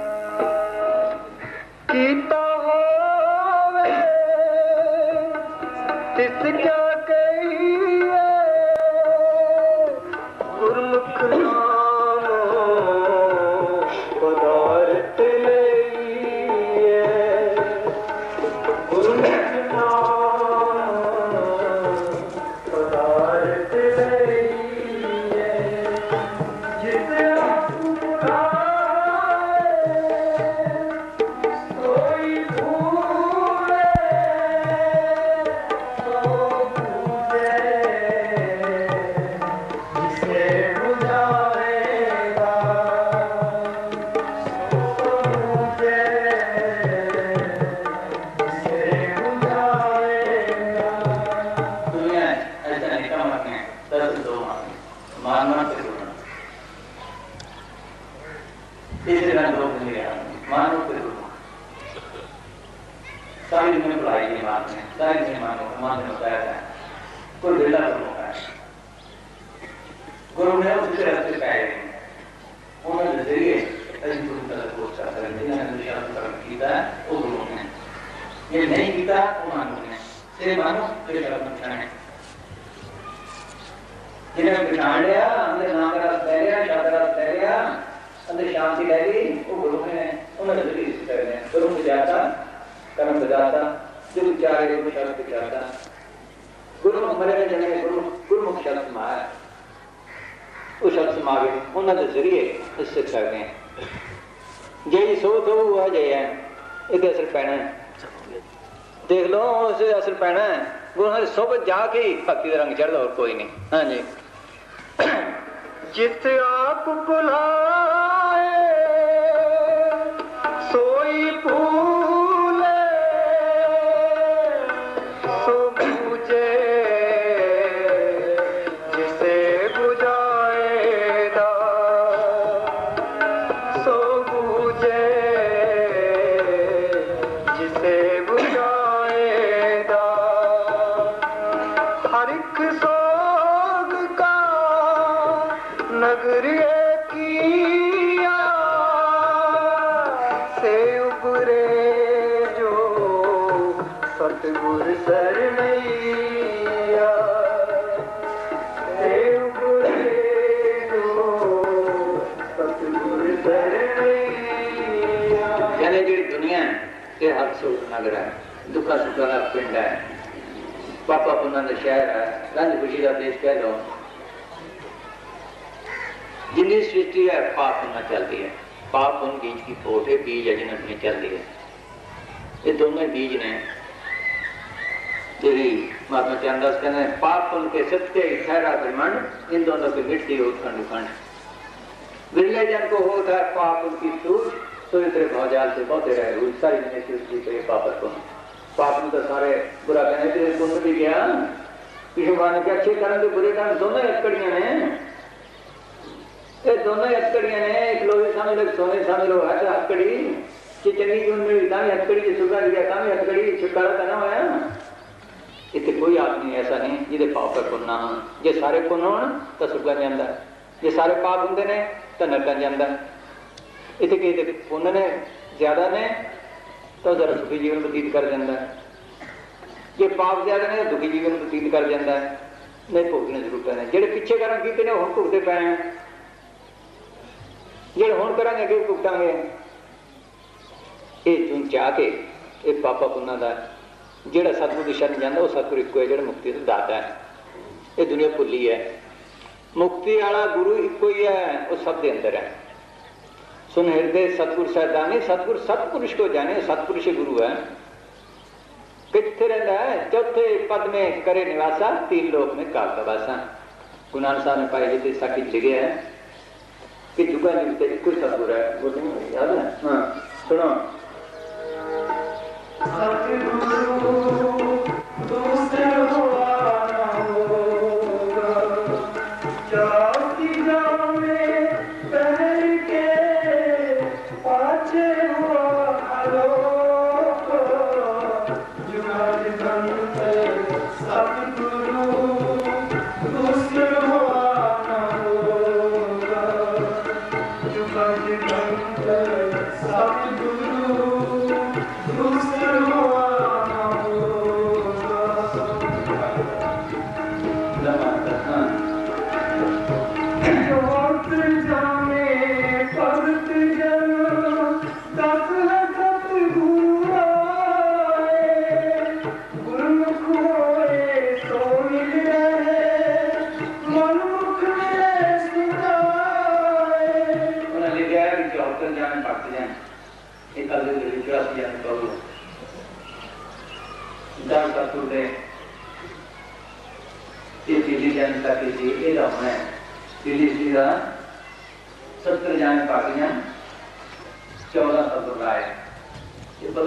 you. ਦੇ ਬਹੁਤੇ ਰਹਿ ਰੂਹ ਸਾਰੀ ਨੇ ਸ੍ਰਿਸ਼ਟੀ ਤੇ ਪਾਪਤ ਕੋ ਪਾਪ ਨੂੰ ਤਾਂ ਸਾਰੇ ਬੁਰਾ ਕਹਿੰਦੇ ਤੇ ਪੁੰਨ ਵੀ ਗਿਆ। ਭਗਵਾਨ ਕੇ ਅੱਛੇ ਕਰਨ ਤੇ ਬੁਰੇ ਕਰਨ ਦੋਨੋਂ ਇਕੜੀਆਂ ਨੇ। ਇਹ ਦੋਨੋਂ ਇਕੜੀਆਂ ਨੇ, ਇੱਕ ਲੋਹੇ ਸਮਝ ਲੋ ਸੋਨੇ ਸਮਝ ਲੋ ਹੈ ਤਾਂ ਅਕੜੀ ਕਿ ਚੰਗੀ ਗੁਣ ਮਿਲੀ ਤਾਂ ਵੀ ਅਕੜੀ ਜੇ ਸੁਗਾ ਲਿਆ ਤਾਂ ਵੀ ਅਕੜੀ ਛੁਟਕਾਰਾ ਤਾਂ ਨਾ ਹੋਇਆ। ਇੱਥੇ ਕੋਈ ਆਦਮੀ ਐਸਾ ਨਹੀਂ ਜਿਹਦੇ ਪਾਪ ਦਾ ਪੁੰਨ ਨਾ ਹੋਣ। ਜੇ ਸਾਰੇ ਪੁੰਨ ਹੋਣ, ਤਾਂ ਸੁਗਾ ਜਾਂਦਾ। ਜੇ ਸਾਰੇ ਪਾਪ ਹੁੰਦੇ ਨੇ, ਤਾਂ ਨਰਕਾਂ ਜਾਂਦਾ। ਇੱਥੇ ਕਿਹਦੇ ਪੁੰਨ ਨੇ ਜ਼ਿਆਦਾ ਨੇ, ਤਾਂ ਜ਼ਰਾ ਸੁਖੀ ਜੀਵਨ ਬਤੀਤ ਕਰ ਜਾਂਦਾ ਹੈ। ਜੇ ਪਾਪ ਜ਼ਿਆਦਾ ਨੇ, ਤਾਂ ਦੁਖੀ ਜੀਵਨ ਬਤੀਤ ਕਰ ਜਾਂਦਾ ਹੈ। ਨਹੀਂ, ਭੁਗਤਣੇ ਜ਼ਰੂਰ ਪੈਣੇ ਜਿਹੜੇ ਪਿੱਛੇ ਕਰਮ ਕੀਤੇ ਨੇ, ਉਹ ਹੁਣ ਭੁਗਤੇ ਪਏ ਜਿਹੜੇ ਹੁਣ ਕਰਾਂਗੇ, ਅੱਗੇ ਭੁਗਤਾਂਗੇ। ਇਹ ਚੁਣ ਚਾਹ ਕੇ, ਇਹ ਪਾਪਾ ਪੁੰਨਾਂ ਦਾ ਜਿਹੜਾ ਸਤਿਗੁਰ ਦੀ ਸ਼ਰਨ ਜਾਂਦਾ, ਉਹ ਸਤਿਗੁਰ ਇੱਕੋ ਹੈ, ਜਿਹੜਾ ਮੁਕਤੀ ਦਾ ਦਾਤਾ ਹੈ। ਇਹ ਦੁਨੀਆ ਭੁੱਲੀ ਹੈ। ਮੁਕਤੀ ਵਾਲਾ ਗੁਰੂ ਇੱਕੋ ਹੀ ਹੈ, ਉਹ ਸਭ ਦੇ ਅੰਦਰ ਹੈ। ਸੁਨ ਹਿਰਦੇ ਸਤਿਗੁਰ ਸਹਿਦਾਨੀ ਸਤਿਗੁਰ ਸਤਪੁਰਸ਼ ਕੋ ਜਾਣੇ ਸਤਪੁਰਸ਼ ਹੀ ਗੁਰੂ ਹੈ ਕਿੱਥੇ ਰਹਿੰਦਾ ਹੈ ਚੌਥੇ ਪਦ ਮੇ ਕਰੇ ਨਿਵਾਸਾ ਤੀਨ ਲੋਕ ਮੇ ਕਾਲ ਦਾ ਵਾਸਾ। ਗੁਰੂ ਨਾਨਕ ਸਾਹਿਬ ਨੇ ਪਾਈ ਜਿੱਤੇ ਸਾਖੀ ਚ ਲਿਖਿਆ ਹੈ ਕਿ ਜੁਗਾ ਨਹੀਂ ਤੇ ਇੱਕੋ ਹੀ ਸਤਿਗੁਰ ਹੈ?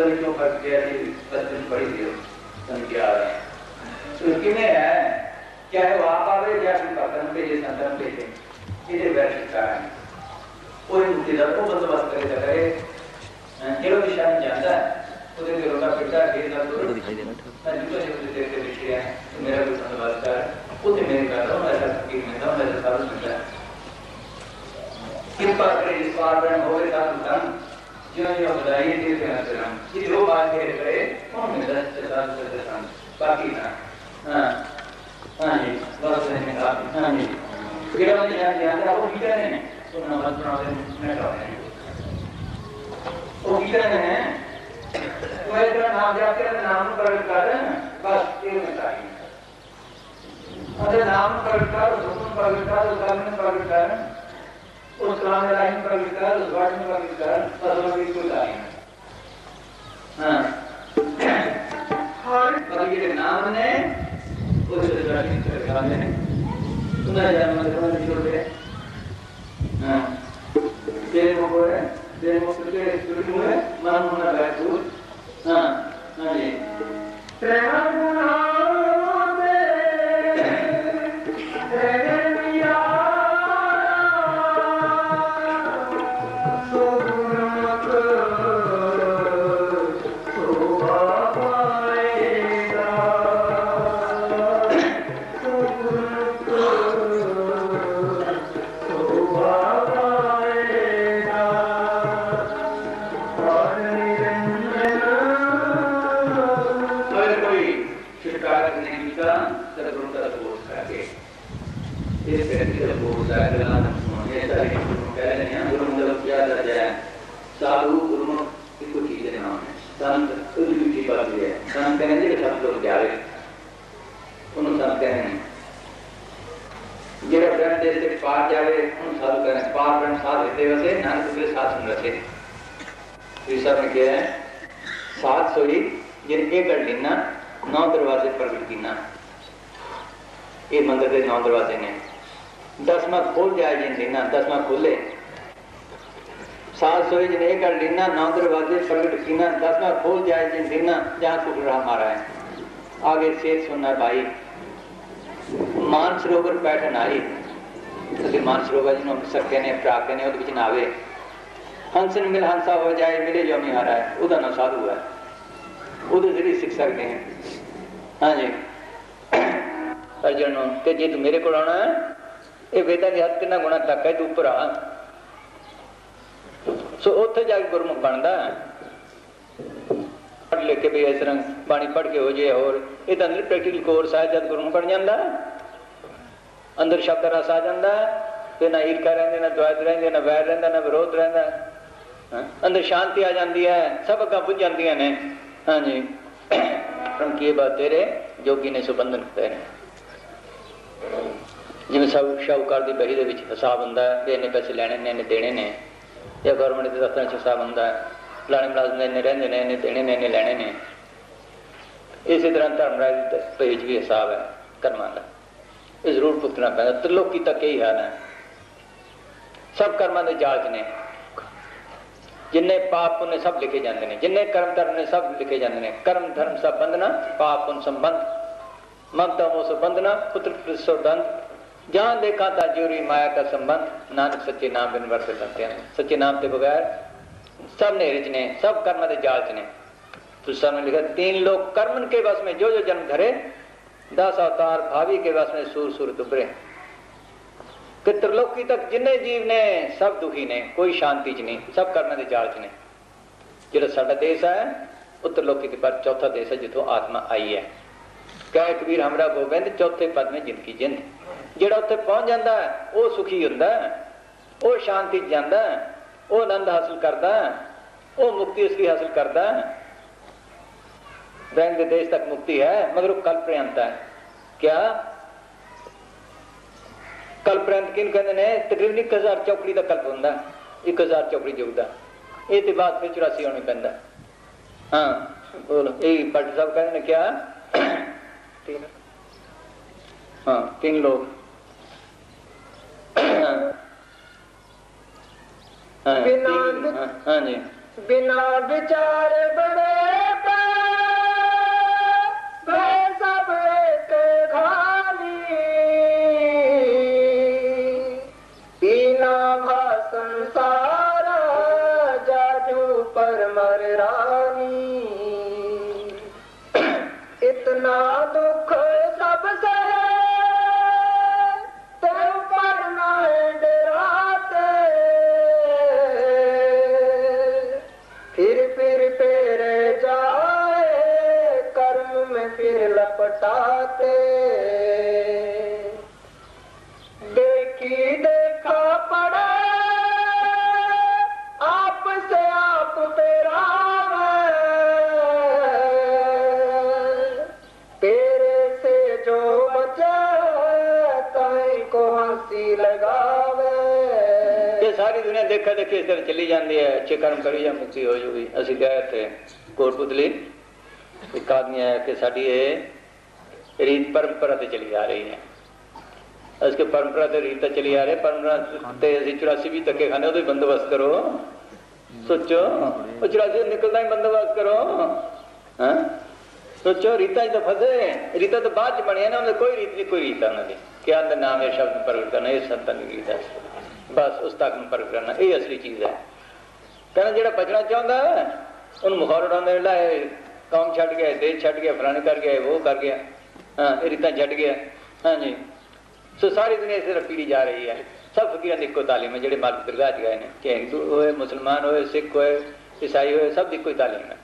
लड़कियों का बच्चन पढ़ी दियो संख्या तुर्की में है क्या है वहाँ पर या फिर पतन पे ये संतन पे थे। ये व्यर्थ का है। और इन तिलक को बंदोबस्त करे करे? हाँ, केलो निशान जानता है। उधर के रोका पिटा के ना तो दिखाई देना मैं जो जो देख के देखिए मेरा भी बंदोबस्त कर खुद मेरे कर रहा हूँ ऐसा कि मैं ना मेरे साथ मिलता है? कृपा करे इस बार में होवे का धन जो ये खुदाई दे देना ಇದು ಬಾಲಕಿಯರೇ ಬಾಕಿ ಗಿಡವನ್ನು ಯಾಕೆ ಅವರು ಈಗಲೇ ಸುಮ್ಮನೆ वो कितने हैं वो इतना नाम जाप कर नाम प्रकट कर बस ये होना चाहिए अगर नाम प्रकट कर हुकुम प्रकट कर उदाहरण प्रकट कर उस कलाम लाइन प्रकट कर उस वर्ड में प्रकट कर बस वो बिल्कुल चाहिए හරි නාම නැහැ ඔය දෙකකින් කරන්නේ තුනයි යනවා තමයි ඉතුරුනේ හා දෙලේ මොකද දෙලේ මොකද දෙලේ ඉතුරුනේ මම මොනවා බෑ හා හරි ප්‍රවණා सेवा नानक के साथ सुन रखे। श्री ने क्या है? सात सोई जिनके कर लेना, नौ दरवाजे प्रकट गिना ये मंदिर के नौ दरवाजे ने। दसवा खोल जाए जिन लेना दसवा खोले। सात सोई जिन एक कर लेना, नौ दरवाजे प्रकट गिना दसवा खोल जाए जिन लेना, जहाँ कुछ रहा मारा है। आगे शेर सुनना भाई। मान सरोवर बैठन आई। ਤੁਸੀਂ ਮਾਨ ਸਰੋਵਰ ਜਿਹਨੂੰ ਅੰਮ੍ਰਿਤਸਰ ਕਹਿੰਦੇ ਆ ਕਹਿੰਦੇ ਉਹਦੇ ਵਿੱਚ ਨਾਵੇ ਹੰਸ ਨੂੰ ਮਿਲ, ਹੰਸਾ ਹੋ ਜਾਏ, ਮਿਲੇ, ਜੋ ਮਿਹਾਰਾ ਹੈ, ਉਹਦਾ ਨਾਂ ਸਾਧੂ ਹੈ। ਉਹਦੇ ਜ਼ਰੀਏ ਸਿੱਖ ਸਕਦੇ ਹਾਂ। ਹਾਂਜੀ। ਅਰਜਨ ਨੂੰ ਕਿ ਜੇ ਤੂੰ ਮੇਰੇ ਕੋਲ ਆਉਣਾ ਹੈ ਇਹ ਵੇਦਾਂ ਦੇ ਹੱਥ ਕਿੰਨਾ ਗੁਣਾ ਤੱਕ ਹੈ, ਤੂੰ ਉੱਪਰ ਆ। ਸੋ ਉੱਥੇ ਜਾ ਕੇ ਗੁਰਮੁਖ ਬਣਦਾ ਪੜ ਪੜ੍ਹ ਲੈ ਕੇ ਵੀ ਇਸ ਤਰ੍ਹਾਂ ਬਾਣੀ ਪੜ੍ਹ ਕੇ ਹੋ ਜੇ ਹੋਰ। ਇਹ ਤਾਂ ਨਹੀਂ ਪ੍ਰੈਕਟੀਕਲ ਕੋਰਸ ਹੈ ਜਦ ਗੁਰਮੁਖ ਬਣ ਜਾਂਦਾ ਅੰਦਰ ਸ਼ਬਦ ਰਸ ਆ ਜਾਂਦਾ ਤੇ ਨਾ ਈਰਖਾ ਰਹਿੰਦੇ, ਨਾ ਦੁਆਇਤ ਰਹਿੰਦੇ, ਨਾ ਵੈਰ ਰਹਿੰਦਾ, ਨਾ ਵਿਰੋਧ ਰਹਿੰਦਾ। ਅੰਦਰ ਸ਼ਾਂਤੀ ਆ ਜਾਂਦੀ ਹੈ, ਸਭ ਅੱਗਾ ਬੁੱਝ ਜਾਂਦੀਆਂ ਨੇ। ਹਾਂਜੀ। from ਕੀ ਬਾਤ ਤੇਰੇ? ਜੋਗੀ ਨੇ ਸੁਬੰਧਨ ਕੀਤੇ ਜਿਵੇਂ ਸਭ ਸ਼ਾਹੂਕਾਰ ਦੀ ਬਹੀ ਦੇ ਵਿੱਚ ਹਿਸਾਬ ਹੁੰਦਾ ਹੈ ਵੀ ਇੰਨੇ ਪੈਸੇ ਲੈਣੇ ਨੇ, ਇੰਨੇ ਦੇਣੇ ਨੇ। ਜਾਂ ਗਵਰਨਮੈਂਟ ਦੇ ਦਫ਼ਤਰਾਂ 'ਚ ਹਿਸਾਬ ਹੁੰਦਾ ਹੈ, ਫਲਾਣੇ ਮੁਲਾਜ਼ਮ ਨੇ ਇੰਨੇ ਰਹਿੰਦੇ ਨੇ, ਇੰਨੇ ਦੇਣੇ ਨੇ, ਇੰਨੇ ਲੈਣੇ ਨੇ। ਇਸੇ ਤਰ੍ਹਾਂ ਧਰਮਰਾਜ ਦੇ ਪੇਜ ਵੀ ਹਿਸਾਬ ਹੈ, ਕਰਮਾਂ ਦਾ। ਇਹ ਜ਼ਰੂਰ ਪੁੱਛਣਾ ਪੈਂਦਾ। ਤ੍ਰਿਲੋਕੀ ਤੱਕ ਇਹੀ ਹਾਲ ਹੈ। ਸਭ ਕਰਮਾਂ ਦੇ ਜਾਲ 'ਚ ਨੇ ਜਿੰਨੇ ਪਾਪ ਪੁੰਨ ਸਭ ਲਿਖੇ ਜਾਂਦੇ ਨੇ ਜਿੰਨੇ ਕਰਮ ਧਰਮ ਨੇ ਸਭ ਲਿਖੇ ਜਾਂਦੇ ਨੇ ਕਰਮ ਧਰਮ ਸਭ ਬੰਧਨਾ ਪਾਪ ਪੁੰਨ ਸੰਬੰਧ ਮਮਤਾ ਮੋਹ ਸੋ ਬੰਧਨਾ ਪੁੱਤਰ ਪ੍ਰਸੋ ਦੰਦ ਜਹਾਂ ਦੇਖਾ ਤਾ ਜੋਰੀ ਮਾਇਆ ਦਾ ਸੰਬੰਧ ਨਾਨਕ ਸੱਚੇ ਨਾਮ ਬਿਨ ਵਰਤੇ ਸੰਤਿਆਂ ਸੱਚੇ ਨਾਮ ਤੇ ਬਗੈਰ सब नहरे च ने सब कर्म के जाल च ने तो सर ने लिखा तीन लोग कर्मन के बस में जो जो जन्म धरे दस अवतार भावी के बस में सूर सूर उभरे ਕਿ ਤਰਲੋਕੀ ਤੱਕ ਜਿੰਨੇ ਜੀਵ ਨੇ, ਸਭ ਦੁਖੀ ਨੇ, ਕੋਈ ਸ਼ਾਂਤੀ ਚ ਨਹੀਂ, ਸਭ ਕਰਮਾਂ ਦੇ ਜਾਲ ਚ ਨੇ। ਜਿਹੜਾ ਸਾਡਾ ਦੇਸ਼ ਹੈ, ਉਹ ਤਰਲੋਕੀ ਦੇ ਪਰ ਚੌਥਾ ਦੇਸ਼ ਹੈ, ਜਿੱਥੋਂ ਆਤਮਾ ਆਈ ਹੈ। ਕਹੇ ਕਬੀਰ ਹਮਰਾ ਗੋਬਿੰਦ, ਚੌਥੇ ਪਦ ਵਿੱਚ ਜ਼ਿੰਦਗੀ ਜਿੰਦ। ਜਿਹੜਾ ਉੱਥੇ ਪਹੁੰਚ ਜਾਂਦਾ ਉਹ ਸੁਖੀ ਹੁੰਦਾ ਉਹ ਸ਼ਾਂਤੀ ਚ ਜਾਂਦਾ ਉਹ ਆਨੰਦ ਹਾਸਲ ਕਰਦਾ ਉਹ ਮੁਕਤੀ ਉਸ ਦੀ ਹਾਸਲ ਕਰਦਾ ਬੈਂਗ ਦੇਸ਼ ਤੱਕ ਮੁਕਤੀ ਹੈ, ਮਗਰ ਉਹ ਕਲਪ ਹੈ। ਕਿਆ? ਕਲ ਪ੍ਰਯੰਤ ਕਿਨ ਕਹਿੰਦੇ ਨੇ? ਤਕਰੀਬਨ 1000 ਚੌਕੜੀ ਦਾ ਕਲਪ ਹੁੰਦਾ। 1000 ਚੌਕੜੀ ਜੁਗਦਾ ਇਹ ਤੇ ਬਾਅਦ ਫਿਰ 84 ਹੋਣੀ ਪੈਂਦਾ। ਹਾਂ ਬੋਲੋ। ਇਹ ਪਟ ਸਾਹਿਬ ਕਹਿੰਦੇ ਨੇ ਕਿਆ? ਤਿੰਨ। ਹਾਂ ਤਿੰਨ ਲੋਕ। ਹਾਂ ਬਿਨਾਂ ਹਾਂ, ਜੀ। ਬਿਨਾ ਵਿਚਾਰ ਬੜੇ ਪੈ ਸਭ ਇੱਕ ਖਾਲੀ ਪਰਮਰ ਇਤਨਾ ਦੋ ਦੁਨੀਆ ਦੇਖਾ ਦੇਖੀ ਇਸ ਤਰ੍ਹਾਂ ਚੱਲੀ ਜਾਂਦੀ ਹੈ, ਅੱਛੇ ਕਰਮ ਕਰੀ ਜਾਂ ਮੁਕਤੀ ਹੋ ਜੂਗੀ। ਅਸੀਂ ਗਏ ਤੇ ਕੋਟਪੁਤਲੀ ਇੱਕ ਆਦਮੀ ਆਇਆ ਕਿ ਸਾਡੀ ਇਹ ਰੀਤ ਪਰੰਪਰਾ ਤੇ ਚਲੀ ਆ ਰਹੀ ਹੈ। ਅਸੀਂ ਕਿ ਪਰੰਪਰਾ ਤੇ ਰੀਤ ਤੇ ਚਲੀ ਆ ਰਹੀ ਹੈ ਪਰੰਪਰਾ ਤੇ ਅਸੀਂ 84 ਵੀ ਧੱਕੇ ਖਾਣੇ ਉਹਦਾ ਹੀ ਬੰਦੋਬਸਤ ਕਰੋ। ਸੋਚੋ, ਉਹ 84 ਨਿਕਲਦਾ ਹੀ ਬੰਦੋਬਸਤ ਕਰੋ। ਹਾਂ? ਸੋਚੋ, ਰੀਤਾਂ 'ਚ ਤਾਂ ਫਸੇ ਰੀਤਾਂ ਤਾਂ ਬਾਅਦ ਚ ਬਣੀਆਂ ਨਾ ਉਹਦੇ ਕੋਈ ਰੀਤ ਨਹੀਂ, ਕੋਈ ਰੀਤ ਆ ਉਹਨਾਂ ਦੀ। ਕਿਆ ਦਾ ਨਾਮ ਹੈ, ਸ਼ਬਦ ਪ੍ਰਗਟ ਬਸ ਉਸ ਤੱਕ ਨੂੰ ਪ੍ਰਗਟ ਕਰਨਾ ਇਹ ਅਸਲੀ ਚੀਜ਼ ਹੈ। ਕਹਿੰਦਾ ਜਿਹੜਾ ਬਚਣਾ ਚਾਹੁੰਦਾ ਉਹਨੂੰ ਮੁਖੌਰ ਉਡਾਉਂਦੇ ਲੈ ਕੰਮ ਛੱਡ ਗਿਆ ਦੇਸ਼ ਛੱਡ ਗਿਆ ਫਲਾਣੇ ਕਰ ਗਿਆ ਉਹ ਕਰ ਗਿਆ। ਹਾਂ ਇਹ ਰੀਤਾਂ ਛੱਡ ਗਿਆ। ਹਾਂਜੀ। ਸੋ ਸਾਰੀ ਦੁਨੀਆ ਇਸ ਤਰ੍ਹਾਂ ਪੀੜੀ ਜਾ ਰਹੀ ਹੈ। ਸਭ ਫਕੀਰਾਂ ਦੀ ਇੱਕੋ ਤਾਲੀਮ ਹੈ ਜਿਹੜੇ ਮਾਲਕ ਦਰਗਾਹ 'ਚ ਗਏ ਨੇ। ਕਿ ਹਿੰਦੂ ਹੋਏ ਮੁਸਲਮਾਨ ਹੋਏ ਸਿੱਖ ਹੋਏ ਈਸਾਈ ਹੋਏ ਸਭ ਦੀ ਇੱਕੋ ਤਾਲੀਮ ਹੈ।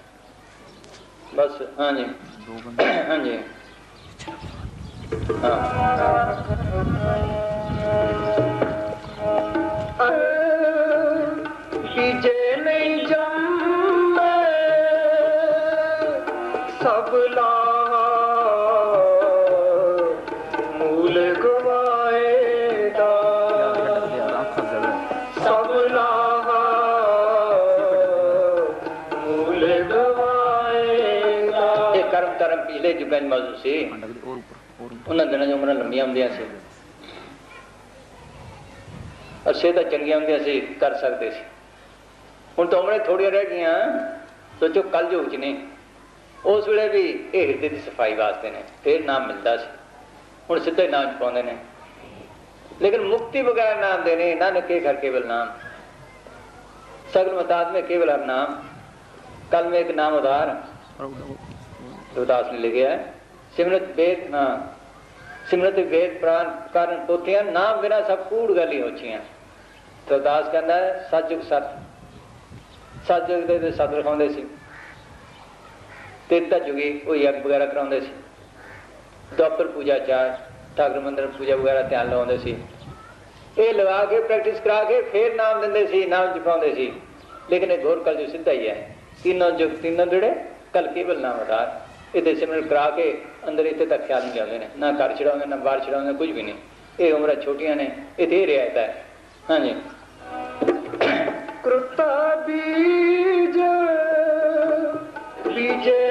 ਬਸ ਹਾਂਜੀ। ਹਾਂਜੀ। ਹਾਂ। ਹੀਜੇ ਕਰਮ ਧਰਮ ਪਿਛਲੇ ਜੁਗਨ ਮੌਜੂਦ ਸੀ। ਉਹਨਾਂ ਦਿਨਾਂ ਚ ਉਮਰਾਂ ਲੰਬੀਆਂ ਹੁੰਦੀਆਂ ਸੀ। ਅਸੇ ਤਾਂ ਚੰਗੀਆਂ ਹੁੰਦੀਆਂ ਸੀ, ਕਰ ਸਕਦੇ ਸੀ। ਹੁਣ ਤਾਂ ਉਮਰਾਂ ਥੋੜੀਆਂ ਰਹਿ ਗਈਆਂ ਸੋਚੋ ਕੱਲ ਯੁੱਗ 'ਚ ਨਹੀਂ ਉਸ ਵੇਲੇ ਵੀ ਇਹ ਹਿਰਦੇ ਦੀ ਸਫਾਈ ਵਾਸਤੇ ਨੇ ਫਿਰ ਨਾਮ ਮਿਲਦਾ ਸੀ ਹੁਣ ਸਿੱਧਾ ਹੀ ਨਾਮ 'ਚ ਪਾਉਂਦੇ ਨੇ ਲੇਕਿਨ ਮੁਕਤੀ ਬਗੈਰ ਨਾਮ ਦੇਣੇ ਨਾਨਕ ਕੇ ਘਰ ਕੇਵਲ ਨਾਮ सगल मतात में केवल हर नाम कल में एक नाम उधार देवदास ने लिखे है सिमरत वेद हाँ सिमरत वेद प्राण कारण पोथियां नाम बिना सब कूड़ गली होचियां ਦੇਵਦਾਸ ਕਹਿੰਦਾ ਹੈ ਸਤਜੁਗ ਸਤ ਸਤਜੁਗ ਦੇ ਤੇ ਰਖਾਉਂਦੇ ਸੀ। ਤੇਤਾ ਜੁਗੀ ਉਹ ਯੱਗ ਵਗੈਰਾ ਕਰਾਉਂਦੇ ਸੀ। ਦੁਆਪਰ ਪੂਜਾ ਚਾਰ, ਠਾਕਰ ਮੰਦਰ ਪੂਜਾ ਵਗੈਰਾ ਧਿਆਨ ਲਾਉਂਦੇ ਸੀ। ਇਹ ਲਗਾ ਕੇ ਪ੍ਰੈਕਟਿਸ ਕਰਾ ਕੇ ਫੇਰ ਨਾਮ ਦਿੰਦੇ ਸੀ, ਨਾਮ ਜਪਾਉਂਦੇ ਸੀ। ਲੇਕਿਨ ਇਹ ਘੋਰ ਕਲ ਜੋ ਸਿੱਧਾ ਹੀ ਹੈ। ਤਿੰਨੋਂ ਜੁਗ ਤਿੰਨੋਂ ਜਿਹੜੇ ਕਲ ਕੇਵਲ ਨਾਮ ਆਧਾਰ। ਇਹਦੇ ਸਿਮਰਨ ਕਰਾ ਕੇ ਅੰਦਰ ਇੱਥੇ ਤੱਕ ਖਿਆਲ ਨਹੀਂ ਲਿਆਉਂਦੇ ਨੇ। ਨਾ ਘਰ ਛਡਾਉਂਦੇ, ਨਾ ਬਾਹਰ ਛਡਾਉਂਦੇ, ਕੁਝ ਵੀ ਨਹੀਂ। ਇਹ ਉਮਰਾਂ ਛੋਟੀਆਂ ਨੇ। ਇਹ ਤੇ ਰਿਆਇਤ ਹੈ। ਹਾਂਜੀ। कृता बीज बीजे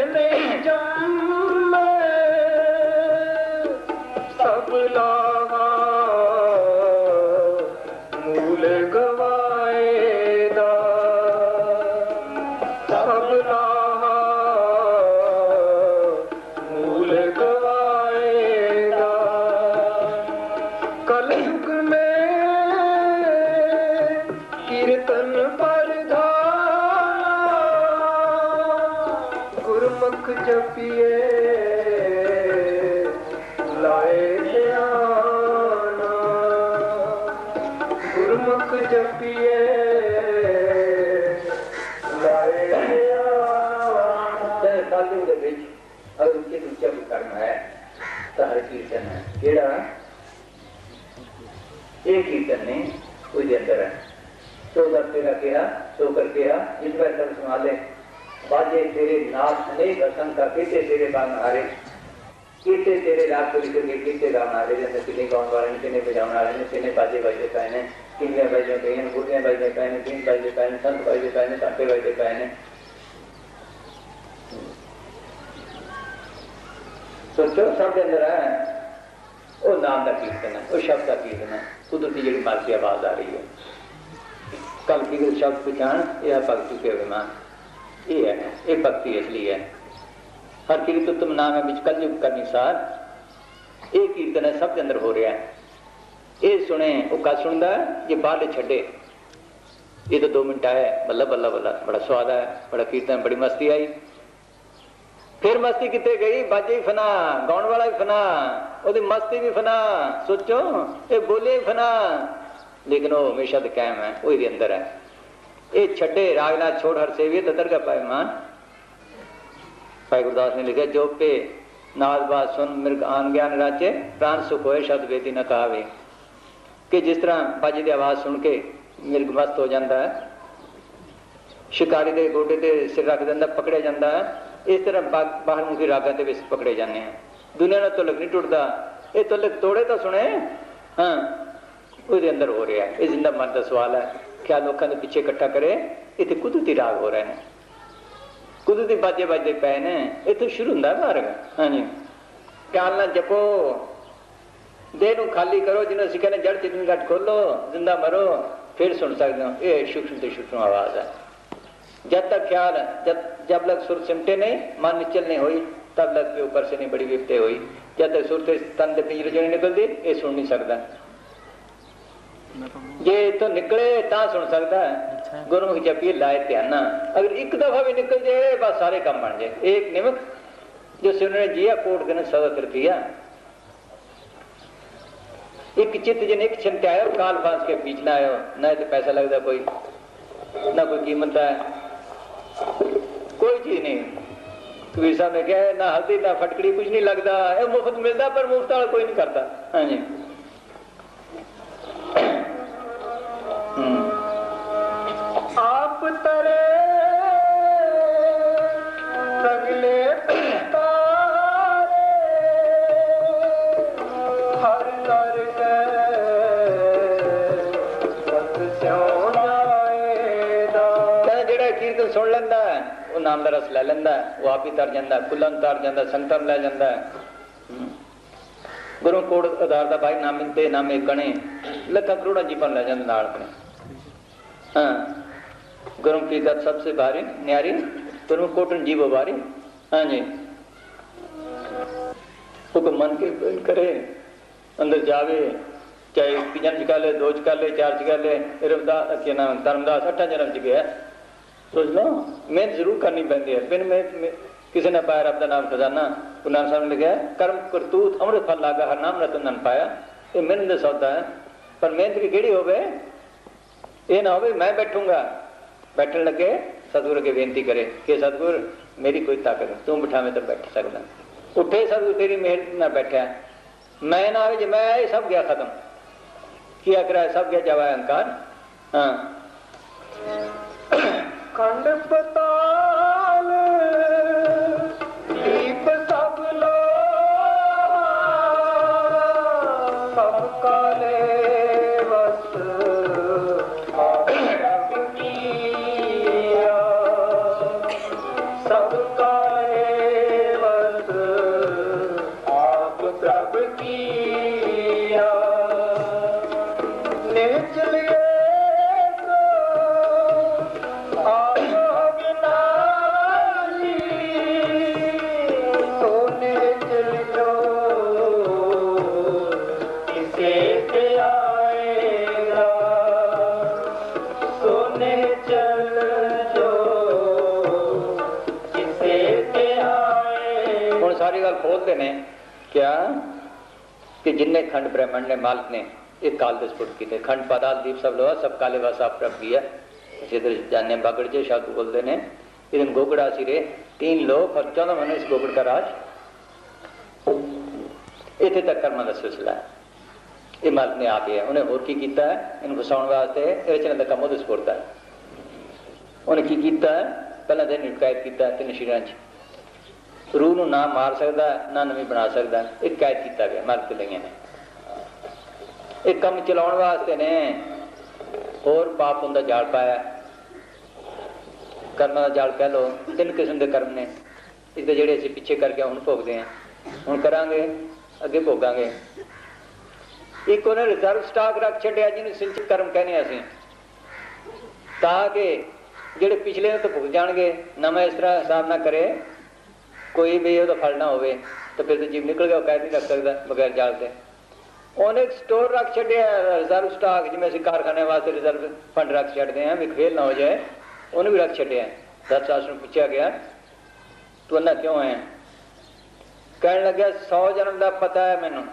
ਸੋਚੋ ਦੇ ਅੰਦਰ ਹੈ। ਉਹ ਨਾਮ ਦਾ ਕੀਰਤਨ ਹੈ, ਉਹ ਸ਼ਬਦ ਦਾ ਕੀਰਤਨ ਹੈ। ਕੁਦਰਤੀ ਜਿਹੜੀ ਮਨ ਆਵਾਜ਼ ਆ ਰਹੀ ਹੈ। ਕਲ ਕੀ ਸ਼ਬਦ ਪਛਾਣ, ਇਹ ਹੈ ਭਗਤੀ ਕੇ ਵਿਮਾਨ ਇਹ ਹੈ, ਇਹ ਭਗਤੀ ਇਸ ਲਈ ਹੈ। ਹਰ ਕੀਰਤ ਉਤਮ ਨਾਮ ਹੈ, ਵਿੱਚ ਕਲਯੁਗ ਕਰਨੀ ਸਾਰ। ਇਹ ਕੀਰਤਨ ਹੈ, ਸਭ ਦੇ ਅੰਦਰ ਹੋ ਰਿਹਾ ਹੈ। ਇਹ ਸੁਣੇ, ਉਹ ਕਾ ਸੁਣਦਾ ਜੇ ਬਾਅਦ ਛੱਡੇ। ਇਹ ਤਾਂ 2 ਮਿੰਟ ਆਇਆ ਬੱਲਾ ਬੱਲਾ ਬੱਲਾ, ਬੜਾ ਸਵਾਦ ਆਇਆ ਬੜਾ ਕੀਰਤਨ, ਬੜੀ ਮਸਤੀ ਆਈ। ਫਿਰ ਮਸਤੀ ਕਿੱਥੇ ਗਈ? ਬਾਜੇ ਹੀ ਫਨਾ, ਗਾਉਣ ਵਾਲਾ ਵੀ ਫਨਾ, ਉਹਦੀ ਮਸਤੀ ਵੀ ਫਨਾ, ਸੋਚੋ, ਇਹ ਬੋਲੇ ਫਨਾ। ਲੇਕਿਨ ਉਹ ਹਮੇਸ਼ਾ ਤੇ ਕਾਇਮ ਹੈ, ਉਹ ਇਹਦੇ ਅੰਦਰ ਹੈ। ਇਹ ਛੱਡੇ ਰਾਗਨਾਥ ਛੋੜ ਹਰ ਸੇਵੀਏ ਤਦਰ ਕਾ ਪਾਏ ਮਾਨ। ਭਾਈ ਗੁਰਦਾਸ ਨੇ ਲਿਖਿਆ, ਜੋ ਪੇ ਨਾਦ ਬਾਤ ਸੁਨ ਮਿਰਗ ਆਨ ਗਿਆਨ ਰਾਚੇ, ਪ੍ਰਾਨ ਸੁਖ ਹੋਏ, ਸ਼ਬਦ ਵੇਦੀ ਨਾ ਕਹਾਵੇ ਕਿ ਜਿਸ ਤਰ੍ਹਾਂ ਬਾਜੀ ਦੀ ਆਵਾਜ਼ ਸੁਣ ਕੇ ਮਿਰਗ ਮਸਤ ਹੋ ਜਾਂਦਾ ਹੈ, ਸ਼ਿਕਾਰੀ ਦੇ ਗੋਡੇ ਤੇ ਸਿਰ ਰੱਖ ਦਿੰਦਾ, ਪਕੜਿਆ ਜਾਂਦਾ ਹੈ ਇਸ ਤਰ੍ਹਾਂ ਬਾਹਰ ਮੁਖੀ ਰਾਗਾਂ ਦੇ ਵਿੱਚ ਪਕੜੇ ਜਾਂਦੇ ਆ। ਦੁਨੀਆ ਨਾਲ ਤਲਕ ਨਹੀਂ ਟੁੱਟਦਾ। ਇਹ ਤਲਕ ਤੋੜੇ ਤਾਂ ਸੁਣੇ? ਹਾਂ। ਉਹਦੇ ਅੰਦਰ ਹੋ ਰਿਹਾ। ਇਹ ਜ਼ਿੰਦਾ ਮਨ ਦਾ ਸਵਾਲ ਹੈ। ਕਿਆ ਲੋਕਾਂ ਦੇ ਪਿੱਛੇ ਇਕੱਠਾ ਕਰੇ? ਇੱਥੇ ਕੁਦਰਤੀ ਰਾਗ ਹੋ ਰਹੇ ਨੇ। ਕੁਦਰਤੀ ਬਾਜੇ ਬਾਜੇ ਪਏ ਨੇ। ਇੱਥੇ ਸ਼ੁਰੂ ਹੁੰਦਾ ਮਾਰਗ। ਹਾਂਜੀ। ਕਾਲ ਨਾਲ ਜਪੋ। ਦੇਹ ਨੂੰ ਖਾਲੀ ਕਰੋ। ਜਿਹਨੂੰ ਅਸੀਂ ਕਹਿੰਦੇ ਜੜ ਚਿਤਨ ਘਟ ਖੋਲੋ, ਜ਼ਿੰਦਾ ਮਰੋ, ਫਿਰ ਸੁਣ ਸਕਦੇ ਹੋ। ਇਹ ਸ਼ੁਕਸ਼ਮ ਤੇ ਸ਼ੁਕਸ਼ਮ ਆਵਾਜ਼ ਹੈ। जब तक ख्याल जब जब लग सुर सिमटे नहीं मन निचल नहीं हुई तब लग के ऊपर से नहीं बड़ी विपते हुई जब तक सुर ते तन दे पिंजरे जो नहीं निकलती ये सुन नहीं सकता ਜੇ ਤੋਂ ਨਿਕਲੇ ਤਾਂ ਸੁਣ ਸਕਦਾ ਹੈ ਗੁਰਮੁਖ ਜਪੀ ਲਾਏ ਧਿਆਨਾ ਅਗਰ ਇੱਕ ਦਫਾ ਵੀ ਨਿਕਲ ਜਾਏ ਬਸ ਸਾਰੇ ਕੰਮ ਬਣ ਜਾਏ एक निमित जो सुनने जिया कोट दिन सदा तृतीया एक चित्त जन एक क्षण के आयो काल फांस के बीच ना आयो ना तो पैसा लगता कोई ना कोई ਕੋਈ ਚੀਜ਼ ਨਹੀਂ। ਕਬੀਰ ਸਾਹਿਬ ਨੇ ਕਿਹਾ, ਨਾ ਹਲਦੀ, ਨਾ ਫਟਕੜੀ ਕੁਝ ਨਹੀਂ ਲੱਗਦਾ। ਇਹ ਮੁਫਤ ਮਿਲਦਾ, ਪਰ ਮੁਫਤ ਵਾਲਾ ਕੋਈ ਨਹੀਂ ਕਰਦਾ। ਹਾਂਜੀ। ਆਪ ਤਰੇ ਉਹ ਦਾ ਰਸ ਲੈ ਲੈਂਦਾ ਉਹ ਆਪ ਹੀ ਤਰ ਜਾਂਦਾ ਹੈ, ਤਰ ਜਾਂਦਾ ਹੈ, ਲੈ ਜਾਂਦਾ ਗੁਰੂ ਕੋੜ ਆਧਾਰ ਦਾ ਭਾਈ ਨਾਮ ਤੇ ਨਾਮੇ ਗਣੇ ਲੱਖਾਂ ਕਰੋੜਾਂ ਜੀਵਨ ਲੈ ਜਾਂਦਾ ਨਾਲ ਆਪਣੇ। ਹਾਂ ਗੁਰੂ ਕੀ ਗਤ ਸਭ ਸੇ ਭਾਰੀ ਨਿਆਰੀ ਗੁਰੂ ਕੋਟਨ ਜੀਵ ਵਾਰੀ। ਹਾਂ ਹੁਕਮ ਮੰਨ ਕੇ ਕਰੇ ਅੰਦਰ ਜਾਵੇ ਚਾਹੇ ਇੱਕ ਚ ਕਰ ਲੈ ਦੋ ਚ ਕਰ ਲੈ ਚਾਰ ਚ ਕਰ ਲੈ ਰਵਦਾਸ ਕੀ ਨਾਮ ਧਰਮਦਾਸ ਅੱਠਾਂ ਜਨਮ ਚ ਗਿਆ। ਸੋਚ ਲਓ ਮਿਹਨਤ ਜ਼ਰੂਰ ਕਰਨੀ ਪੈਂਦੀ ਹੈ ਬਿਨ ਮਿਹਨਤ ਮਿ- ਕਿਸੇ ਨੇ ਪਾਇਆ ਰੱਬ ਦਾ ਨਾਮ ਖਜ਼ਾਨਾ ਗੁਰੂ ਨਾਨਕ ਸਾਹਿਬ ਨੇ ਲਿਖਿਆ ਹੈ, ਕਰਮ ਕਰਤੂਤ ਅੰਮ੍ਰਿਤ ਫਲ ਲਾਗਾ ਹਰ ਨਾਮ ਰਤਨ ਨਨ ਪਾਇਆ ਇਹ ਮਿਹਨਤ ਦਾ ਸੌਦਾ ਹੈ ਪਰ ਮਿਹਨਤ ਵੀ ਕਿਹੜੀ ਹੋਵੇ ਇਹ ਨਾ ਹੋਵੇ ਮੈਂ ਬੈਠੂੰਗਾ ਬੈਠਣ ਲੱਗੇ ਸਤਿਗੁਰ ਅੱਗੇ ਬੇਨਤੀ ਕਰੇ ਕਿ ਸਤਿਗੁਰ ਮੇਰੀ ਕੋਈ ਤਾਕਤ ਨਹੀਂ ਤੂੰ ਬਿਠਾਵੇਂ ਤਾਂ ਬੈਠ ਸਕਦਾ ਉੱਠੇ ਸਤਿਗੁਰ ਤੇਰੀ ਮਿਹਨਤ ਨਾਲ ਬੈਠਿਆ ਮੈਂ ਨਾ ਆਵੇ ਜੇ ਮੈਂ ਆਇਆ, ਇਹ ਸਭ ਗਿਆ ਖਤਮ किया करा सब गया जवा अहंकार हाँ ਖੰਡ ਪਤਾਲ ਦੀਪ ਸਭ ਲੋ ਸਭ ਕਾਲੇ ਵਸ ਕਿ ਜਿੰਨੇ ਖੰਡ ਬ੍ਰਹਮੰਡ ਨੇ ਮਾਲਕ ਨੇ ਇਹ ਕਾਲ ਦੇ ਸਪੁਟ ਕੀਤੇ ਖੰਡ ਪਦਾਲ ਦੀਪ ਸਭ ਲੋਹਾ ਸਭ ਕਾਲੇ ਵਾਸਾ ਪ੍ਰਭ ਕੀਆ ਜਿੱਧਰ ਜਾਣੇ ਬਾਗੜ ਜੇ ਸ਼ਬਦ ਬੋਲਦੇ ਨੇ ਇਦਨ ਗੋਗੜਾ ਸਿਰੇ तीन लोक और चौदह महीने इस गोगड़ का राज इतने तक कर्म का सिलसिला है ਇਹ ਮਾਲਕ ਨੇ ਆਪ ਹੀ ਹੈ ਉਹਨੇ ਹੋਰ ਕੀ ਕੀਤਾ ਹੈ? ਇਹਨੂੰ ਫਸਾਉਣ ਵਾਸਤੇ ਇਹ ਰਚਨਾ ਦਾ ਕੰਮ ਉਹਦੇ ਸਪੁਰਦ ਹੈ ਉਹਨੇ ਕੀ ਕੀਤਾ ਹੈ? ਪਹਿਲਾਂ ਤਾਂ ਇਹਨੂੰ ਕੈਦ ਕੀਤਾ ਤਿੰਨ ਸ਼ੀਰਾਂ 'ਚ ਰੂਹ ਨੂੰ ਨਾ ਮਾਰ ਸਕਦਾ, ਨਾ ਨਵੀਂ ਬਣਾ ਸਕਦਾ। ਇਹ ਕੈਦ ਕੀਤਾ ਗਿਆ ਮਾਲਕ ਲਈਆਂ ਨੇ। ਇਹ ਕੰਮ ਚਲਾਉਣ ਵਾਸਤੇ ਨੇ। ਹੋਰ ਪਾਪ ਹੁੰਦਾ, ਜਾਲ ਪਾਇਆ। ਕਰਮਾਂ ਦਾ ਜਾਲ ਕਹਿ ਲੋ ਤਿੰਨ ਕਿਸਮ ਦੇ ਕਰਮ ਨੇ। ਇੱਕ ਤਾਂ ਜਿਹੜੇ ਅਸੀਂ ਪਿੱਛੇ ਕਰਕੇ ਹੁਣ ਭੋਗਦੇ ਹਾਂ। ਹੁਣ ਕਰਾਂਗੇ, ਅੱਗੇ ਭੋਗਾਂਗੇ। ਇੱਕ ਉਹਨੇ ਰਿਜ਼ਰਵ ਸਟਾਕ ਰੱਖ ਛੱਡਿਆ, ਜਿਹਨੂੰ ਸਿੰਚਿਤ ਕਰਮ ਕਹਿੰਦੇ ਅਸੀਂ। ਤਾਂ ਕਿ ਜਿਹੜੇ ਪਿਛਲੇ ਨੇ ਤਾਂ ਜਾਣਗੇ। ਨਵੇਂ ਇਸ ਤਰ੍ਹਾਂ ਹਿਸਾਬ ਨਾ ਕਰੇ। ਕੋਈ ਵੀ ਉਹਦਾ ਫਲ ਨਾ ਹੋਵੇ, ਤਾਂ ਫਿਰ ਤਾਂ ਜੀਵ ਨਿਕਲ ਗਿਆ, ਉਹ ਕੈਦ ਨਹੀਂ ਰੱਖ ਸਕਦਾ, ਬਗੈਰ ਜਾਲ ਦੇ। ਉਹਨੇ ਇੱਕ ਸਟੋਰ ਰੱਖ ਛੱਡਿਆ ਰਿਜ਼ਰਵ ਸਟਾਕ ਜਿਵੇਂ ਅਸੀਂ ਕਾਰਖਾਨੇ ਵਾਸਤੇ ਰਿਜ਼ਰਵ ਫੰਡ ਰੱਖ ਛੱਡਦੇ ਹਾਂ, ਵੀ ਫੇਲ ਨਾ ਹੋ ਜਾਏ, ਉਹਨੂੰ ਵੀ ਰੱਖ ਛੱਡਿਆ। ਦਸ ਆਸ ਨੂੰ ਪੁੱਛਿਆ ਗਿਆ, ਤੂੰ ਅੰਨਾ ਕਿਉਂ ਆਇਆ? ਕਹਿਣ ਲੱਗਿਆ 100 ਜਨਮ ਦਾ ਪਤਾ ਹੈ ਮੈਨੂੰ।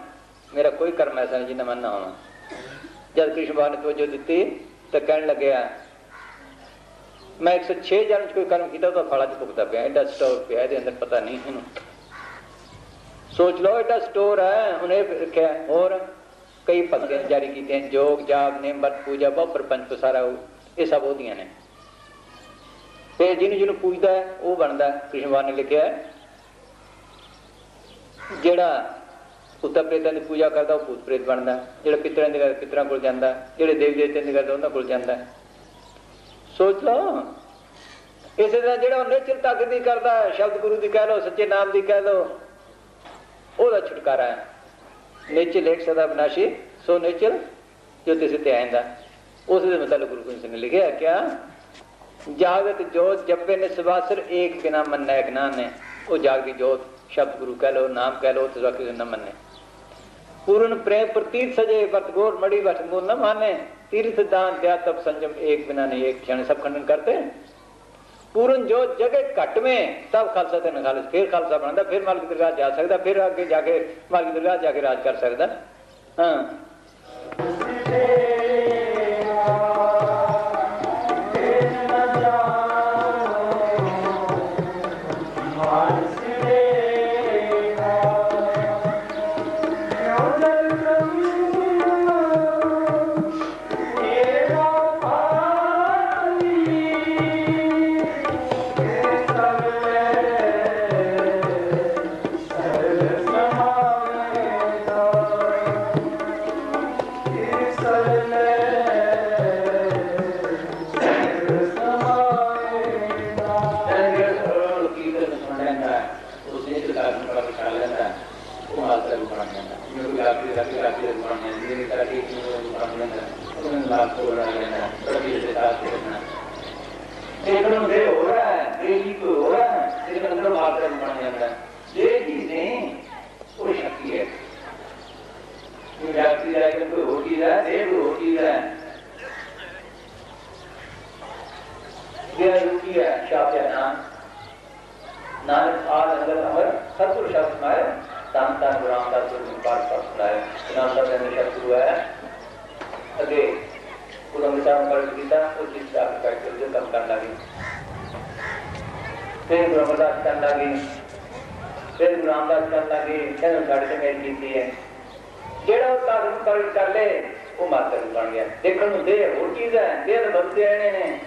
ਮੇਰਾ ਕੋਈ ਕਰਮ ਐਸਾ ਨਹੀਂ ਜਿੰਨਾ ਮੈਂ ਨਾ ਹੋਵਾਂ। ਜਦ ਕ੍ਰਿਸ਼ਨ ਭਗਵਾਨ ਨੇ ਤਵੱਜੋ ਦਿੱਤੀ, ਤਾਂ ਕਹਿਣ ਲੱਗਿਆ ਮੈਂ 106 ਜਨਮ ਚ ਕੋਈ ਕਰਮ ਕੀਤਾ ਤਾਂ ਫਲਾਂ ਚ ਭੁਗਤਾ ਪਿਆ, ਐਡਾ ਸਟੋਰ ਪਿਆ, ਇਹਦੇ ਅੰਦਰ ਪਤਾ ਨਹੀਂ ਇਹਨੂੰ। ਸੋਚ ਲਓ, ਐਡਾ ਸਟੋਰ ਹੈ ਉਹਨੇ ਰੱਖਿਆ ਹੋਰ ਕਈ ਭਗਤਾਂ ਜਾਰੀ ਕੀਤੇ ਹਨ, ਜੋਗ ਜਾਪ ਨੇਮ ਪੂਜਾ, ਬਹੁ ਪ੍ਰਪੰਚ, ਸਾਰਾ ਉਹ- ਇਹ ਸਭ ਉਹਦੀਆਂ ਨੇ। ਤੇ ਜਿਹਨੂੰ ਜਿਹਨੂੰ ਪੂਜਦਾ ਉਹ ਬਣਦਾ ਕ੍ਰਿਸ਼ਨ ਭਗਵਾਨ ਨੇ ਲਿਖਿਆ ਜਿਹੜਾ ਪੁੱਤਾਂ ਪ੍ਰੇਤਾਂ ਦੀ ਪੂਜਾ ਕਰਦਾ, ਉਹ ਭੂਤ ਪ੍ਰੇਤ ਬਣਦਾ ਹੈ। ਜਿਹੜਾ ਪਿਤਰਾਂ ਦੀ ਕਰਦਾ ਪਿਤਰਾਂ ਕੋਲ ਜਾਂਦਾ ਜਿਹੜੇ ਦੇਵੀ ਦੇਵਤਿਆਂ ਦੀ ਕਰਦਾ, ਉਹਨਾਂ ਕੋਲ ਜਾਂਦਾ ਸੋਚ। ਲਓ ਇਸੇ ਤਰ੍ਹਾਂ ਜਿਹੜਾ ਉਹ ਨੇਚਰ ਤੱਕ ਦੀ ਕਰਦਾ ਹੈ, ਸ਼ਬਦ ਗੁਰੂ ਦੀ ਕਹਿ ਲਓ ਸੱਚੇ ਨਾਮ ਦੀ ਕਹਿ ਲਓ ਉਹਦਾ ਛੁਟਕਾਰਾ ਹੈ। ਨੇਚਰ ਲੇਖ ਸਦਾ ਬਨਾਸ਼ੀ ਸੋ ਨੇਚਰ ਜੋ ਤਿਸ ਤੇ ਆਇੰਦਾ ਉਸ ਦੇ ਮਤਲਬ ਗੁਰੂ ਗੋਬਿੰਦ ਸਿੰਘ ਨੇ ਲਿਖਿਆ ਕਿਆ? ਜਾਗਤ ਜੋਤ ਜਪੇ ਨੇ ਸਵਾਸਰ ਏਕ ਬਿਨਾ ਮੰਨੈ ਇੱਕ ਨਾ ਨੇ। ਉਹ ਜਾਗਦੀ ਜੋਤ ਸ਼ਬਦ ਗੁਰੂ ਕਹਿ ਲੋ ਨਾਮ ਕਹਿ ਲੋ ਤਸਵਾ ਕੇ ਨਾ ਮੰਨੇ। ਪੂਰਨ ਪ੍ਰੇਮ ਪ੍ਰਤੀਤ ਸਜੇ ਵਰਤ ਗੋਰ ਮੜੀ ਵਟ ਮੂਲ न माने तीर्थ दान त्याग तप संयम एक बिना नहीं एक क्षण सब खंडन करते पूर्ण जो जगह घट में तब खालसा ते नखालस फिर खालसा बनता फिर मालिक दरगाह जा सकता फिर आगे जाके मालिक दरगाह जाके राज कर सकता हाँ ਇੱਕ ਇੱਕ ਅੰਦਰ ਮਾਰ ਕੇ ਬਣ ਜਾਂਦਾ ਹੈ ਇਹ ਚੀਜ਼ ਨਹੀਂ ਉਹ ਸ਼ਕਤੀ ਹੈ ਇਹ ਵਿਅਕਤੀ ਦਾ ਇੱਕ ਕੋਈ ਹੋਰ ਚੀਜ਼ ਹੈ ਇਹ ਕੋਈ ਹੋਰ ਚੀਜ਼ ਹੈ ਇਹ ਰੁਕੀ ਹੈ ਸ਼ਾਪ ਹੈ ਨਾਮ ਨਾਨਕ ਆਲ ਅੰਦਰ ਅਮਰ ਸਤਿਗੁਰ ਸ਼ਬਦ ਮਾਇ ਤਾਂ ਤਾਂ ਗੁਰਾਮ ਦਾ ਗੁਰੂ ਪਾਠ ਪਾਠ ਸੁਣਾਇਆ ਨਾਮ ਦਾ ਅੰਦਰ ਸ਼ਬਦ ਹੁਆ ਹੈ ਅੱਗੇ ਗੁਰੂ ਮਿਸਾਲ ਕਰ ਕੀਤਾ ਉਹ ਚੀਜ਼ ਦਾ ਕਰਕੇ ਜੋ ਕੰਮ ਕਰਨ ਲੱਗੀ ਫਿਰ ਗੁਰੂ ਅਮਰਦਾਸ ਕਰਨ ਲੱਗੀ ਫਿਰ ਗੁਰੂ ਰਾਮਦਾਸ ਕਰਨ ਲੱਗੀ ਕਹਿੰਦੇ ਸਾਡੇ ਤੇ ਮੇਲ ਕੀਤੀ ਹੈ। ਜਿਹੜਾ ਉਹ ਧਰਮ ਕਰ ਕਰ ਲੇ ਉਹ ਮਾਤਰ ਬਣ ਗਿਆ। ਦੇਖਣ ਨੂੰ ਦੇ ਹੋਰ ਚੀਜ਼ ਹੈ। ਦੇ ਬੰਦੇ ਆਣੇ ਨੇ।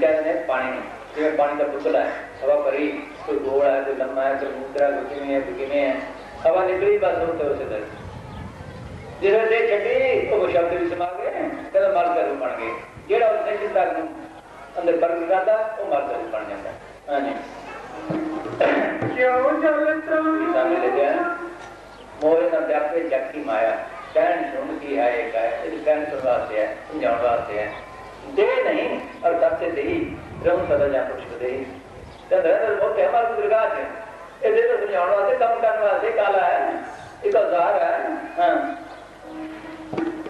ਕਹਿੰਦੇ ਨੇ ਪਾਣੀ। ਨੂੰ ਜਿਵੇਂ ਪਾਣੀ ਦਾ ਬੁੱਤਲਾ ਹੈ। ਹਵਾ ਭਰੀ, ਕੋਈ ਗੋਲ ਹੈ, ਕੋਈ ਲੰਮਾ ਹੈ, ਕੋਈ ਮੂਤਰਾ ਕੋਈ ਕਿਵੇਂ ਹੈ, ਕੋਈ ਕਿਵੇਂ ਹੈ। ਹਵਾ ਨਿਕਲੀ, ਬਸ ਉਹ ਤੇ ਉਸੇ ਦਰ ਜਿਹੜਾ ਦੇ ਛੱਡੀ, ਉਹ ਸ਼ਬਦ ਵਿੱਚ ਸਮਾ ਗਏ ਕਹਿੰਦਾ ਮਰ ਕਰੂ ਬਣ ਗਏ। ਜਿਹੜਾ ਉਸ ਨੇ ਜਿੱਦਾਂ ਨੂੰ ਅੰਦਰ ਬਰਕ ਕਰਦਾ, ਉਹ ਮਰ ਕਰੂ ਬਣ ਜਾਂਦਾ। ਹਾਂਜੀ ਕਿਉਂ ਜਲ ਤਮ ਸਾਹਮਣੇ ਲਿਖਿਆ ਮੋਹ ਨਾ ਵਿਆਪੇ ਜਗਤੀ ਮਾਇਆ ਕਹਿਣ ਸੁਣ ਕੀ ਹੈ ਇਹ ਹੈ ਇਹ ਕਹਿਣ ਸੁਣ ਵਾਸਤੇ ਹੈ ਸਮਝਾਉਣ ਵਾਸਤੇ ਹੈ ਦੇ ਨਹੀਂ ਔਰ ਸੱਚੇ ਦੇ ਹੀ ਰਹੂ ਸਦਾ ਜਾਂ ਕੁਛ ਦੇ ਹੀ ਤੇ ਦਰ ਉਹ ਕਹਿ ਮਾਰ ਦੁਰਗਾ ਹੈ ਇਹ ਦੇ ਤਾਂ ਸਮਝਾਉਣ ਵਾਸਤੇ ਕੰਮ ਕਰਨ ਵਾਸਤੇ ਕਾਲਾ ਹੈ ਇੱਕ ਹਜ਼ਾਰ ਹੈ ਹਾਂ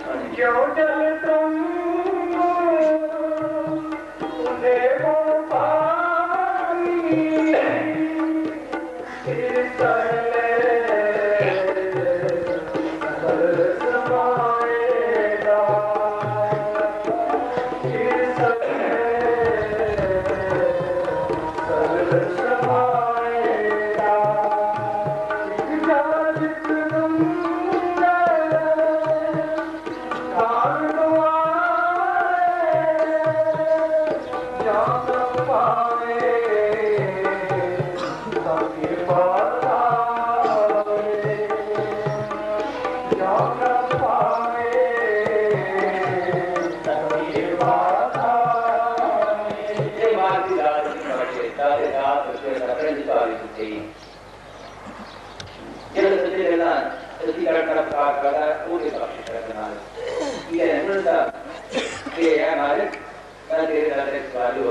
ਹਾਂਜੀ ਕਿਉਂ ਜਲ ਤਮ ਦੇਵੋ ਪਾਣੀ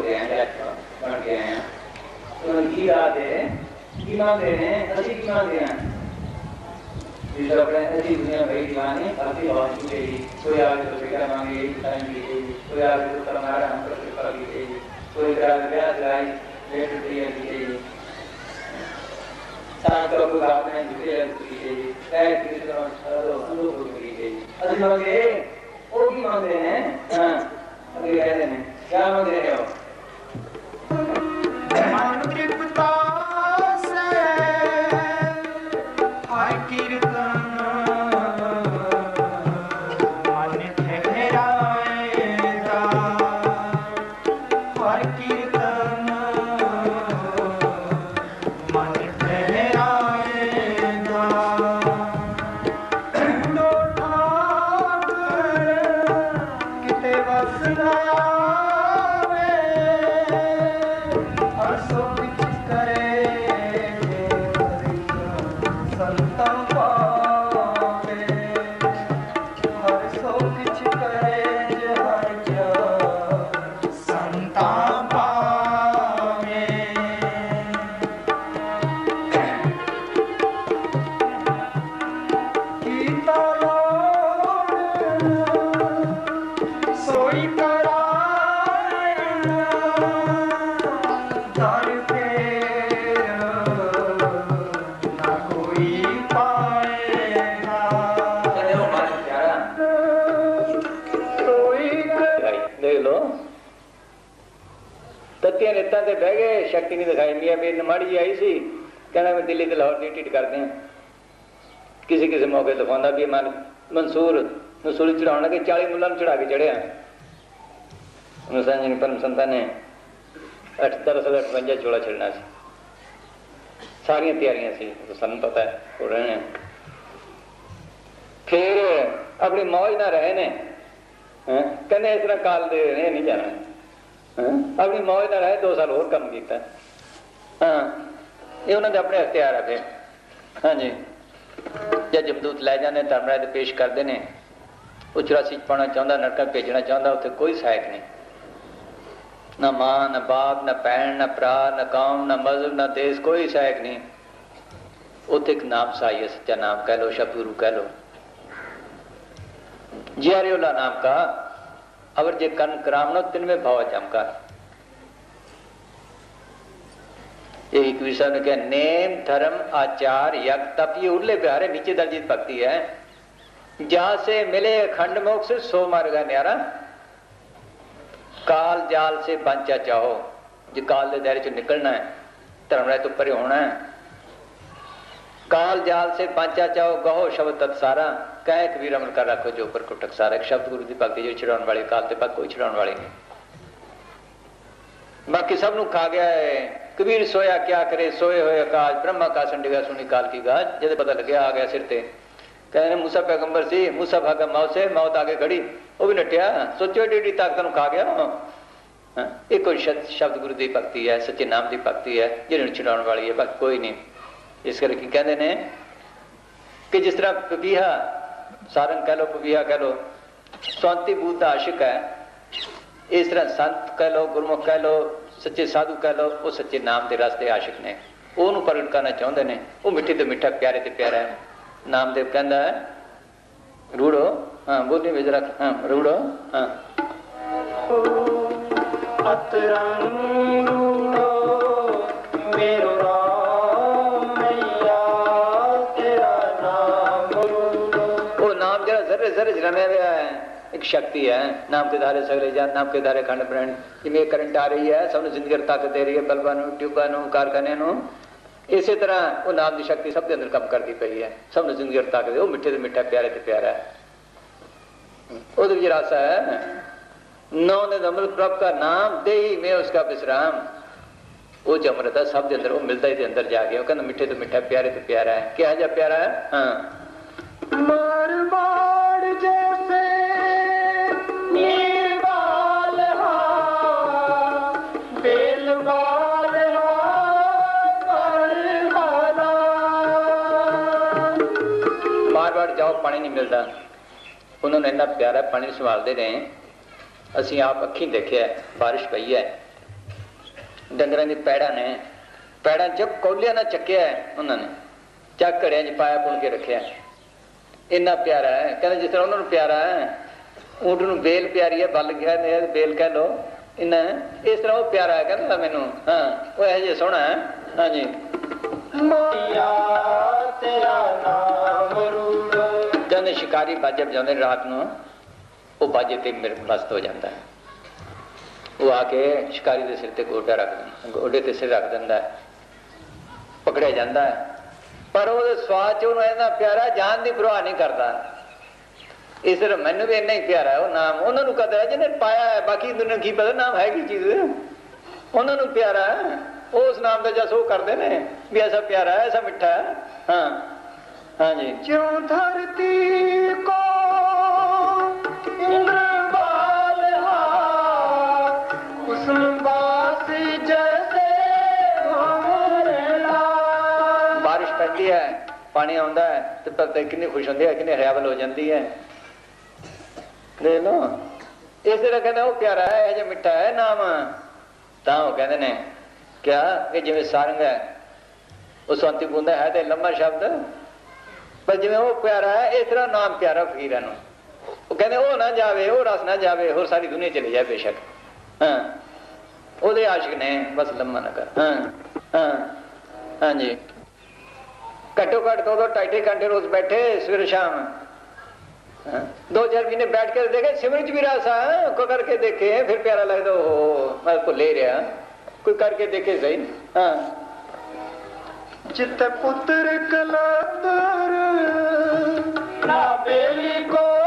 गए हैं बन गए हैं। तो गीरा दे की मांग रहे हैं, अच्छी की मांग रहे हैं। जिसका अपने अच्छी दुनिया भरी दीवानी अपनी भाव की देगी कोई आगे तो बेटा मांगे टाइम की देगी कोई आगे तो कमारा हम पर कृपा की देगी कोई ग्राहक ब्याज लाई लेट रुपया की देगी शांत प्रभु आपने दुखे की देगी तय कृष्ण सरलो अनुभ की देगी अच्छी मांगे, वो भी मांग रहे हैं। हाँ अभी कह रहे हैं। क्या मांग रहे हो? ਮਨ ਕਿਰਪਾ ਸੇ ਮੌਕੇ ਵੀ ਮਨ ਮਨਸੂਰ ਨੂੰ ਸੂਲੀ ਚੜਾਉਣ ਲੱਗੇ 40 ਮੁੱਲਾਂ ਨੂੰ ਚੜਾ ਕੇ ਚੜਿਆ ਉਹਨੂੰ ਸੰਜਨ ਪਰਮ ਸੰਤਾਂ ਨੇ 8 ਦਰਅਸਲ 58 ਚੋਲਾ ਛੱਡਣਾ ਸੀ। ਸਾਰੀਆਂ ਤਿਆਰੀਆਂ ਸੀ ਸਾਨੂੰ ਪਤਾ ਹੈ ਹੋ ਰਹੇ ਨੇ। ਫਿਰ ਆਪਣੀ ਮੌਜ ਨਾਲ ਰਹੇ ਨੇ। ਕਹਿੰਦੇ ਇਸ ਤਰ੍ਹਾਂ ਕਾਲ ਦੇ ਰਹੇ, ਨਹੀਂ ਜਾਣਾ। ਆਪਣੀ ਮੌਜ ਨਾਲ ਰਹੇ, ਦੋ ਸਾਲ ਹੋਰ ਕੰਮ ਕੀਤਾ। ਹਾਂ। ਇਹ ਉਹਨਾਂ ਦੇ ਆਪਣੇ ਅਖਤਿਆਰ ਆ ਫਿਰ। ਹਾਂਜੀ। ਜਦ ਜਮਦੂਤ ਲੈ ਜਾਂਦੇ ਧਰਮਰਾਜ ਦੇ ਪੇਸ਼ ਕਰਦੇ ਨੇ ਉਹ 84 ਚ ਪਾਉਣਾ ਚਾਹੁੰਦਾ ਨਰਕਾਂ ਭੇਜਣਾ ਚਾਹੁੰਦਾ ਉੱਥੇ ਕੋਈ ਸਹਾਇਕ ਨਹੀਂ ਨਾ ਮਾਂ ਨਾ ਬਾਪ ਨਾ ਭੈਣ ਨਾ ਭਰਾ ਨਾ ਕੌਮ ਨਾ ਮਜ਼ਹਬ ਨਾ ਦੇਸ਼ ਕੋਈ ਸਹਾਇਕ ਨਹੀਂ ਉੱਥੇ ਇੱਕ ਨਾਮ ਸਾਈ ਹੈ ਸੱਚਾ ਨਾਮ ਕਹਿ ਲੋ ਸ਼ਬਦ ਗੁਰੂ ਕਹਿ ਲੋ जियारियोला नाम का अवर जे कन करामनो तिन में भाव चमका ये एक विषय ने कहा नेम धर्म आचार यज्ञ तप ये उरले प्यारे नीचे दर्जित भक्ति है जहां से मिले अखंड मोक्ष सो मार्गा न्यारा काल जाल से बंचा चाहो जो काल के दायरे चो निकलना है धर्म तो परे होना है काल जाल से बांचा चाहो गहो शब्द तत्सारा कह कबीर अमल कर रखो जो ऊपर कुटक सारा एक शब्द गुरु ਦੀ ਭਗਤੀ ਜੋ ਛਡਾਉਣ ਵਾਲੀ ਕਾਲ ਤੇ ਪੱਕ ਕੋਈ ਛਡਾਉਣ ਵਾਲੀ ਨਹੀਂ ਬਾਕੀ ਸਭ ਨੂੰ ਖਾ ਗਿਆ ਹੈ ਕਬੀਰ ਸੋਇਆ ਕਿਆ ਕਰੇ? ਸੋਏ ਹੋਏ ਆਕਾਸ਼ ਬ੍ਰਹਮਾ ਕਾ ਸੰਡਿਗਾ ਸੁਣੀ ਕਾਲ ਕੀ ਗਾਜ? ਜਦ ਪਤਾ ਲੱਗਿਆ ਆ ਗਿਆ ਸਿਰ ਤੇ। ਕਹਿੰਦੇ ਨੇ ਮੂਸਾ ਪੈਗੰਬਰ ਸੀ, ਮੂਸਾ ਭਾਗਾ ਮੌਤ ਸੇ ਮੌਤ ਆਗੇ ਖੜੀ। ਉਹ ਵੀ ਨਟਿਆ ਸੋਚੋ ਏਡੀ ਤਾਕਤ ਨੂੰ ਖਾ ਗਿਆ ਇਹ ਕੋਈ ਸ਼ਬਦ ਗੁਰੂ ਦੀ ਭਗਤੀ ਹੈ, ਸੱਚੇ ਨਾਮ ਦੀ ਭਗਤੀ ਹੈ, ਜਿਹਨੂੰ ਛਡਾਉਣ ਵਾਲੀ ਹੈ ਬਾਕੀ ਕੋਈ ਨਹੀਂ ਇਸ ਕਰਕੇ ਕਹਿੰਦੇ ਨੇ ਕਿ ਜਿਸ ਤਰ੍ਹਾਂ ਪਪੀਹਾ ਸਾਰੰਗ ਕਹਿ ਲੋ ਪਪੀਹਾ ਕਹਿ ਲੋ ਸੌਂਤੀ ਬੂਤ ਦਾ ਆਸ਼ਿਕ ਹੈ। ਇਸ ਤਰ੍ਹਾਂ ਸੰਤ ਕਹਿ ਲੋ ਗੁਰਮੁਖ ਕਹਿ ਲੋ ਸੱਚੇ ਸਾਧੂ ਕਹਿ ਲਓ, ਉਹ ਸੱਚੇ ਨਾਮ ਦੇ ਰਸਤੇ ਆਸ਼ਿਕ ਨੇ। ਉਹਨੂੰ ਪ੍ਰਗਟ ਕਰਨਾ ਚਾਹੁੰਦੇ ਨੇ। ਉਹ ਮਿੱਠੇ ਤੇ ਮਿੱਠਾ, ਪਿਆਰੇ ਤੇ ਪਿਆਰਾ ਹੈ। ਨਾਮਦੇਵ ਕਹਿੰਦਾ ਹੈ, ਰੂੜੋ, ਹਾਂ, ਬੋਲੀ ਵਿੱਚ ਰੱਖ, ਹਾਂ, ਰੂੜੋ, ਹਾਂ। ਅਤਰੰਗੂੜੋ ਇੱਕ ਸ਼ਕਤੀ ਹੈ, ਨਾਮ ਕੇ ਧਾਰੇ ਸਗਲੇ ਜਾਨ ਨਾਮ ਕੇ ਧਾਰੇ ਖੰਡ ਪ੍ਰਣ ਜਿਵੇਂ ਕਰੰਟ ਆ ਰਹੀ ਹੈ ਸਭ ਨੂੰ ਜ਼ਿੰਦਗੀ ਤਾਕਤ ਦੇ ਰਹੀ ਹੈ, ਬਲਬਾਂ ਨੂੰ, ਟਿਊਬਾਂ ਨੂੰ, ਕਾਰਖਾਨਿਆਂ ਨੂੰ। ਇਸੇ ਤਰ੍ਹਾਂ ਉਹ ਨਾਮ ਦੀ ਸ਼ਕਤੀ ਸਭ ਦੇ ਅੰਦਰ ਕੰਮ ਕਰਦੀ ਪਈ ਹੈ। ਸਭ ਨੂੰ ਜ਼ਿੰਦਗੀ ਤਾਕਤ ਦੇ, ਉਹ ਮਿੱਠੇ ਤੇ ਮਿੱਠਾ, ਪਿਆਰੇ ਤੇ ਪਿਆਰਾ ਹੈ। ਉਹਦੇ ਵਿੱਚ ਰਸ ਹੈ, ਨੌ ਨੇ ਅਮृत ਪ੍ਰਭ ਦਾ ਨਾਮ ਦੇ ਮੈਂ ਉਸਕਾ ਵਿਸਰਾਮ ਉਹ ਜਮਰਤ ਹੈ, ਸਭ ਦੇ ਅੰਦਰ, ਉਹ ਮਿਲਦਾ ਹੀ ਦੇ ਅੰਦਰ ਜਾ ਗਿਆ ਉਹ ਕਹਿੰਦਾ ਮਿੱਠੇ ਤੇ ਮਿੱਠਾ, ਪਿਆਰੇ ਤੇ ਪਿਆਰਾ ਹੈ। ਕਿਹਾ ਜਾ ਪਿਆਰਾ ਹੈ? ਹਾਂ। ਮਾਰਵਾੜ ਜੈਸੇ ਬਾਰ-ਬਾਰ ਜਾਓ ਪਾਣੀ ਨਹੀਂ ਮਿਲਦਾ ਉਹਨਾਂ ਨੇ ਇੰਨਾ ਪਿਆਰਾ ਪਾਣੀ ਸੰਭਾਲਦੇ ਰਹੇ ਅਸੀਂ ਆਪ ਅੱਖੀਂ ਦੇਖਿਆ بارش ਪਈ ਹੈ ਡੰਗਰਾਂ ਦੀ ਪੈੜਾਂ ਨੇ ਪੈੜਾਂ ਜਬ ਕੌਲਿਆਂ ਨਾਲ ਚੱਕਿਆ ਉਹਨਾਂ ਨੇ ਚੱਕ ਘੜਿਆਂ 'ਚ ਪਾਇਆ ਪੁਣ ਕੇ ਰੱਖਿਆ ਇੰਨਾ ਪਿਆਰਾ ਹੈ ਕਹਿੰਦੇ ਜਿਸ ਤਰ੍ਹਾਂ ਉਹਨਾਂ ਨੂੰ ਪਿਆਰਾ ਹੈ ਊਂਟ ਨੂੰ ਬੇਲ ਪਿਆਰੀ ਹੈ ਬਲ ਗਿਆ ਨੇ ਬੇਲ ਕਹਿ ਲੋ ਇਹਨਾਂ ਇਸ ਤਰ੍ਹਾਂ ਉਹ ਪਿਆਰਾ ਕਹਿੰਦਾ ਮੈਨੂੰ। ਹਾਂ ਉਹ ਇਹ ਜੇ ਸੋਹਣਾ ਹੈ। ਹਾਂਜੀ। ਮਾਇਆ ਤੇਰਾ ਨਾਮ ਰੂੜੋ। ਕਹਿੰਦੇ ਸ਼ਿਕਾਰੀ ਬਾਜੇ ਵਜਾਉਂਦੇ ਰਾਤ ਨੂੰ ਉਹ ਬਾਜੇ ਤੇ ਮਿਰ ਮਸਤ ਹੋ ਜਾਂਦਾ ਹੈ। ਉਹ ਆ ਕੇ ਸ਼ਿਕਾਰੀ ਦੇ ਸਿਰ ਤੇ ਗੋਡਾ ਰੱਖ ਦਿੰਦਾ ਗੋਡੇ ਤੇ ਸਿਰ ਰੱਖ ਦਿੰਦਾ ਪਕੜਿਆ ਜਾਂਦਾ ਪਰ ਉਹਦੇ ਸਵਾਦ ਚ ਉਹਨੂੰ ਇੰਨਾ ਪਿਆਰਾ ਜਾਨ ਦੀ ਪਰਵਾਹ ਨਹੀਂ ਕਰਦਾ। ਇਹ ਸਿਰਫ ਮੈਨੂੰ ਵੀ ਇੰਨਾ ਹੀ ਪਿਆਰਾ ਹੈ ਉਹ ਨਾਮ ਉਹਨਾਂ ਨੂੰ ਕਦਰ ਹੈ ਜਿਹਨੇ ਪਾਇਆ ਹੈ ਬਾਕੀ ਦੁਨੀਆਂ ਕੀ ਪਤਾ ਨਾਮ ਹੈ ਕੀ ਚੀਜ਼। ਉਹਨਾਂ ਨੂੰ ਪਿਆਰਾ ਹੈ ਉਸ ਨਾਮ ਦਾ ਜਸ ਉਹ ਕਰਦੇ ਨੇ ਵੀ ਐਸਾ ਪਿਆਰਾ ਹੈ ਐਸਾ ਮਿੱਠਾ ਹੈ। ਹਾਂ ਹਾਂਜੀ। ਜਿਉਂ ਧਰਤੀ ਬਾਰਿਸ਼ ਪੈਂਦੀ ਹੈ ਪਾਣੀ ਆਉਂਦਾ ਹੈ ਤੇ ਪਤਾ ਕਿੰਨੀ ਖੁਸ਼ ਹੁੰਦੀ ਹੈ ਕਿੰਨੀ ਹਰਿਆਵਲ ਹੋ ਜਾਂਦੀ ਹੈ। ਲੈ ਲੋ ਇਸ ਤਰ੍ਹਾਂ ਕਹਿੰਦਾ, ਉਹ ਪਿਆਰਾ ਹੈ, ਇਹ ਜਿਹਾ ਮਿੱਠਾ ਹੈ, ਨਾਮ। ਤਾਂ ਉਹ ਕਹਿੰਦੇ ਨੇ, ਕਿਆ ਕਿ ਜਿਵੇਂ ਸਾਰੰਗ ਹੈ, ਉਹ ਸੰਤੀ ਬੁੰਦਾ ਹੈ ਤੇ ਲੰਮਾ ਸ਼ਬਦ। ਪਰ ਜਿਵੇਂ ਉਹ ਪਿਆਰਾ ਹੈ, ਇਸ ਤਰ੍ਹਾਂ ਨਾਮ ਪਿਆਰਾ ਫਕੀਰਾਂ ਨੂੰ ਉਹ ਕਹਿੰਦੇ, ਉਹ ਨਾ ਜਾਵੇ, ਉਹ ਰਸ ਨਾ ਜਾਵੇ, ਹੋਰ ਸਾਰੀ ਦੁਨੀਆ ਚਲੀ ਜਾਏ ਬੇਸ਼ੱਕ। ਹਾਂ। ਉਹਦੇ ਆਸ਼ਿਕ ਨੇ, ਬਸ ਲੰਮਾ ਨਾ ਕਰ। ਹਾਂ ਹਾਂ, ਹਾਂਜੀ। ਘੱਟੋ ਘੱਟ ਦੋ ਦੋ ਢਾਈ ਢਾਈ ਘੰਟੇ ਰੋਜ਼ ਬੈਠੇ ਸਵੇਰ ਸ਼ਾਮ। दो चार महीने बैठ कर देखे सिमरज भी रासा हाँ? को करके देखे फिर प्यारा लगता हो मैं को ले रहा कोई करके देखे सही हाँ। चित्त पुत्र कला ना बेली को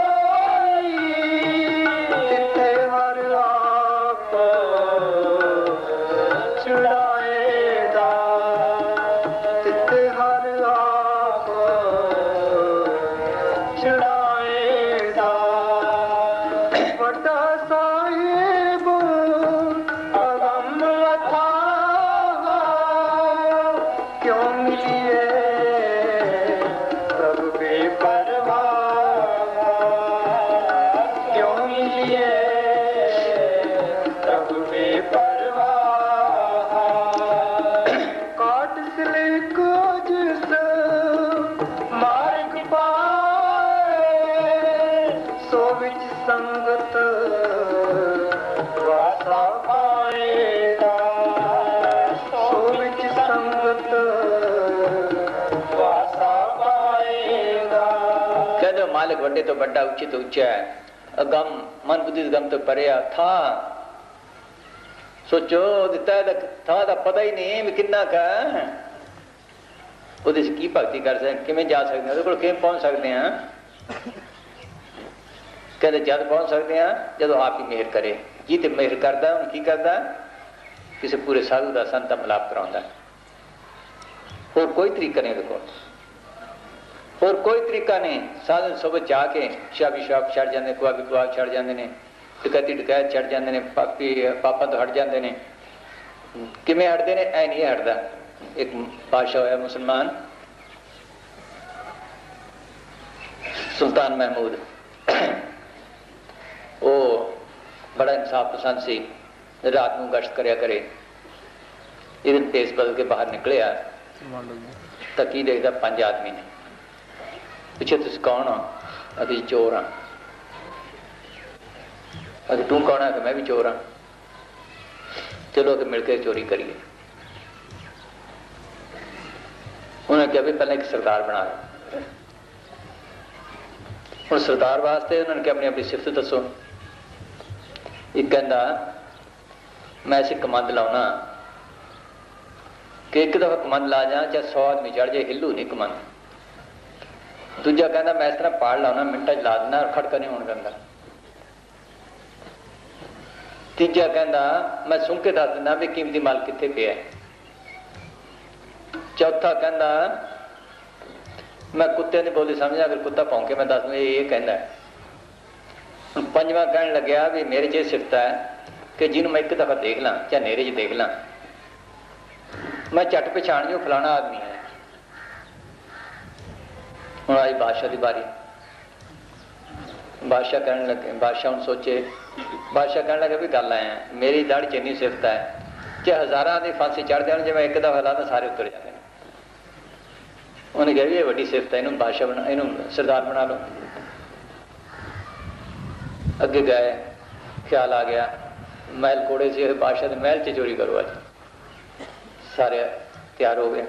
ਤੋਂ ਉੱਚਾ ਹੈ। ਅਗਮ ਮਨ ਬੁੱਧੀ ਗਮ ਤੋਂ ਪਰਿਆ ਥਾ। ਸੋਚੋ ਦਿੱਤਾ ਦਾ ਥਾ ਦਾ ਪਤਾ ਹੀ ਨਹੀਂ ਵੀ ਕਿੰਨਾ ਕਾ ਉਹਦੇ 'ਚ ਕੀ ਭਗਤੀ ਕਰ ਸਕਦੇ ਕਿਵੇਂ ਜਾ ਸਕਦੇ ਉਹਦੇ ਕੋਲ ਕਿਵੇਂ ਪਹੁੰਚ ਸਕਦੇ ਆ ਕਹਿੰਦੇ ਜਦ ਪਹੁੰਚ ਸਕਦੇ ਹਾਂ, ਜਦੋਂ ਆਪ ਹੀ ਮਿਹਰ ਕਰੇ। ਜੀ ਤੇ ਮਿਹਰ ਕਰਦਾ, ਹੁਣ ਕੀ ਕਰਦਾ? ਕਿਸੇ ਪੂਰੇ ਸਾਧੂ ਦਾ ਸੰਤ ਮਿਲਾਪ ਕਰਾਉਂਦਾ। ਹੋਰ ਕੋਈ ਤਰੀਕਾ ਨਹੀਂ ਉਹਦੇ ਕੋਲ। ਹੋਰ ਕੋਈ ਤਰੀਕਾ ਨਹੀਂ। ਸਾਧਨ ਸਭ ਜਾ ਕੇ ਸ਼ਾਬੀ ਸ਼ਾਬ ਛੱਡ ਜਾਂਦੇ ਕੁਆ ਵੀ ਕੁਆ ਛੱਡ ਜਾਂਦੇ ਨੇ ਟਕਤੀ ਟਕਾਇਤ ਛੱਡ ਜਾਂਦੇ ਨੇ ਪਾਪੀ ਪਾਪਾਂ ਤੋਂ ਹਟ ਜਾਂਦੇ ਨੇ। ਕਿਵੇਂ ਹਟਦੇ ਨੇ? ਐ ਨਹੀਂ ਹਟਦਾ। ਇੱਕ ਬਾਦਸ਼ਾਹ ਹੋਇਆ ਮੁਸਲਮਾਨ ਸੁਲਤਾਨ ਮਹਿਮੂਦ। ਉਹ ਬੜਾ ਇਨਸਾਫ ਪਸੰਦ ਸੀ। ਰਾਤ ਨੂੰ ਗਸ਼ਤ ਕਰਿਆ ਕਰੇ। ਇਹ ਦਿਨ ਪੇਸ ਬਦਲ ਕੇ ਬਾਹਰ ਨਿਕਲਿਆ। ਤਾਂ ਕੀ ਦੇਖਦਾ ਪੰਜ ਆਦਮੀ ਨੇ। ਪਿੱਛੇ ਤੁਸੀਂ ਕੌਣ ਹੋ? ਅਸੀਂ ਚੋਰ ਹਾਂ। ਅਸੀਂ ਤੂੰ ਕੌਣ ਹੈ ਕਿ ਮੈਂ ਵੀ ਚੋਰ ਹਾਂ? ਚਲੋ ਕਿ ਮਿਲ ਕੇ ਚੋਰੀ ਕਰੀਏ। ਉਹਨੇ ਕਿਹਾ ਵੀ ਪਹਿਲਾਂ ਇੱਕ ਸਰਦਾਰ ਬਣਾ ਲਓ ਹੁਣ ਸਰਦਾਰ ਵਾਸਤੇ ਉਹਨਾਂ ਨੇ ਕਿਹਾ ਆਪਣੀ ਆਪਣੀ ਸਿਫਤ ਦੱਸੋ। ਇੱਕ ਕਹਿੰਦਾ, ਮੈਂ ਐਸੀ ਕਮੰਦ ਲਾਉਣਾ। ਕਿ ਇੱਕ ਦਫਾ ਕਮੰਦ ਲਾ ਜਾ ਜਾਂ 100 ਆਦਮੀ ਚੜ ਜਾਏ, ਹਿੱਲੂ ਨਹੀਂ ਕਮੰਦ। ਦੂਜਾ ਕਹਿੰਦਾ, ਮੈਂ ਇਸ ਤਰ੍ਹਾਂ ਪਾੜ ਲਾਉਣਾ, ਮਿੰਟਾਂ 'ਚ ਲਾ ਦਿੰਦਾ, ਔਰ ਖੜਕਾ ਨਹੀਂ ਹੋਣ ਦਿੰਦਾ। ਤੀਜਾ ਕਹਿੰਦਾ, ਮੈਂ ਸੁਣ ਕੇ ਦੱਸ ਦਿੰਦਾ ਵੀ ਕੀਮਤੀ ਮਾਲ ਕਿੱਥੇ ਪਿਆ ਚੌਥਾ ਕਹਿੰਦਾ, ਮੈਂ ਕੁੱਤੇ ਦੀ ਬੋਲੀ ਸਮਝਾਂ ਅਗਰ ਕੁੱਤਾ ਭੌਂਕੇ ਮੈਂ ਦੱਸ ਦੂੰ, ਇਹ ਇਹ ਕਹਿੰਦਾ ਪੰਜਵਾਂ ਕਹਿਣ ਲੱਗਿਆ ਵੀ ਮੇਰੇ 'ਚ ਇਹ ਸਿਫਤ ਹੈ ਕਿ ਜਿਹਨੂੰ ਮੈਂ ਇੱਕ ਦਫਾ ਦੇਖ ਲਾਂ ਜਾਂ ਨੇਰੇ 'ਚ ਦੇਖ ਲਾਂ, ਮੈਂ ਝਟ ਪਛਾਣ ਜੂ ਫਲਾਣਾ ਆਦਮੀ ਹੈ। ਹੁਣ ਆਈ ਬਾਦਸ਼ਾਹ ਦੀ ਬਾਰੀ ਬਾਦਸ਼ਾਹ ਕਹਿਣ ਲੱਗੇ, ਬਾਦਸ਼ਾਹ ਹੁਣ ਸੋਚੇ, ਬਾਦਸ਼ਾਹ ਕਹਿਣ ਲੱਗੇ ਵੀ ਗੱਲ ਆਇਆ ਮੇਰੀ ਦਾੜੀ ਚ ਇੰਨੀ ਸਿਫਤ ਹੈ ਕਿ ਹਜ਼ਾਰਾਂ ਦੀ ਫਾਂਸੀ ਚੜ ਜਾਣ ਜੇ ਮੈਂ ਇੱਕ ਦਾ ਲਾ ਤਾਂ ਸਾਰੇ ਉਤਰ ਜਾਂਦੇ ਨੇ। ਉਹਨੇ ਕਿਹਾ ਵੀ ਇਹ ਵੱਡੀ ਸਿਫਤ ਹੈ ਇਹਨੂੰ ਬਾਦਸ਼ਾਹ ਬਣਾ, ਇਹਨੂੰ ਸਰਦਾਰ ਬਣਾ ਲਓ। ਅੱਗੇ ਗਏ, ਖਿਆਲ ਆ ਗਿਆ, ਮਹਿਲ ਕੋੜੇ ਸੀ ਬਾਦਸ਼ਾਹ ਦੇ ਮਹਿਲ 'ਚ ਚੋਰੀ ਕਰੋ ਅੱਜ। ਸਾਰੇ ਤਿਆਰ ਹੋ ਗਏ।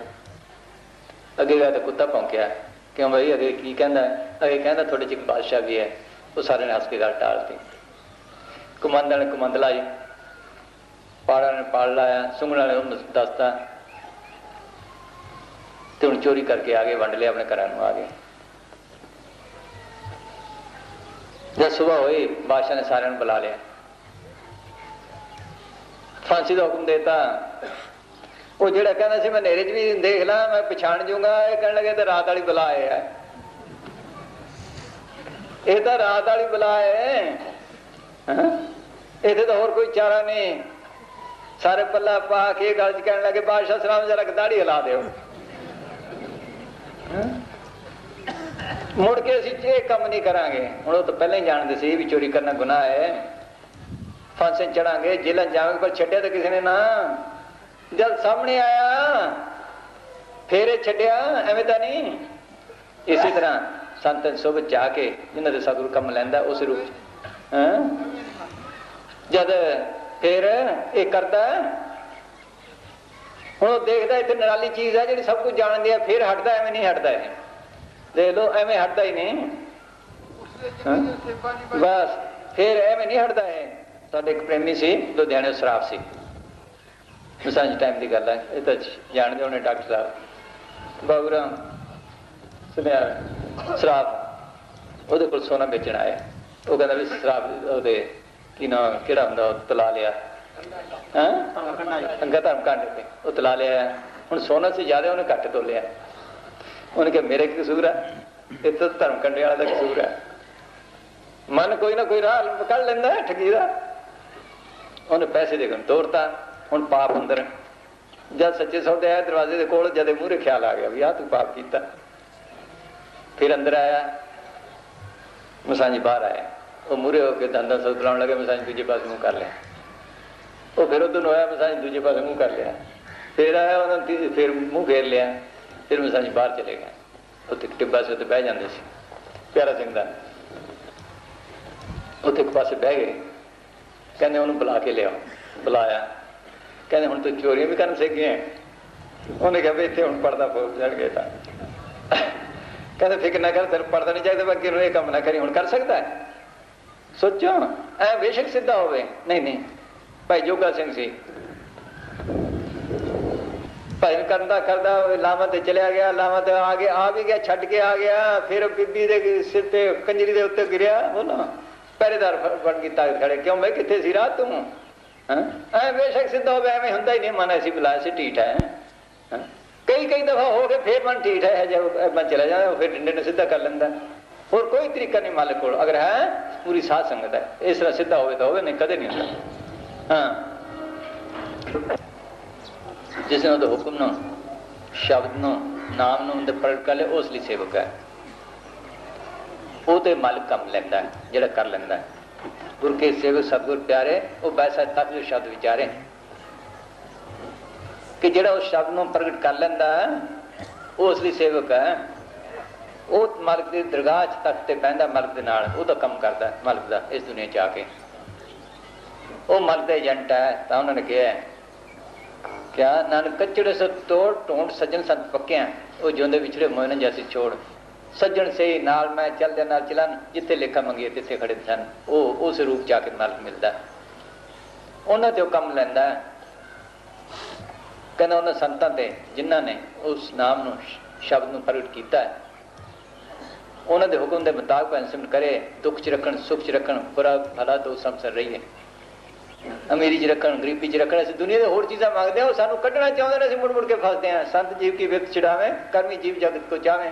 ਅੱਗੇ ਗਿਆ ਤਾਂ ਕੁੱਤਾ ਭੌਂਕਿਆ। ਕਿਉਂ ਬਈ? ਅਗੇ ਕੀ ਕਹਿੰਦਾ? ਅਗੇ ਕਹਿੰਦਾ ਤੁਹਾਡੇ 'ਚ ਇੱਕ ਬਾਦਸ਼ਾਹ ਵੀ ਹੈ। ਉਹ ਸਾਰਿਆਂ ਨੇ ਹੱਸ ਕੇ ਗੱਲ ਟਾਲਤੀ ਕਮਾਂਡਰ ਕਮੰਦ ਲਾਈ। ਪਾੜਾ ਨੇ ਪਾੜ ਲਾਇਆ, ਸੁੰਗਣਾ ਵਾਲੇ ਉਹਨੂੰ ਦੱਸਤਾ। ਤੇ ਹੁਣ ਚੋਰੀ ਕਰਕੇ ਆ ਗਏ, ਵੰਡ ਲਿਆ ਆਪਣੇ ਘਰਾਂ ਨੂੰ, ਆ ਗਏ। ਜਦ ਸਵੇਰ ਹੋਈ, ਬਾਦਸ਼ਾਹ ਨੇ ਸਾਰਿਆਂ ਨੂੰ ਬੁਲਾ ਲਿਆ। ਫਾਂਸੀ ਦਾ ਹੁਕਮ ਦੇਤਾ। ਉਹ ਜਿਹੜਾ ਕਹਿੰਦਾ ਸੀ, ਮੈਂ ਹਨੇਰੇ 'ਚ ਵੀ ਦੇਖ ਲਾਂ, ਮੈਂ ਪਛਾਣ ਜੂੰਗਾ। ਇਹ ਕਹਿਣ ਲੱਗੇ ਤੇ ਰਾਤ ਵਾਲੀ ਬੁਲਾ ਹੈ। ਇਹ ਤਾਂ ਰਾਤ ਵਾਲੀ ਬੁਲਾ ਹੈ। ਹੈਂ? ਤਾਂ ਹੋਰ ਕੋਈ ਚਾਰਾ ਨਹੀਂ। ਸਾਰੇ ਪੱਲਾ ਪਾ ਕੇ ਗੱਲ 'ਚ ਕਹਿਣ ਲੱਗੇ, ਬਾਦਸ਼ਾਹ ਸਲਾਮ ਜਰਾ ਦਾੜੀ ਹਿਲਾ ਦਿਓ। ਮੁੜ ਕੇ ਅਸੀਂ ਇਹ ਕੰਮ ਨਹੀਂ ਕਰਾਂਗੇ। ਹੁਣ ਉਹ ਤਾਂ ਪਹਿਲਾਂ ਹੀ ਜਾਣਦੇ ਸੀ ਵੀ ਚੋਰੀ ਕਰਨਾ ਗੁਨਾਹ ਹੈ। ਫਾਂਸੇ ਚੜਾਂਗੇ, ਜੇਲ੍ਹਾਂ ਜਾਵਾਂਗੇ, ਪਰ ਛੱਡਿਆ ਤਾਂ ਕਿਸੇ ਨੇ ਨਾ। ਜਦ ਸਾਹਮਣੇ ਆਇਆ, ਫੇਰ ਇਹ ਛੱਡਿਆ, ਐਵੇਂ ਤਾਂ ਨਹੀਂ? ਇਸੇ ਤਰ੍ਹਾਂ ਸੰਤਨ ਸੁਭ ਜਾ ਕੇ ਜਿਨ੍ਹਾਂ ਦੇ ਸਤਿਗੁਰੂ ਕੰਮ ਲੈਂਦਾ, ਉਸ ਰੂਪ ਚ। ਜਦ ਫਿਰ ਇਹ ਕਰਦਾ, ਹੁਣ ਉਹ ਦੇਖਦਾ ਇੱਥੇ ਨਰਾਲੀ ਚੀਜ਼ ਹੈ ਜਿਹੜੀ ਸਭ ਕੁਝ ਜਾਣਦੀ ਹੈ ਫਿਰ ਹਟਦਾ, ਐਵੇਂ ਨਹੀਂ ਹਟਦਾ ਇਹ। ਦੇਖ ਲਓ, ਐਵੇਂ ਹਟਦਾ ਹੀ ਨਹੀਂ। ਬਸ, ਫਿਰ ਐਵੇਂ ਨਹੀਂ ਹਟਦਾ ਇਹ। ਸਾਡੇ ਇੱਕ ਪ੍ਰੇਮੀ ਸੀ, ਲੁਧਿਆਣੇ ਸ਼ਰਾਬ ਸੀ। ਮਸਾਂਜ ਟਾਈਮ ਦੀ ਗੱਲ ਹੈ ਇਹ ਤਾਂ ਜਾਣਦੇ ਹੋਣੇ ਡਾਕਟਰ ਸਾਹਿਬ। ਬਾਬੂਰਾਮ ਸੁਣਿਆ ਸ਼ਰਾਬ, ਉਹਦੇ ਕੋਲ ਸੋਨਾ ਵੇਚਣ ਆਇਆ ਉਹ ਕਹਿੰਦਾ ਵੀ ਸ਼ਰਾਬ ਉਹਦੇ, ਕੀ ਨਾ, ਕਿਹੜਾ ਹੁੰਦਾ, ਉਹ ਤਲਾ ਲਿਆ। ਹਾਂ? ਅੰਗਾ ਧਰਮ ਕਾਂਡੇ ਤੇ, ਉਹ ਤਲਾ ਲਿਆ। ਹੁਣ ਸੋਨਾ ਸੀ, ਜ਼ਿਆਦਾ ਉਹਨੇ ਘੱਟ ਤੋਲਿਆ। ਉਹਨੇ ਕਿਹਾ, ਮੇਰੇ ਕੀ ਕਸੂਰ ਹੈ ਇਹ ਤਾਂ ਧਰਮ ਕੰਡੇ ਵਾਲਾ ਦਾ ਕਸੂਰ ਹੈ ਮਨ ਕੋਈ ਨਾ ਕੋਈ ਰਾਹ ਕੱਢ ਲੈਂਦਾ ਹੈ ਦਾ। ਉਹਨੇ ਪੈਸੇ ਦੇ ਕੇ ਤੋਰਤਾ। ਹੁਣ ਪਾਪ ਅੰਦਰ ਜਦ ਸੱਚੇ ਸੌਦੇ ਆਇਆ, ਦਰਵਾਜ਼ੇ ਦੇ ਕੋਲ ਜਦੇ ਮੂਹਰੇ ਖਿਆਲ ਆ ਗਿਆ ਵੀ ਆ ਤੂੰ ਪਾਪ ਕੀਤਾ। ਫਿਰ ਅੰਦਰ ਆਇਆ, ਮਸਾਂਜੀ ਬਾਹਰ ਆਇਆ। ਉਹ ਮੂਹਰੇ ਹੋ ਕੇ ਦੰਦਾਂ ਸੋਧ ਲਾਉਣ ਲੱਗੇ, ਮਸਾਂਜੀ ਦੂਜੇ ਪਾਸੇ ਮੂੰਹ ਕਰ ਲਿਆ। ਉਹ ਫਿਰ ਉਧਰ ਨੂੰ ਆਇਆ, ਮਸਾਂਜੀ ਦੂਜੇ ਪਾਸੇ ਮੂੰਹ ਕਰ ਲਿਆ। ਫਿਰ ਆਇਆ, ਉਹਨਾਂ ਨੇ ਫਿਰ ਮੂੰਹ ਫੇਰ ਲਿਆ। ਫਿਰ ਮਸਾਂਜੀ ਬਾਹਰ ਚਲੇ ਗਿਆ ਉੱਥੇ ਟਿੱਬਾ ਸੀ ਉੱਤੇ ਬਹਿ ਜਾਂਦੇ ਸੀ। ਪਿਆਰਾ ਸਿੰਘ ਦਾ। ਉੱਥੇ ਇੱਕ ਪਾਸੇ ਬਹਿ ਗਏ। ਕਹਿੰਦੇ ਉਹਨੂੰ ਬੁਲਾ ਕੇ ਲਿਆਓ। ਬੁਲਾਇਆ। ਕਹਿੰਦੇ ਹੁਣ ਤੂੰ ਚੋਰੀਆਂ ਵੀ ਕਰਨ ਸਿੱਖ ਗਿਆ। ਉਹਨੇ ਕਿਹਾ ਵੀ ਇੱਥੇ ਹੁਣ ਪਰਦਾ ਫੋਕ ਜੜ ਤਾਂ। ਕਹਿੰਦੇ ਫਿਕਰ ਨਾ ਕਰ, ਤੈਨੂੰ ਪਰਦਾ ਨਹੀਂ ਚਾਹੀਦਾ, ਬਾਕੀ ਇਹ ਕੰਮ ਨਾ ਕਰੀ, ਹੁਣ ਕਰ ਸਕਦਾ ਹੈ। ਸੋਚੋ ਐ ਬੇਸ਼ੱਕ ਸਿੱਧਾ ਹੋਵੇ। ਨਹੀਂ ਨਹੀਂ, ਭਾਈ ਜੋਗਾ ਸਿੰਘ ਸੀ। ਭਾਈ ਕਰਦਾ ਕਰਦਾ ਲਾਵਾਂ ਤੇ ਚਲਿਆ ਗਿਆ, ਲਾਵਾਂ ਤੇ ਆ ਗਿਆ, ਆ ਵੀ ਗਿਆ, ਛੱਡ ਕੇ ਆ ਗਿਆ, ਫਿਰ ਬੀਬੀ ਦੇ ਸਿਰ ਤੇ ਕੰਜਰੀ ਦੇ ਉੱਤੇ ਗਿਰਿਆ, ਬੋਲਾ। ਪਹਿਰੇਦਾਰ ਫ- ਬਣ ਕੇ ਤਾਕ ਖੜੇ, ਕਿਉਂ ਮੈਂ ਕਿੱਥੇ ਸੀ ਰਾਤ ਤੂੰ? ਐ ਬੇਸ਼ੱਕ ਸਿੱਧਾ ਹੋਵੇ ਐਵੇਂ ਹੁੰਦਾ ਹੀ ਨਹੀਂ, ਮਨ ਐਸੀ ਬੁਲਾਇਆ ਸੀ, ਢੀਠ ਹੈ। ਕਈ ਕਈ ਦਫਾ ਹੋ ਕੇ ਫੇਰ ਮਨ ਢੀਠ ਹੈ ਜਦ ਮੈਂ ਚਲਾ ਜਾਂਦਾ ਫਿਰ ਡੰਡੇ ਨੂੰ ਸਿੱਧਾ ਕਰ ਲੈਂਦਾ। ਹੋਰ ਕੋਈ ਤਰੀਕਾ ਨਹੀਂ ਮਾਲਕ ਕੋਲ। ਅਗਰ ਹੈ, ਪੂਰੀ ਸਾਧ ਸੰਗਤ ਹੈ। ਇਸ ਤਰ੍ਹਾਂ ਸਿੱਧਾ ਹੋਵੇ ਤਾਂ ਹੋਵੇ, ਨਹੀਂ ਕਦੇ ਨਹੀਂ ਹੁੰਦਾ। ਹਾਂ। ਜਿਸ ਨੇ ਹੁਕਮ ਨੂੰ, ਸ਼ਬਦ ਨੂੰ, ਨਾਮ ਨੂੰ ਉਹਦੇ ਪ੍ਰਗਟ ਕਰ ਲੈ ਉਸ ਲਈ ਸੇਵਕ ਹੈ। ਉਹ ਤੇ ਮਾਲਕ ਕੰਮ ਲੈਂਦਾ ਜਿਹੜਾ ਕਰ ਲੈਂਦਾ ਹੈ। ਗੁਰ ਕੇ ਸੇਵਕ ਸਤਿਗੁਰ ਪਿਆਰੇ, ਉਹ ਵੈਸਾ ਤੱਕ ਜੋ ਸ਼ਬਦ ਵਿਚਾਰੇ। ਕਿ ਜਿਹੜਾ ਉਸ ਸ਼ਬਦ ਨੂੰ ਪ੍ਰਗਟ ਕਰ ਲੈਂਦਾ ਉਹ ਅਸਲੀ ਸੇਵਕ ਹੈ। ਉਹ ਮਾਲਕ ਦੀ ਦਰਗਾਹ 'ਚ ਤਖਤ ਤੇ ਬਹਿੰਦਾ ਮਾਲਕ ਦੇ ਨਾਲ, ਉਹ ਤਾਂ ਕੰਮ ਕਰਦਾ ਹੈ, ਮਾਲਕ ਦਾ, ਇਸ ਦੁਨੀਆ 'ਚ ਆ ਕੇ। ਉਹ ਮਾਲਕ ਦਾ ਏਜੰਟ ਹੈ, ਤਾਂ ਉਹਨਾਂ ਨੇ ਕਿਹਾ ਕਿਆ ਨਾਨਕ ਕਚੜੇ ਸ ਤੋੜ ਟੋਂਟ ਸੱਜਣ ਸੰਤ ਪੱਕਿਆਂ, ਉਹ ਜਿਉਂਦੇ ਵਿਛੜੇ ਮੋਇਨ ਜੈਸੀ ਛੋੜ। ਸੱਜਣ ਸੇ ਨਾਲ ਮੈਂ ਚੱਲ ਦੇ ਨਾਲ ਚਲਨ, ਜਿੱਥੇ ਲੇਖਾ ਮੰਗੀਏ ਤਿੱਥੇ ਖੜੇ ਸਨ। ਉਹ ਉਸ ਰੂਪ ਚ ਆ ਕੇ ਮਾਲਕ ਮਿਲਦਾ। ਉਹਨਾਂ ਤੇ ਉਹ ਕੰਮ ਲੈਂਦਾ। ਕਹਿੰਦਾ ਉਹਨਾਂ ਸੰਤਾਂ ਤੇ ਜਿਨ੍ਹਾਂ ਨੇ ਉਸ ਨਾਮ ਨੂੰ ਸ਼ਬਦ ਨੂੰ ਪ੍ਰਗਟ ਕੀਤਾ। ਉਹਨਾਂ ਦੇ ਹੁਕਮ ਦੇ ਮੁਤਾਬਕ ਭਜਨ ਕਰੇ, ਦੁੱਖ ਚ ਰੱਖਣ, ਸੁੱਖ ਚ ਰੱਖਣ, ਬੁਰਾ ਭਲਾ ਦੋ ਸਮਸਰ ਰਹੀਏ। ਅਮੀਰੀ ਚ ਰੱਖਣ, ਗਰੀਬੀ ਚ ਰੱਖਣ, ਅਸੀਂ ਦੁਨੀਆ ਦੇ ਹੋਰ ਚੀਜ਼ਾਂ ਮੰਗਦੇ ਹਾਂ, ਉਹ ਸਾਨੂੰ ਕੱਢਣਾ ਚਾਹੁੰਦੇ ਨੇ, ਅਸੀਂ ਮੁੜ ਮੁੜ ਕੇ ਫਸਦੇ ਹਾਂ। ਸੰਤ ਜੀਵ ਕੀ ਵਿਕਤ ਛਡਾਵੇ, ਕਰਮੀ ਜੀਵ ਜਗਤ ਕੋ ਚਾਵੇ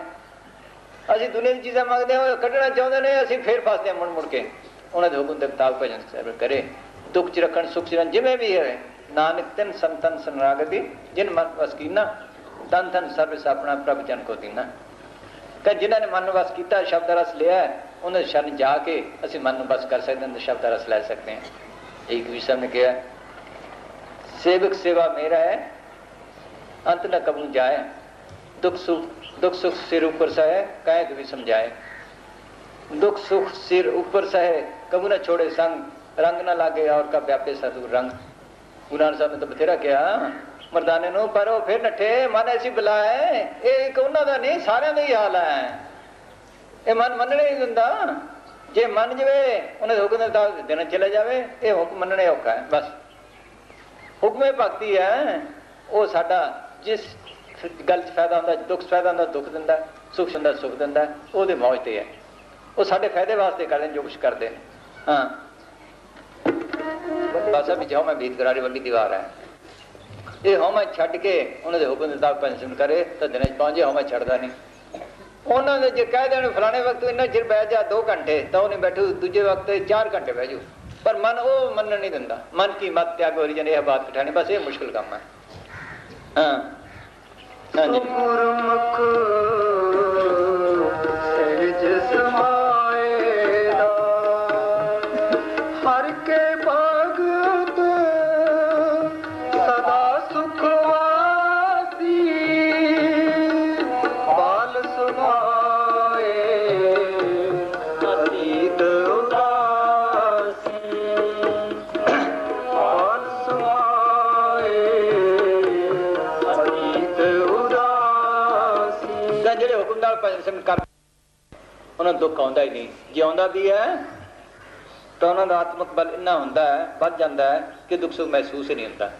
ਅਸੀਂ ਦੁਨੀਆਂ ਦੀ ਚੀਜ਼ਾਂ ਮੰਗਦੇ ਹਾਂ ਕੱਢਣਾ ਚਾਹੁੰਦੇ ਨੇ, ਅਸੀਂ ਫੇਰ ਫਸਦੇ ਹਾਂ ਮੁੜ ਮੁੜ ਕੇ। ਉਹਨਾਂ ਦੇ ਹੁਕਮ ਦੇ ਮੁਤਾਬਕ ਭਜਨ ਸੇਵਨ ਕਰੇ। ਦੁੱਖ ਚ ਰੱਖਣ, ਸੁਖ ਚ ਰੱਖਣ ਜਿਵੇਂ ਵੀ ਹੈ। ਨਾਨਕ ਤਨ ਸੰਤਨ ਸੰਰਾਗਤੀ ਜਿਨ ਮਨ ਵਸ ਕੀਨਾ ਤਨ ਤਨ ਸਰਵਿਸ ਆਪਣਾ ਪ੍ਰਭ ਜਨ ਕੋ ਦੀਨਾ। ਕਿ ਜਿਨ੍ਹਾਂ ਨੇ ਮਨ ਨੂੰ ਵਸ ਕੀਤਾ, ਸ਼ਬਦ ਰਸ ਲਿਆ, ਉਹਨਾਂ ਸ਼ਰਨ ਜਾ ਕੇ ਅਸੀਂ ਮਨ ਨੂੰ ਬਸ ਕਰ ਸਕਦੇ ਹਾਂ ਸ਼ਬਦ ਰਸ ਲੈ ਸਕਦੇ ਹਾਂ। ਇੱਕ ਵੀ ਸਭ ਨੇ ਕਿਹਾ, ਸੇਵਕ ਸੇਵਾ ਮੇਰਾ ਹੈ, ਅੰਤ ਨਾ ਕਬੂ ਜਾਏ। ਦੁੱਖ ਸੁਖ दुख सुख सिर ऊपर सहे कहे कभी समझाए दुख सुख सिर ऊपर सहे कबू न छोड़े संग रंग न लागे और का व्यापे सतुर रंग ਗੁਰੂ ਨਾਨਕ ਸਾਹਿਬ ਨੇ ਤਾਂ ਬਥੇਰਾ ਕਿਹਾ ਮਰਦਾਨੇ ਨੂੰ ਪਰ ਉਹ ਫਿਰ ਨੱਠੇ ਮਨ ਐਸੀ ਬੁਲਾਏ ਇਹ ਇੱਕ ਉਹਨਾਂ ਦਾ ਨਹੀਂ ਸਾਰਿਆਂ ਦਾ ਹੀ ਹਾਲ ਹੈ ਇਹ ਮਨ ਮੰਨਣੇ ਨਹੀਂ ਦਿੰਦਾ ਜੇ ਮੰਨ ਜਵੇ ਉਹਨੇ ਹੁਕਮ ਦਾ ਦਿਨ ਚਲੇ ਜਾਵੇ ਇਹ ਹੁਕਮ ਮੰਨਣੇ ਔਖਾ ਹੈ ਬਸ ਹੁਕਮੇ ਭਗਤੀ ਹੈ ਉਹ ਸਾਡਾ ਜਿਸ ਗੱਲ 'ਚ ਫਾਇਦਾ ਹੁੰਦਾ, ਦੁੱਖ ਫਾਇਦਾ ਹੁੰਦਾ, ਦੁੱਖ ਦਿੰਦਾ, ਸੁਖ 'ਚ ਹੁੰਦਾ, ਸੁਖ ਦਿੰਦਾ, ਉਹਦੇ ਮੌਜ ਤੇ ਹੈ। ਉਹ ਸਾਡੇ ਫਾਇਦੇ ਵਾਸਤੇ ਕਰਦੇ ਜੋ ਕੁਛ ਕਰਦੇ ਨੇ। ਹਾਂ। ਬਸ ਅਭੀ ਜਾਓ, ਮੈਂ ਬੀਤ ਕਰਾਰੀ ਵੱਡੀ ਦੀਵਾਰ ਹੈ। ਇਹ ਹਉਮੈ ਛੱਡ ਕੇ ਉਹਨਾਂ ਦੇ ਹੁਕਮ ਦੇ ਤਾਬ ਪੈਨਸ਼ਨ ਕਰੇ, ਤਾਂ ਦਿਨ 'ਚ ਪਹੁੰਚੇ ਹਉਮੈ ਛੱਡਦਾ ਨਹੀਂ। ਉਹਨਾਂ ਨੇ ਜੇ ਕਹਿ ਦੇਣ, ਫਲਾਣੇ ਵਕਤ ਇੰਨਾ ਚਿਰ ਬਹਿ ਜਾ 2 ਘੰਟੇ, ਤਾਂ ਉਹਨੇ ਬੈਠੂ, ਦੂਜੇ ਵਕਤ 4 ਘੰਟੇ ਬਹਿ ਜੂ ਪਰ ਮਨ ਉਹ ਮੰਨਣ ਨਹੀਂ ਦਿੰਦਾ। ਮਨ ਕੀ ਮਤ ਤਿਆਗ ਹੋ ਰਹੀ ਜਨ ਇਹ ਬਾਤ ਕਠਾਣੀ ਬਸ ਇਹ ਮੁਸ਼ਕਿਲ ਕੰਮ ਹੈ। ਹਾਂ। ਹਾਂਜੀ ਗੁਰਮੁਖ ਸਹਿਜ ਉਹਨਾਂ ਦੁੱਖ ਆਉਂਦਾ ਹੀ ਨਹੀਂ। ਜੇ ਆਉਂਦਾ ਵੀ ਹੈ, ਤਾਂ ਉਹਨਾਂ ਦਾ ਆਤਮਿਕ ਬਲ ਇੰਨਾ ਹੁੰਦਾ ਹੈ, ਵੱਧ ਜਾਂਦਾ ਹੈ ਕਿ ਦੁੱਖ ਸੁੱਖ ਮਹਿਸੂਸ ਹੀ ਨਹੀਂ ਹੁੰਦਾ।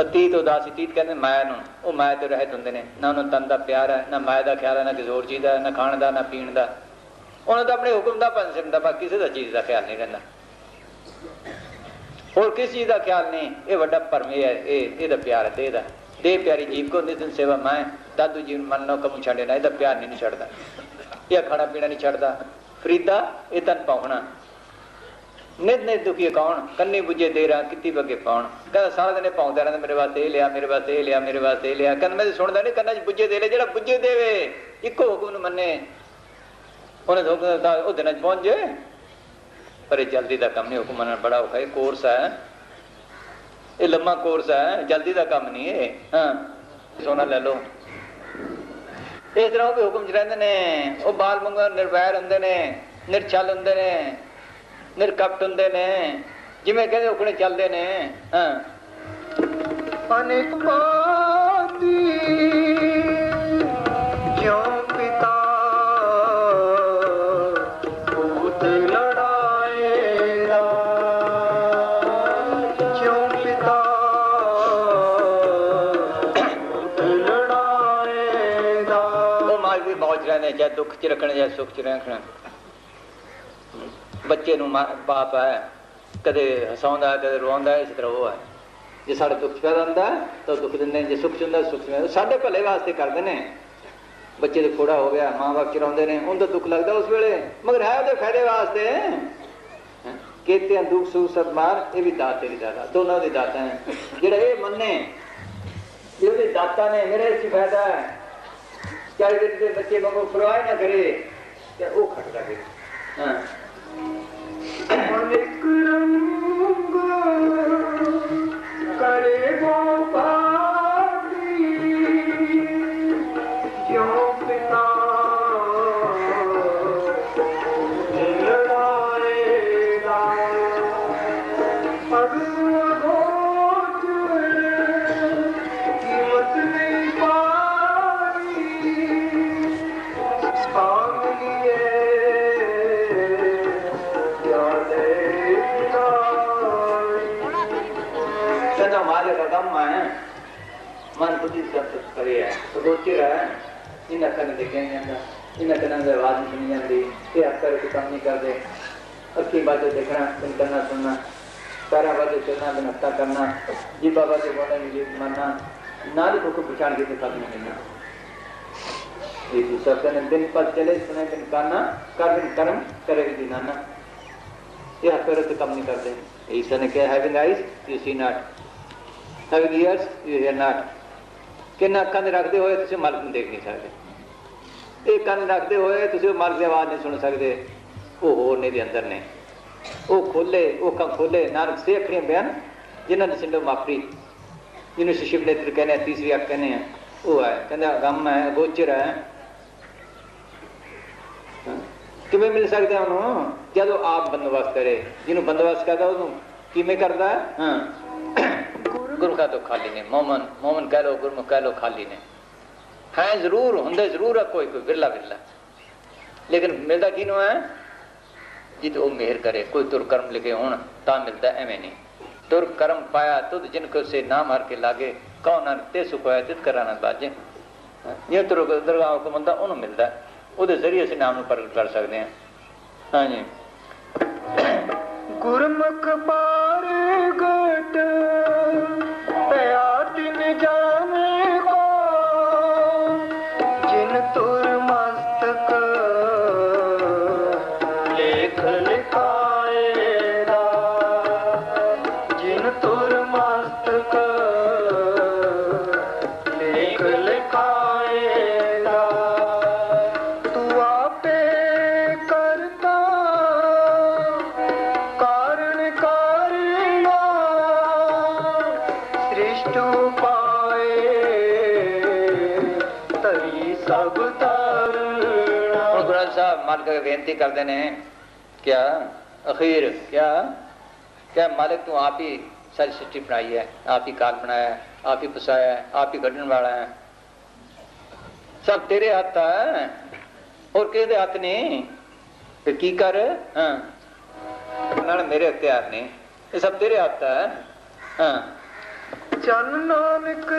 ਅਤੀਤ ਉਦਾਸੀ, ਅਤੀਤ ਕਹਿੰਦੇ ਮਾਇਆ ਨੂੰ, ਉਹ ਮਾਇਆ ਤੋਂ ਰਹਿਤ ਹੁੰਦੇ ਨੇ। ਨਾ ਉਹਨਾਂ ਨੂੰ ਤਨ ਦਾ ਪਿਆਰ ਹੈ, ਨਾ ਮਾਇਆ ਦਾ ਖਿਆਲ ਹੈ, ਨਾ ਕਿਸੇ ਹੋਰ ਚੀਜ਼ ਦਾ ਨਾ ਖਾਣ ਦਾ, ਨਾ ਪੀਣ ਦਾ। ਉਹਨਾਂ ਦਾ ਆਪਣੇ ਹੁਕਮ ਦਾ ਭਜਨ ਦਾ ਬਾਕੀ ਕਿਸੇ ਦਾ ਚੀਜ਼ ਦਾ ਖਿਆਲ ਨਹੀਂ ਰਹਿੰਦਾ। ਹੋਰ ਕਿਸੇ ਚੀਜ਼ ਦਾ ਖਿਆਲ ਨਹੀਂ? ਇਹ ਵੱਡਾ ਭਰਮ, ਇਹ ਹੈ, ਇਹ, ਇਹਦਾ ਪਿਆਰ ਹੈ ਦੇਹ ਦਾ ਦੇਹ ਪਿਆਰੀ ਜੀਵ ਕੋ ਨਿਤਨ ਸੇਵਾ ਮੈਂ। ਦਾਦੂ ਜੀ ਨੂੰ ਮਨ ਨੋ ਕਮੂ ਛੱਡੇ ਇਹਦਾ ਪਿਆਰ ਨਹੀਂ ਛੱਡਦਾ। ਇਹ ਖਾਣਾ ਪੀਣਾ ਨਹੀਂ ਛੱਡਦਾ। ਫਰੀਦਾ, ਇਹ ਤਨ ਪਾਉਣਾ। ਨਿਤ ਨਿਤ ਦੁਖੀ ਕੌਣ? ਕੰਨੀ ਬੁੱਝੇ ਦੇ ਕਿੱਤੀ ਬੱਗੇ ਪਾਉਣ। ਕਹਿੰਦਾ ਸਾਰਾ ਦਿਨ ਪਾਉਂਦਾ ਰਹਿੰਦਾ, ਮੇਰੇ ਵਾਸਤੇ ਇਹ ਲਿਆ, ਮੇਰੇ ਵਾਸਤੇ ਇਹ ਲਿਆ, ਮੇਰੇ ਵਾਸਤੇ ਇਹ ਲਿਆ। ਕੰਨ ਮੈਂ ਸੁਣਦਾ ਨਹੀਂ, ਕੰਨਾਂ 'ਚ ਬੁੱਝੇ ਦੇ ਲੈ, ਜਿਹੜਾ ਬੁੱਝੇ ਦੇਵੇ, ਇੱਕੋ ਹੁਕਮ ਨੂੰ ਮੰਨੇ। ਉਹਨੇ ਹੁਕਮ ਦਿੱਤਾ, ਉਹ ਦਿਨਾਂ 'ਚ ਪਹੁੰਚ ਜੇ। ਪਰ ਇਹ ਜਲਦੀ ਦਾ ਕੰਮ ਨਹੀਂ, ਹੁਕਮ ਮੰਨਣਾ ਬੜਾ ਔਖਾ, ਇਹ ਕੋਰਸ ਹੈ। ਇਹ ਲੰਮਾ ਕੋਰਸ ਹੈ, ਜਲਦੀ ਦਾ ਕੰਮ ਨਹੀਂ ਇਹ। ਹਾਂ, ਸੋਨਾ ਲੈ ਲਓ। ਇਸ ਤਰ੍ਹਾਂ ਉਹ ਵੀ ਹੁਕਮ ਚ ਰਹਿੰਦੇ ਨੇ, ਉਹ ਬਾਲ ਮੰਗਾ ਨਿਰਵੈਰ ਹੁੰਦੇ ਨੇ, ਨਿਰਛਲ ਹੁੰਦੇ ਨੇ, ਨਿਰਕਪਟ ਹੁੰਦੇ ਨੇ, ਜਿਵੇਂ ਕਹਿੰਦੇ ਉਖਣੇ ਚੱਲਦੇ ਨੇ, ਹਾਂ। ਅਨੇਕ ਬਾਤੀ ਦੁੱਖ ਜਾਂ ਸੁੱਖ ਚ ਰੱਖਣ ਬੱਚੇ ਨੂੰ ਬਾਪ ਹੈ, ਕਦੇ ਹਸਾਉਂਦਾ, ਕਦੇ ਰਵਾਉਂਦਾ ਇਸ ਤਰ੍ਹਾਂ ਉਹ ਹੈ। ਜੇ ਸਾਡੇ ਦੁੱਖ ਪੈਦਾ ਹੁੰਦਾ, ਤਾਂ ਦੁੱਖ ਦਿੰਦੇ ਜੇ ਸੁੱਖ ਹੁੰਦਾ ਸੁੱਖ 'ਚ ਸਾਡੇ ਭਲੇ ਵਾਸਤੇ ਕਰਦੇ ਨੇ। ਬੱਚੇ ਦੇ ਫੋੜਾ ਹੋ ਗਿਆ ਮਾਂ-ਬਾਪ ਚਰਾਉਂਦੇ ਨੇ, ਉਹਨੂੰ ਤਾਂ ਦੁੱਖ ਲੱਗਦਾ ਉਸ ਵੇਲੇ। ਮਗਰ ਹੈ ਉਹਦੇ ਫਾਇਦੇ ਵਾਸਤੇ। ਹੈਂ। ਦੁੱਖ, ਸੁਖ, ਸਭ ਇਹ ਵੀ ਦਾਤੇ ਦੀ ਦਾਤਾ ਦੋਨਾਂ ਦੇ ਦਾਤਾ ਹੈ ਜਿਹੜਾ ਇਹ ਮੰਨੇ ਕਿ ਉਹਦੇ ਦਾਤਾ ਨੇ, ਮੇਰੇ ਇਸ ਫਾਇਦਾ ਹੈ। ਚਾਹੇ ਦਿਨ ਦੇ ਬੱਚੇ ਵਾਂਗੂ ਪਰਵਾਹ ਨਾ ਕਰੇ ਤੇ ਉਹ ਖਟ ਲੱਗੇ ਹਾਂ गोचर है इन्हें कन्ने देखे नहीं जाता इन्हें कन्ने की आवाज नहीं सुनी जाती ये आप कर काम नहीं करते अखी बातें देखना सुन करना सुनना पैरों बातें चलना बिनता करना जीबा बातें बोलने जीव मानना नाल को पहचान के तक नहीं मिलना सत्य ने दिन पर चले सुने दिन करना कर दिन कर्म करेगी दिनाना ये आप कर काम नहीं करते ईश्वर ने क्या having eyes you see not having ears you hear not ਕਿੰਨਾ ਅੱਖਾਂ ਦੇ ਰੱਖਦੇ ਹੋਏ ਤੁਸੀਂ ਮਾਲਕ ਨੂੰ ਦੇਖ ਨਹੀਂ ਸਕਦੇ? ਇਹ ਕੰਨ ਰੱਖਦੇ ਹੋਏ ਤੁਸੀਂ ਉਹ ਮਰਦ ਦੀ ਆਵਾਜ਼ ਨਹੀਂ ਸੁਣ ਸਕਦੇ। ਉਹ ਹੋਰ ਨੇ ਦੇ ਅੰਦਰ ਨੇ। ਉਹ ਖੋਲੇ, ਉਹ ਕੰਨ ਖੋਲੇ। ਨਾਨਕ ਸੇਖੜੀਆਂ ਬਿਆਨ, ਜਿਨ੍ਹਾਂ ਨੇ ਸਿੰਡੋ ਮਾਪਰੀ ਜਿਹਨੂੰ ਸ਼ਿਵ ਨੇਤਰ ਕਹਿੰਦੇ ਆ ਤੀਸਰੀ ਅੱਖ ਕਹਿੰਦੇ ਆ। ਉਹ ਹੈ, ਕਹਿੰਦਾ ਗਮ ਹੈ, ਗੋਚਰ ਹੈ। ਕਿਵੇਂ ਮਿਲ ਸਕਦੇ ਆ ਉਹਨੂੰ? ਜਦੋਂ ਆਪ ਬੰਦੋਬਸਤ ਕਰੇ। ਜਿਹਨੂੰ ਬੰਦੋਬਸਤ ਕਰਦਾ ਉਹਨੂੰ ਕਿਵੇਂ ਕਰਦਾ? ਹਾਂ। ਹਾਂ ਗੁਰੂ ਕਾ ਤੋਂ ਖਾਲੀ ਨੇ, ਮੋਮਨ ਮੋਮਨ ਕਹਿ ਲੋ ਗੁਰਮੁਖ ਕਹਿ ਲੋ ਖਾਲੀ ਨੇ। ਹੈ ਜ਼ਰੂਰ, ਹੁੰਦੇ ਜ਼ਰੂਰ ਹੈ ਕੋਈ ਕੋਈ ਵਿਰਲਾ ਵਿਰਲਾ। ਲੇਕਿਨ ਮਿਲਦਾ ਕਿਨੂੰ ਹੈ? ਜਿਤ ਉਹ ਮਿਹਰ ਕਰੇ, ਕੋਈ ਤੁਰ ਕਰਮ ਲਿਖੇ ਹੋਣ, ਤਾਂ ਮਿਲਦਾ ਐਵੇਂ ਨਹੀਂ। ਤੁਰ ਕਰਮ ਪਾਇਆ ਤੁਧ ਜਿਨ ਕੋ ਸੇ ਨਾਮ ਹਰ ਕੇ ਲਾਗੇ ਕਉ ਤੇ ਸੁਖ ਤਿਤ ਕਰਾਣਾ ਬਾਜੇ। ਇਹ ਤੁਰ ਦਰਗਾਹ ਕੋ ਬੰਦਾ ਉਹਨੂੰ ਮਿਲਦਾ, ਉਹਦੇ ਜ਼ਰੀਏ ਅਸੀਂ ਨਾਮ ਨੂੰ ਪ੍ਰਗਟ ਕਰ ਸਕਦੇ ਹਾਂ। ਹਾਂਜੀ। ਗੁਰਮੁਖ ਪਾਰ ਗਟ ਅਗੇ ਬੇਨਤੀ ਕਰਦੇ ਨੇ ਕਿਆ ਅਖੀਰ ਕਿਆ ਕਿਆ ਮਾਲਕ ਤੂੰ ਆਪ ਹੀ ਸਾਰੀ ਸ੍ਰਿਸ਼ਟੀ ਬਣਾਈ ਹੈ ਆਪ ਹੀ ਕਾਲ ਬਣਾਇਆ ਹੈ, ਆਪ ਹੀ ਪਸਾਇਆ ਹੈ, ਆਪ ਹੀ ਕੱਢਣ ਵਾਲਾ ਹੈ ਸਭ ਤੇਰੇ ਹੱਥ ਹੈ ਹੋਰ ਕਿਹਦੇ ਹੱਥ ਨਹੀਂ ਫਿਰ ਕੀ ਕਰ ਹਾਂ ਨਾਲ ਮੇਰੇ ਅਖਤਿਆਰ ਨੇ ਇਹ ਸਭ ਤੇਰੇ ਹੱਥ ਹੈ ਹਾਂ ਜਨ ਨਾਨਕ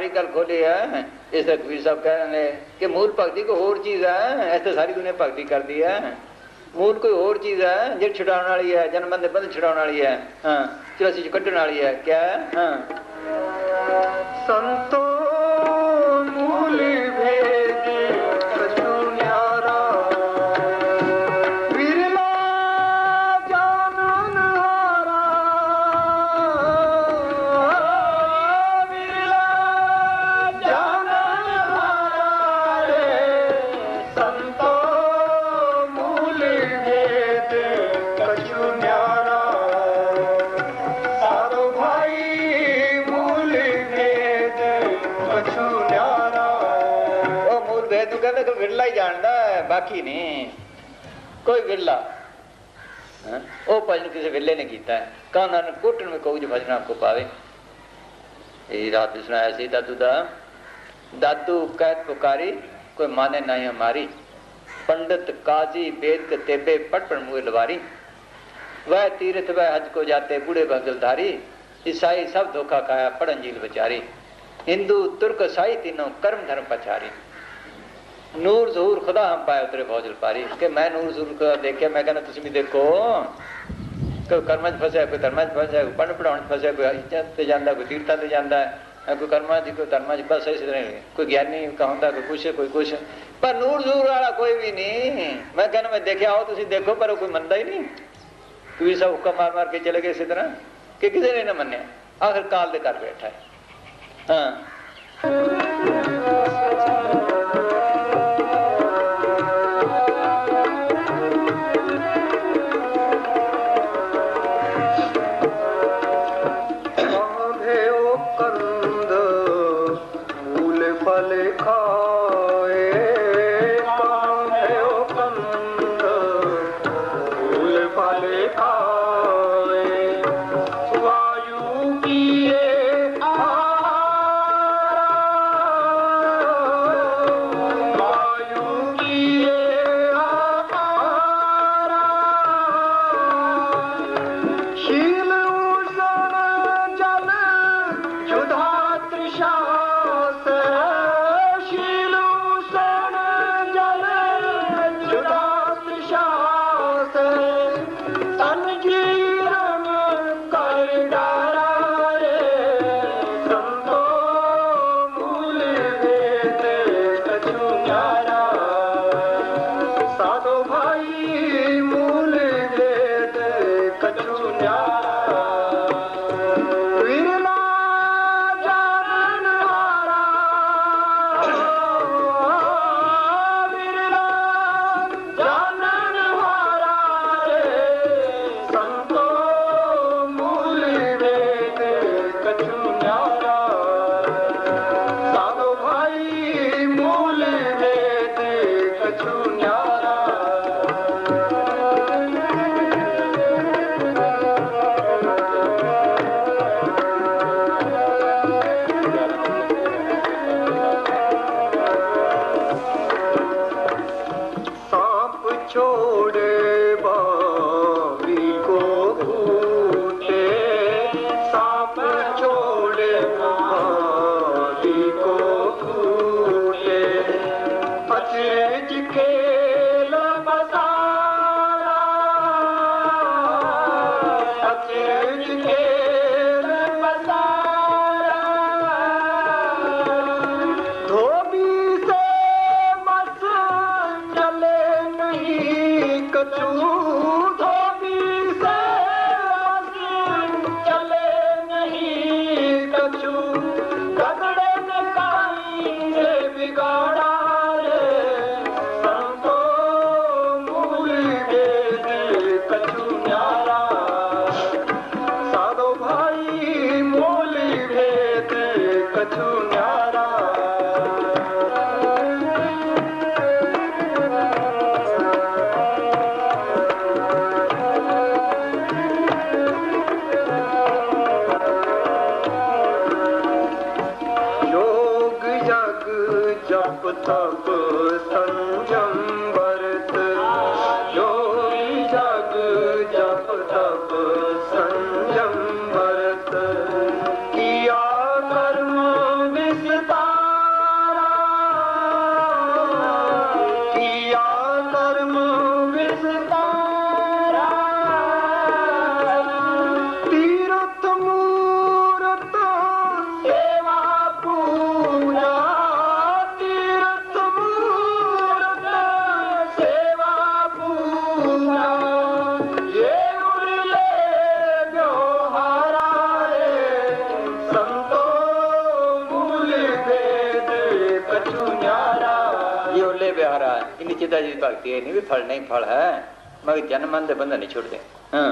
ਸਾਰੀ ਗੱਲ ਖੋਲੀ ਹੈ। ਇਸ ਤਰ੍ਹਾਂ ਕਬੀਰ ਸਾਹਿਬ ਕਹਿ ਰਹੇ ਕਿ ਮੂਲ ਭਗਤੀ ਕੋਈ ਹੋਰ ਚੀਜ਼ ਹੈ। ਇੱਥੇ ਸਾਰੀ ਦੁਨੀਆ ਭਗਤੀ ਕਰਦੀ ਹੈ। ਮੂਲ ਕੋਈ ਹੋਰ ਚੀਜ਼ ਹੈ ਜਿਹੜੀ ਛੁਡਾਉਣ ਵਾਲੀ ਹੈ ਜਨਮ ਦੇ ਬੰਦ ਛੁਡਾਉਣ ਵਾਲੀ ਹੈ। ਹਾਂ, ਚੁਰਾਸੀ ਚ ਕੱਢਣ ਵਾਲੀ ਹੈ। ਕਿਆ? ਹਾਂ। ਸੰਤੋ गिरला ओ भजन किसी वेले ने किया है काना ने कोटन में कोई भजन आपको पावे रात सुनाया सी दादू दा दादू कहत पुकारी कोई माने नहीं हमारी पंडित काजी वेद तेबे पट पर मुहे लवारी वह तीर्थ वह हज को जाते बूढ़े बगलधारी ईसाई सब धोखा खाया पड़ंजील बेचारी हिंदू तुर्क साई तीनों कर्म धर्म पछारी ਨੂਰ ਜ਼ਹੂਰ, ਖੁਦਾ ਹਮ ਪਾਇਆ ਉਤਰੇ ਫੌਜਲ ਪਾਰੀ ਕਿ ਮੈਂ ਨੂਰ ਜ਼ਹੂਰ ਖੁਦਾ ਦੇਖਿਆ, ਮੈਂ ਕਹਿੰਦਾ, ਤੁਸੀਂ ਵੀ ਦੇਖੋ। ਕੋਈ ਕਰਮਾਂ 'ਚ ਫਸਿਆ, ਕੋਈ ਧਰਮਾਂ 'ਚ ਫਸਿਆ, ਕੋਈ ਪੜ੍ਹਨ ਪੜਾਉਣ 'ਚ ਫਸਿਆ, ਕੋਈ ਇੱਜ਼ਤ ਤੇ ਜਾਂਦਾ, ਕੋਈ ਤੀਰਥਾਂ ਤੇ ਜਾਂਦਾ ਕੋਈ ਕਰਮਾਂ 'ਚ, ਕੋਈ ਧਰਮਾਂ 'ਚ, ਬਸ ਇਸ ਤਰ੍ਹਾਂ ਕੋਈ ਗਿਆਨੀ ਕਹਾਉਂਦਾ, ਕੋਈ ਕੁਛ ਕੋਈ ਕੁਛ। ਪਰ ਨੂਰ ਜ਼ਹੂਰ ਵਾਲਾ ਕੋਈ ਵੀ ਨਹੀਂ। ਮੈਂ ਕਹਿੰਦਾ, ਮੈਂ ਦੇਖਿਆ, ਆਓ ਤੁਸੀਂ ਦੇਖੋ, ਪਰ ਉਹ ਕੋਈ ਮੰਨਦਾ ਹੀ ਨਹੀਂ। ਕੋਈ ਸਭ ਹੁਕਮ ਮਾਰ ਮਾਰ ਕੇ ਚਲੇ ਗਏ ਇਸੇ ਤਰ੍ਹਾਂ। ਕਿ ਕਿਸੇ ਨੇ ਨਾ ਮੰਨਿਆ। ਆਖਰ ਕਾਲ ਦੇ ਕਰ ਬੈਠਾ ਹੈ। ਹਾਂ। Santa फल है मगर जन्म अंध बंधन छोड़ दें हाँ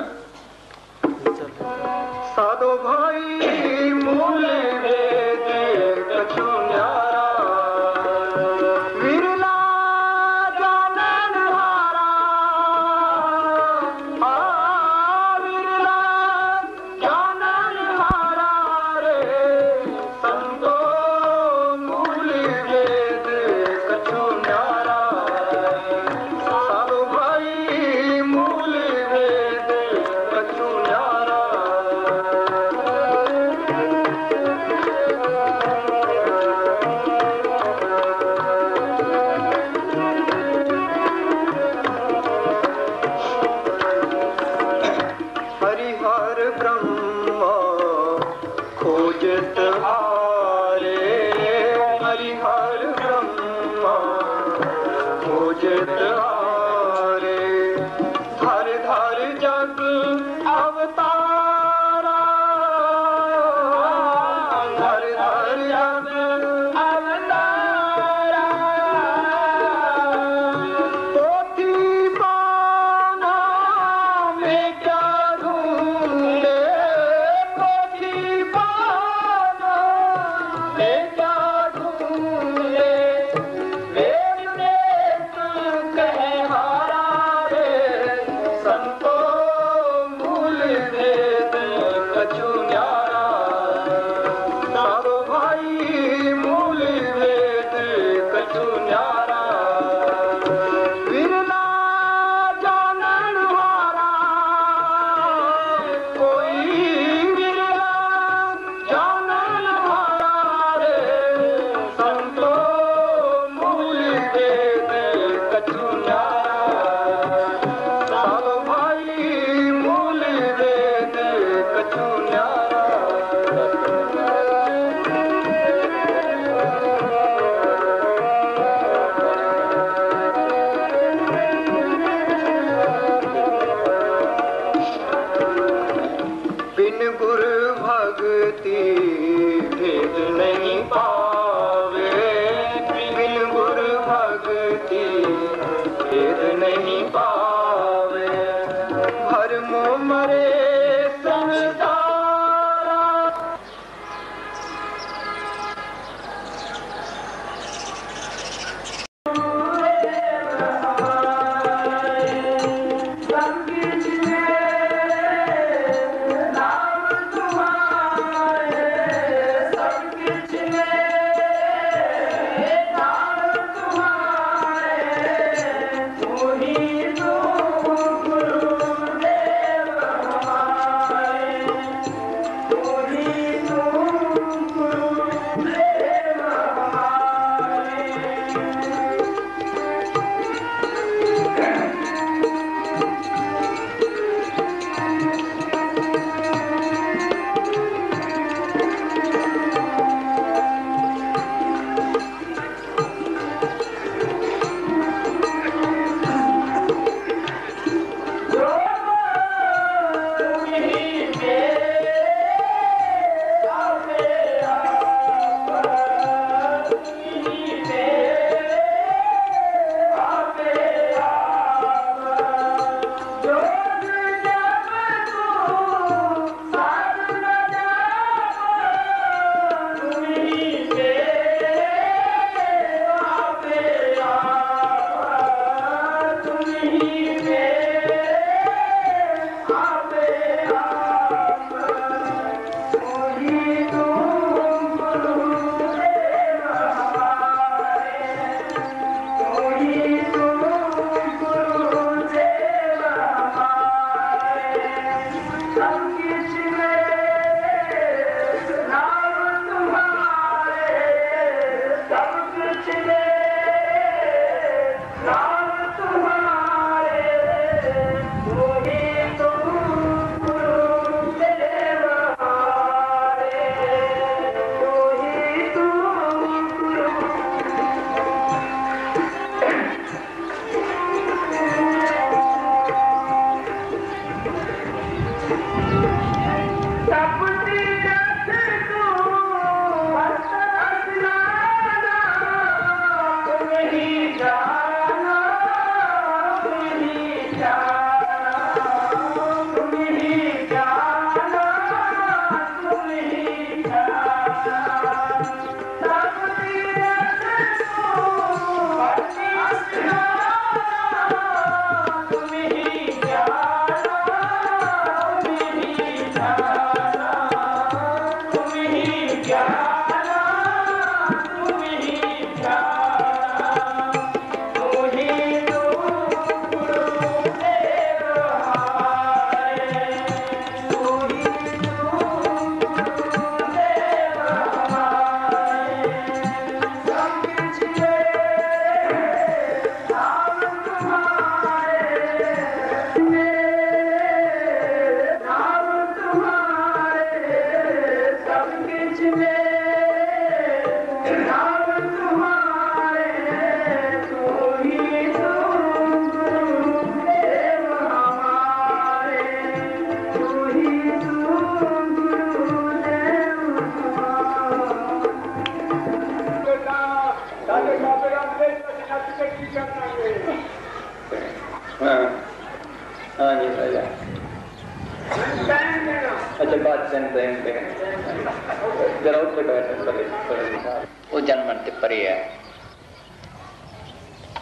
है।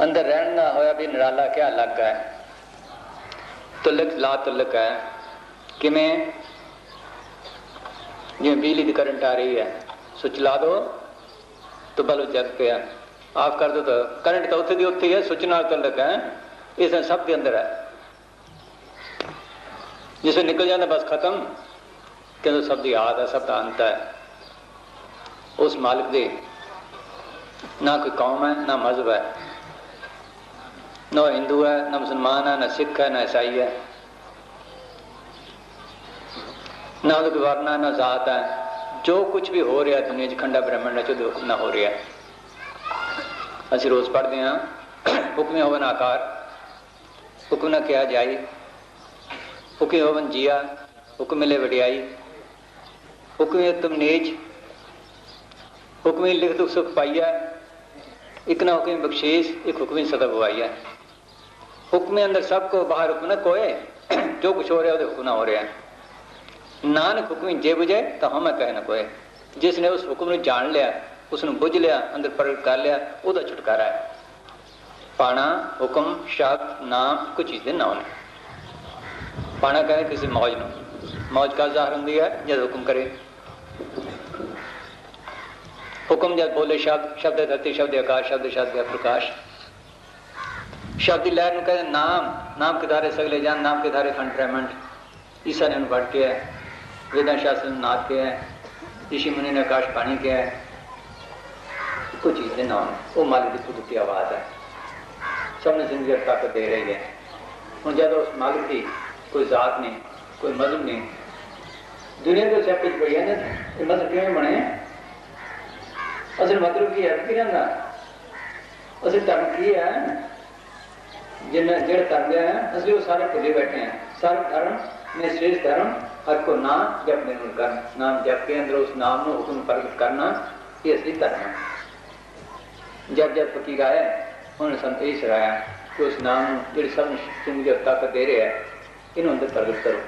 अंदर होया भी निराला, क्या अलग है? तुलक ला तुलक है बिजली की करंट आ रही है। स्विच ला दो तो बल्ब जग पे ऑफ़ कर दो तो करंट तो उत्थे है, स्विच ना तुलक है। इस सब के अंदर है। जिसे निकल जाता बस खत्म। ਕਹਿੰਦਾ ਸਭ ਦੀ ਆਦ ਹੈ, ਸਭ ਦਾ ਅੰਤ ਹੈ। ਉਸ ਮਾਲਕ ਦੇ ਨਾ ਕੋਈ ਕੌਮ ਹੈ, ਨਾ ਮਜ਼ਹਬ ਹੈ। ਨਾ ਹਿੰਦੂ ਹੈ, ਨਾ ਮੁਸਲਮਾਨ ਹੈ, ਨਾ ਸਿੱਖ ਹੈ, ਨਾ ਈਸਾਈ ਹੈ। ਨਾ ਉਹਦਾ ਕੋਈ ਵਰਨਾ ਹੈ ਨਾ ਜ਼ਾਤ ਹੈ। ਜੋ ਕੁਝ ਵੀ ਹੋ ਰਿਹਾ ਦੁਨੀਆਂ 'ਚ, ਖੰਡਾ ਬ੍ਰਹਮੰਡ 'ਚ ਦੁੱਖ ਨਾ ਹੋ ਰਿਹਾ। ਅਸੀਂ ਰੋਜ਼ ਪੜ੍ਹਦੇ ਹਾਂ, ਹੁਕਮੇ ਹੋਵਨ ਆਕਾਰ, ਹੁਕਮ ਨਾ ਕਿਹਾ ਜਾਏ ਹੁਕਮੇ ਹੋਵਨ ਜੀਆ, ਹੁਕਮ ਮਿਲੇ ਵਡਿਆਈ। ਹੁਕਮੇ ਤੁਮ ਨੇਜ, ਹੁਕਮੇ ਲਿਖ ਦੁਖ ਸੁਖ ਪਾਈਆ ਇੱਕ ਨਾ ਹੁਕਮ ਬਖਸ਼ੇਸ਼, ਇੱਕ ਹੁਕਮੇ ਸਦਾ ਬਵਾਈਆ ਹੁਕਮੇ ਅੰਦਰ ਸਭ ਕੋ ਬਾਹਰ ਹੁਕਮ ਨਾ ਕੋਏ, ਜੋ ਕੁਛ ਹੋ ਰਿਹਾ ਉਹਦੇ ਹੁਕਮ ਨਾ ਹੋ ਰਿਹਾ। ਨਾਨਕ ਹੁਕਮ ਜੇ ਬੁਝੇ, ਤਾਂ ਹਮੇ ਕਹਿ ਨਾ ਕੋਏ। ਜਿਸ ਨੇ ਉਸ ਹੁਕਮ ਨੂੰ ਜਾਣ ਲਿਆ, ਉਸ ਨੂੰ ਬੁੱਝ ਲਿਆ, ਅੰਦਰ ਪ੍ਰਗਟ ਕਰ ਲਿਆ, ਉਹਦਾ ਛੁਟਕਾਰਾ ਹੈ। ਪਾਣਾ, ਹੁਕਮ, ਸ਼ਬਦ, ਨਾਮ ਕੁਝ ਚੀਜ਼ ਦੇ ਨਾਮ ਨੇ। ਪਾਣਾ ਕਹੇ ਕਿਸੇ ਮੌਜ ਨੂੰ। ਮੌਜ ਕਾ ਜ਼ਾਹਰ ਹੁੰਦੀ ਹੈ? ਜਦ ਹੁਕਮ ਕਰੇ। हुक्म जब बोले, शब्द शब्द धरती, शब्द आकाश, शब्द शब्द प्रकाश। शब्द लहर कहते नाम नाम के धारे सगले जान, नाम के धारे कंट्रेमेंट ईसा ने भट्ट के है वेदा शास्त्र नाथ किया है, ऋषि मुनि ने आकाश पानी किया है। कुछ चीज़ें नाम वो मालिक की खुद की आवाज़ है। सबने ज़िंदगी ताकत दे रही है। और जब उस मालिक की कोई जात नहीं, कोई मज़हब नहीं ਮਜ਼ਹਬ ਨਹੀਂ ਦੁਨੀਆ ਦੇ ਸਿਆਪੇ ਚ ਪਈ ਹੈ ਨਾ ਇਹ ਮਜ਼ਹਬ ਕਿਵੇਂ ਬਣੇ ਅਸਲ ਮਤਲਬ ਕੀ ਹੈ ਕਿ ਰਹਿੰਦਾ ਅਸਲ ਧਰਮ ਕੀ ਹੈ ਜਿਨ੍ਹਾਂ ਜਿਹੜੇ ਧਰਮ ਦੇ ਹੈ ਅਸੀਂ ਉਹ ਸਾਰੇ ਭੁੱਲੇ ਬੈਠੇ हैं सर्व धर्म में श्रेष्ठ धर्म हर को नाम जप निर्मल कर नाम जप के अंदर उस नाम को हुक्म प्रगट करना ये असली धर्म है जब जब फकीर आए उन्होंने संत यही सराया कि उस नाम ਜਿਹੜੇ ਸਭ ਨੂੰ ਚੰਗੀ ਤਾਕਤ ਦੇ ਰਿਹਾ ਹੈ ਇਹਨੂੰ ਅੰਦਰ ਪ੍ਰਗਟ ਕਰੋ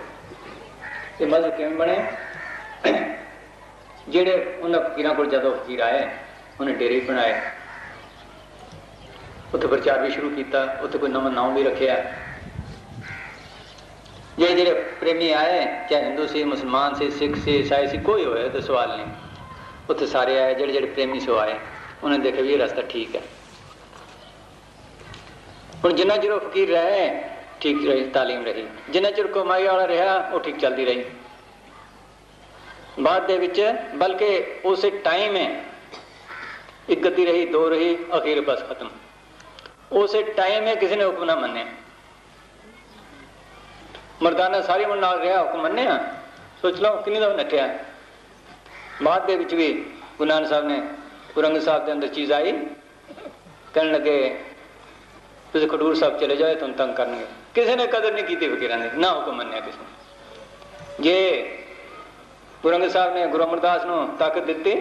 ਇਹ ਮਜ਼ਹਬ ਕਿਵੇਂ ਬਣੇ? ਜਿਹੜੇ ਉਹਨਾਂ ਫਕੀਰਾਂ ਕੋਲ ਜਦੋਂ ਫਕੀਰ ਆਏ, ਉਹਨੇ ਡੇਰੇ ਬਣਾਏ। ਉੱਥੇ ਪ੍ਰਚਾਰ ਵੀ ਸ਼ੁਰੂ ਕੀਤਾ, ਉੱਥੇ ਕੋਈ ਨਵਾਂ ਨਾਮ ਵੀ ਰੱਖਿਆ। ਜਿਹੜੇ ਜਿਹੜੇ ਪ੍ਰੇਮੀ ਆਏ, ਚਾਹੇ ਹਿੰਦੂ ਸੀ, ਮੁਸਲਮਾਨ ਸੀ, ਸਿੱਖ ਸੀ, ਈਸਾਈ ਸੀ, ਕੋਈ ਹੋਏ ਤਾਂ ਸਵਾਲ ਨਹੀਂ। ਉੱਥੇ ਸਾਰੇ ਆਏ, ਜਿਹੜੇ ਜਿਹੜੇ ਪ੍ਰੇਮੀ ਸੋ ਆਏ, ਉਹਨੇ ਦੇਖਿਆ ਵੀ ਇਹ ਰਸਤਾ ਠੀਕ ਹੈ। ਹੁਣ ਜਿੰਨਾ ਚਿਰ ਉਹ ਫਕੀਰ ਰਹੇ ਠੀਕ ਰਹੀ, ਤਾਲੀਮ ਰਹੀ। ਜਿੰਨਾ ਚਿਰ ਕਮਾਈ ਵਾਲਾ ਰਿਹਾ, ਉਹ ਠੀਕ ਚੱਲਦੀ ਰਹੀ। ਬਾਅਦ ਦੇ ਵਿੱਚ, ਬਲਕਿ ਉਸੇ ਟਾਈਮ ਹੈ ਇੱਕ ਗਤੀ ਰਹੀ, ਦੋ ਰਹੀ, ਅਖੀਰ ਬਸ ਖਤਮ। ਉਸੇ ਟਾਈਮ ਹੈ ਕਿਸੇ ਨੇ ਹੁਕਮ ਨਾ ਮੰਨਿਆ। ਮਰਦਾਨਾ ਸਾਰੀ ਉਮਰ ਨਾਲ ਰਿਹਾ, ਹੁਕਮ ਮੰਨਿਆ। ਸੋਚ ਲਓ, ਕਿੰਨੀ ਦਾ ਨੱਠਿਆ। ਬਾਅਦ ਦੇ ਵਿੱਚ ਵੀ ਗੁਰੂ ਨਾਨਕ ਸਾਹਿਬ ਨੇ ਗੁਰੰਗ ਸਾਹਿਬ ਦੇ ਅੰਦਰ ਚੀਜ਼ ਆਈ। ਕਹਿਣ ਲੱਗੇ ਤੁਸੀਂ ਖਡੂਰ ਸਾਹਿਬ ਚਲੇ ਜਾਓ ਤੁਹਾਨੂੰ ਤੰਗ ਕਰਨਗੇ। ਕਿਸੇ ਨੇ ਕਦਰ ਨਹੀਂ ਕੀਤੀ ਫਕੀਰਾਂ ਦੀ, ਨਾ ਹੁਕਮ ਮੰਨਿਆ ਕਿਸੇ ਨੇ। ਜੇ ਗੁਰੰਗ ਸਾਹਿਬ ਨੇ ਗੁਰੂ ਅਮਰਦਾਸ ਨੂੰ ਤਾਕਤ ਦਿੱਤੀ,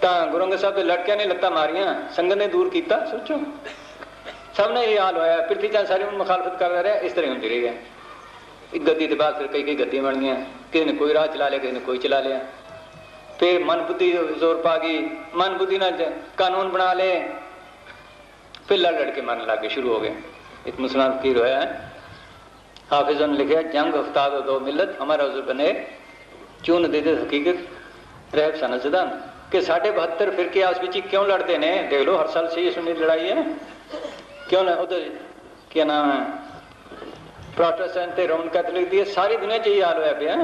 ਤਾਂ ਗੁਰੂ ਅੰਗਦ ਸਾਹਿਬ ਦੇ ਲੜਕਿਆਂ ਨੇ ਲੱਤਾਂ ਮਾਰੀਆਂ, ਸੰਗਤ ਨੇ ਦੂਰ ਕੀਤਾ, ਸੋਚੋ। ਸਭ ਨੇ ਇਹ ਹਾਲ ਹੋਇਆ, ਪ੍ਰਿਥੀ ਚੰਦ ਸਾਰੀ ਉਮਰ ਮੁਖਾਲਫਤ ਕਰਦਾ ਰਿਹਾ, ਇਸ ਤਰ੍ਹਾਂ ਹੁੰਦੀ ਰਹੀ ਹੈ। ਇੱਕ ਗੱਦੀ ਦੇ ਬਾਅਦ ਫਿਰ ਕਈ ਕਈ ਗੱਦੀਆਂ ਬਣ ਗਈਆਂ, ਕਿਸੇ ਨੇ ਕੋਈ ਰਾਹ ਚਲਾ ਲਿਆ, ਕਿਸੇ ਨੇ ਕੋਈ ਚਲਾ ਲਿਆ। ਫਿਰ ਮਨ ਬੁੱਧੀ ਜ਼ੋਰ ਪਾ ਗਈ ਮਨ ਬੁੱਧੀ ਨਾਲ ਕਾਨੂੰਨ ਬਣਾ ਲਏ। ਫਿਰ ਲੜ ਲੜ ਕੇ ਮਰਨ ਲੱਗੇ, ਸ਼ੁਰੂ ਹੋ ਗਿਆ ਇੱਕ ਮੁਸਲਮਾਨ ਫਕੀਰ ਹੋਇਆ ਹਾਫਿਜ਼ਨ ਲਿਖਿਆ, ਜੰਗ ਉਸਤਾਦ ਦੋ ਮਿਲਤ ਹਮਾਰਾ ਉਜ਼ਰ ਬਨੇ ਚੂਨ ਦੇ ਦੇ ਹਕੀਕਤ, ਰਹਿਬ ਸਨ ਜ਼ਦਾਨ ਕਿ 72 ਫਿਰਕੇ ਆਪਸ ਵਿੱਚ ਕਿਉਂ ਲੜਦੇ ਨੇ? ਦੇਖ ਲਓ, ਹਰ ਸਾਲ ਸਹੀ ਸੁਣੀ ਲੜਾਈ ਹੈ ਕਿਉਂ ਨਾ, ਉਧਰ ਕੀ ਨਾਮ ਹੈ? ਪ੍ਰੋਟੈਸਟੈਂਟ ਤੇ ਰੋਮਨ ਕੈਥੋਲਿਕ ਦੀ ਸਾਰੀ ਦੁਨੀਆ 'ਚ ਹੀ ਹਾਲ ਹੋਇਆ ਪਿਆ।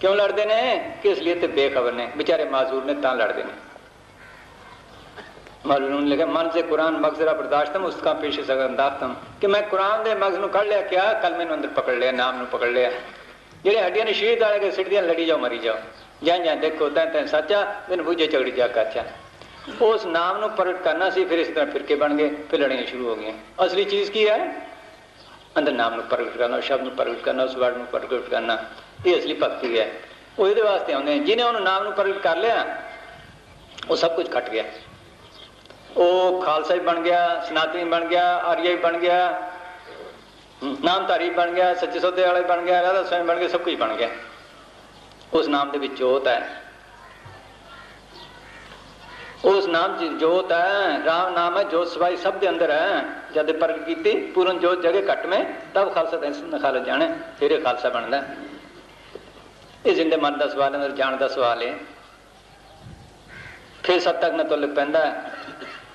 ਕਿਉਂ ਲੜਦੇ ਨੇ? ਕਿਸ ਲਈ? ਤੇ ਬੇਖਬਰ ਨੇ। ਵਿਚਾਰੇ ਮਾਜ਼ੂਰ ਨੇ, ਤਾਂ ਲੜਦੇ ਨੇ। ਮੌਲਵੀ ਨੂੰ ਲਿਖਿਆ ਮਨ ਸੇ ਕੁਰਾਨ ਮਗਜ਼ਰਾ ਬਰਦਾਸ਼ਤਮ ਉਸ ਦਾ ਪੇਸ਼ੇ ਸਗੰਦਾਤਮ ਕਿ ਮੈਂ ਕੁਰਾਨ ਦੇ ਮਗਜ਼ ਨੂੰ ਕੱਢ ਲਿਆ ਕਿਆ ਕਲਮੇ ਨੂੰ ਅੰਦਰ ਪਕੜ ਲਿਆ, ਨਾਮ ਨੂੰ ਪਕੜ ਲਿਆ। ਜਿਹੜੇ ਹੱਡੀਆਂ ਨੇ ਸ਼ੀਰ ਦਾਲੇ ਕੇ ਸਿੱਟਦੀਆਂ ਲੜੀ ਜਾਓ, ਮਰੀ ਜਾਓ। ਜਾਂ ਜਾਂ ਦੇਖੋ, ਤਾਂ ਤੈਨ ਸੱਚਾ ਮੈਨੂੰ ਬੁਝੇ ਝਗੜੀ ਜਾ ਕਾਚਾ ਉਸ ਨਾਮ ਨੂੰ ਪ੍ਰਗਟ ਕਰਨਾ ਸੀ, ਫਿਰ ਇਸ ਤਰ੍ਹਾਂ ਫਿਰਕੇ ਬਣ ਗਏ, ਫਿਰ ਲੜੀਆਂ ਸ਼ੁਰੂ ਹੋ ਗਈਆਂ। ਅਸਲੀ ਚੀਜ਼ ਕੀ ਹੈ? ਅੰਦਰ ਨਾਮ ਨੂੰ ਪ੍ਰਗਟ ਕਰਨਾ ਸ਼ਬਦ ਨੂੰ ਪ੍ਰਗਟ ਕਰਨਾ, ਉਸ ਵਰਡ ਨੂੰ ਪ੍ਰਗਟ ਕਰਨਾ। ਇਹ ਅਸਲੀ ਭਗਤੀ ਹੈ। ਉਹ ਇਹਦੇ ਵਾਸਤੇ ਆਉਂਦੇ ਜਿਹਨੇ ਉਹਨੂੰ ਨਾਮ ਨੂੰ ਪ੍ਰਗਟ ਕਰ ਲਿਆ, ਉਹ ਸਭ ਕੁਝ ਖਟ ਗਿਆ। ਉਹ ਖਾਲਸਾ ਹੀ ਬਣ ਗਿਆ, ਸਨਾਤਨੀ ਬਣ ਗਿਆ, ਆਰੀਆ ਹੀ ਬਣ ਗਿਆ, ਨਾਮਧਾਰੀ ਬਣ ਗਿਆ, ਸੱਚੇ ਸੋਦੇ ਵਾਲੇ ਬਣ ਗਿਆ, ਰਾਧਾ ਸਵਾਮੀ ਬਣ ਗਿਆ, ਸਭ ਕੁਝ ਬਣ ਗਿਆ। ਉਸ ਨਾਮ ਦੇ ਵਿੱਚ ਜੋਤ ਹੈ। ਉਸ ਨਾਮ ਦੀ ਜੋਤ ਹੈ, ਰਾਮ ਨਾਮ ਹੈ ਜੋਤ ਸਵਾਈ ਸਭ ਦੇ ਅੰਦਰ ਹੈ। ਜਦ ਪ੍ਰਗਟ ਕੀਤੀ, ਪੂਰਨ ਜੋਤ ਜਗੇ ਘਟ ਮੇ, ਤਬ ਖਾਲਸਾ ਤੈਨੂੰ ਨਖਾਲ ਜਾਣੇ, ਤੇਰੇ ਖਾਲਸਾ ਬਣਦਾ। ਇਹ ਜਿੰਦੇ ਮਨ ਦਾ ਸਵਾਲ ਅੰਦਰ ਜਾਣ ਦਾ ਸਵਾਲ ਹੈ। ਫਿਰ ਸਭ ਤੱਕ ਨਾ ਤੁਲਕ ਪੈਂਦਾ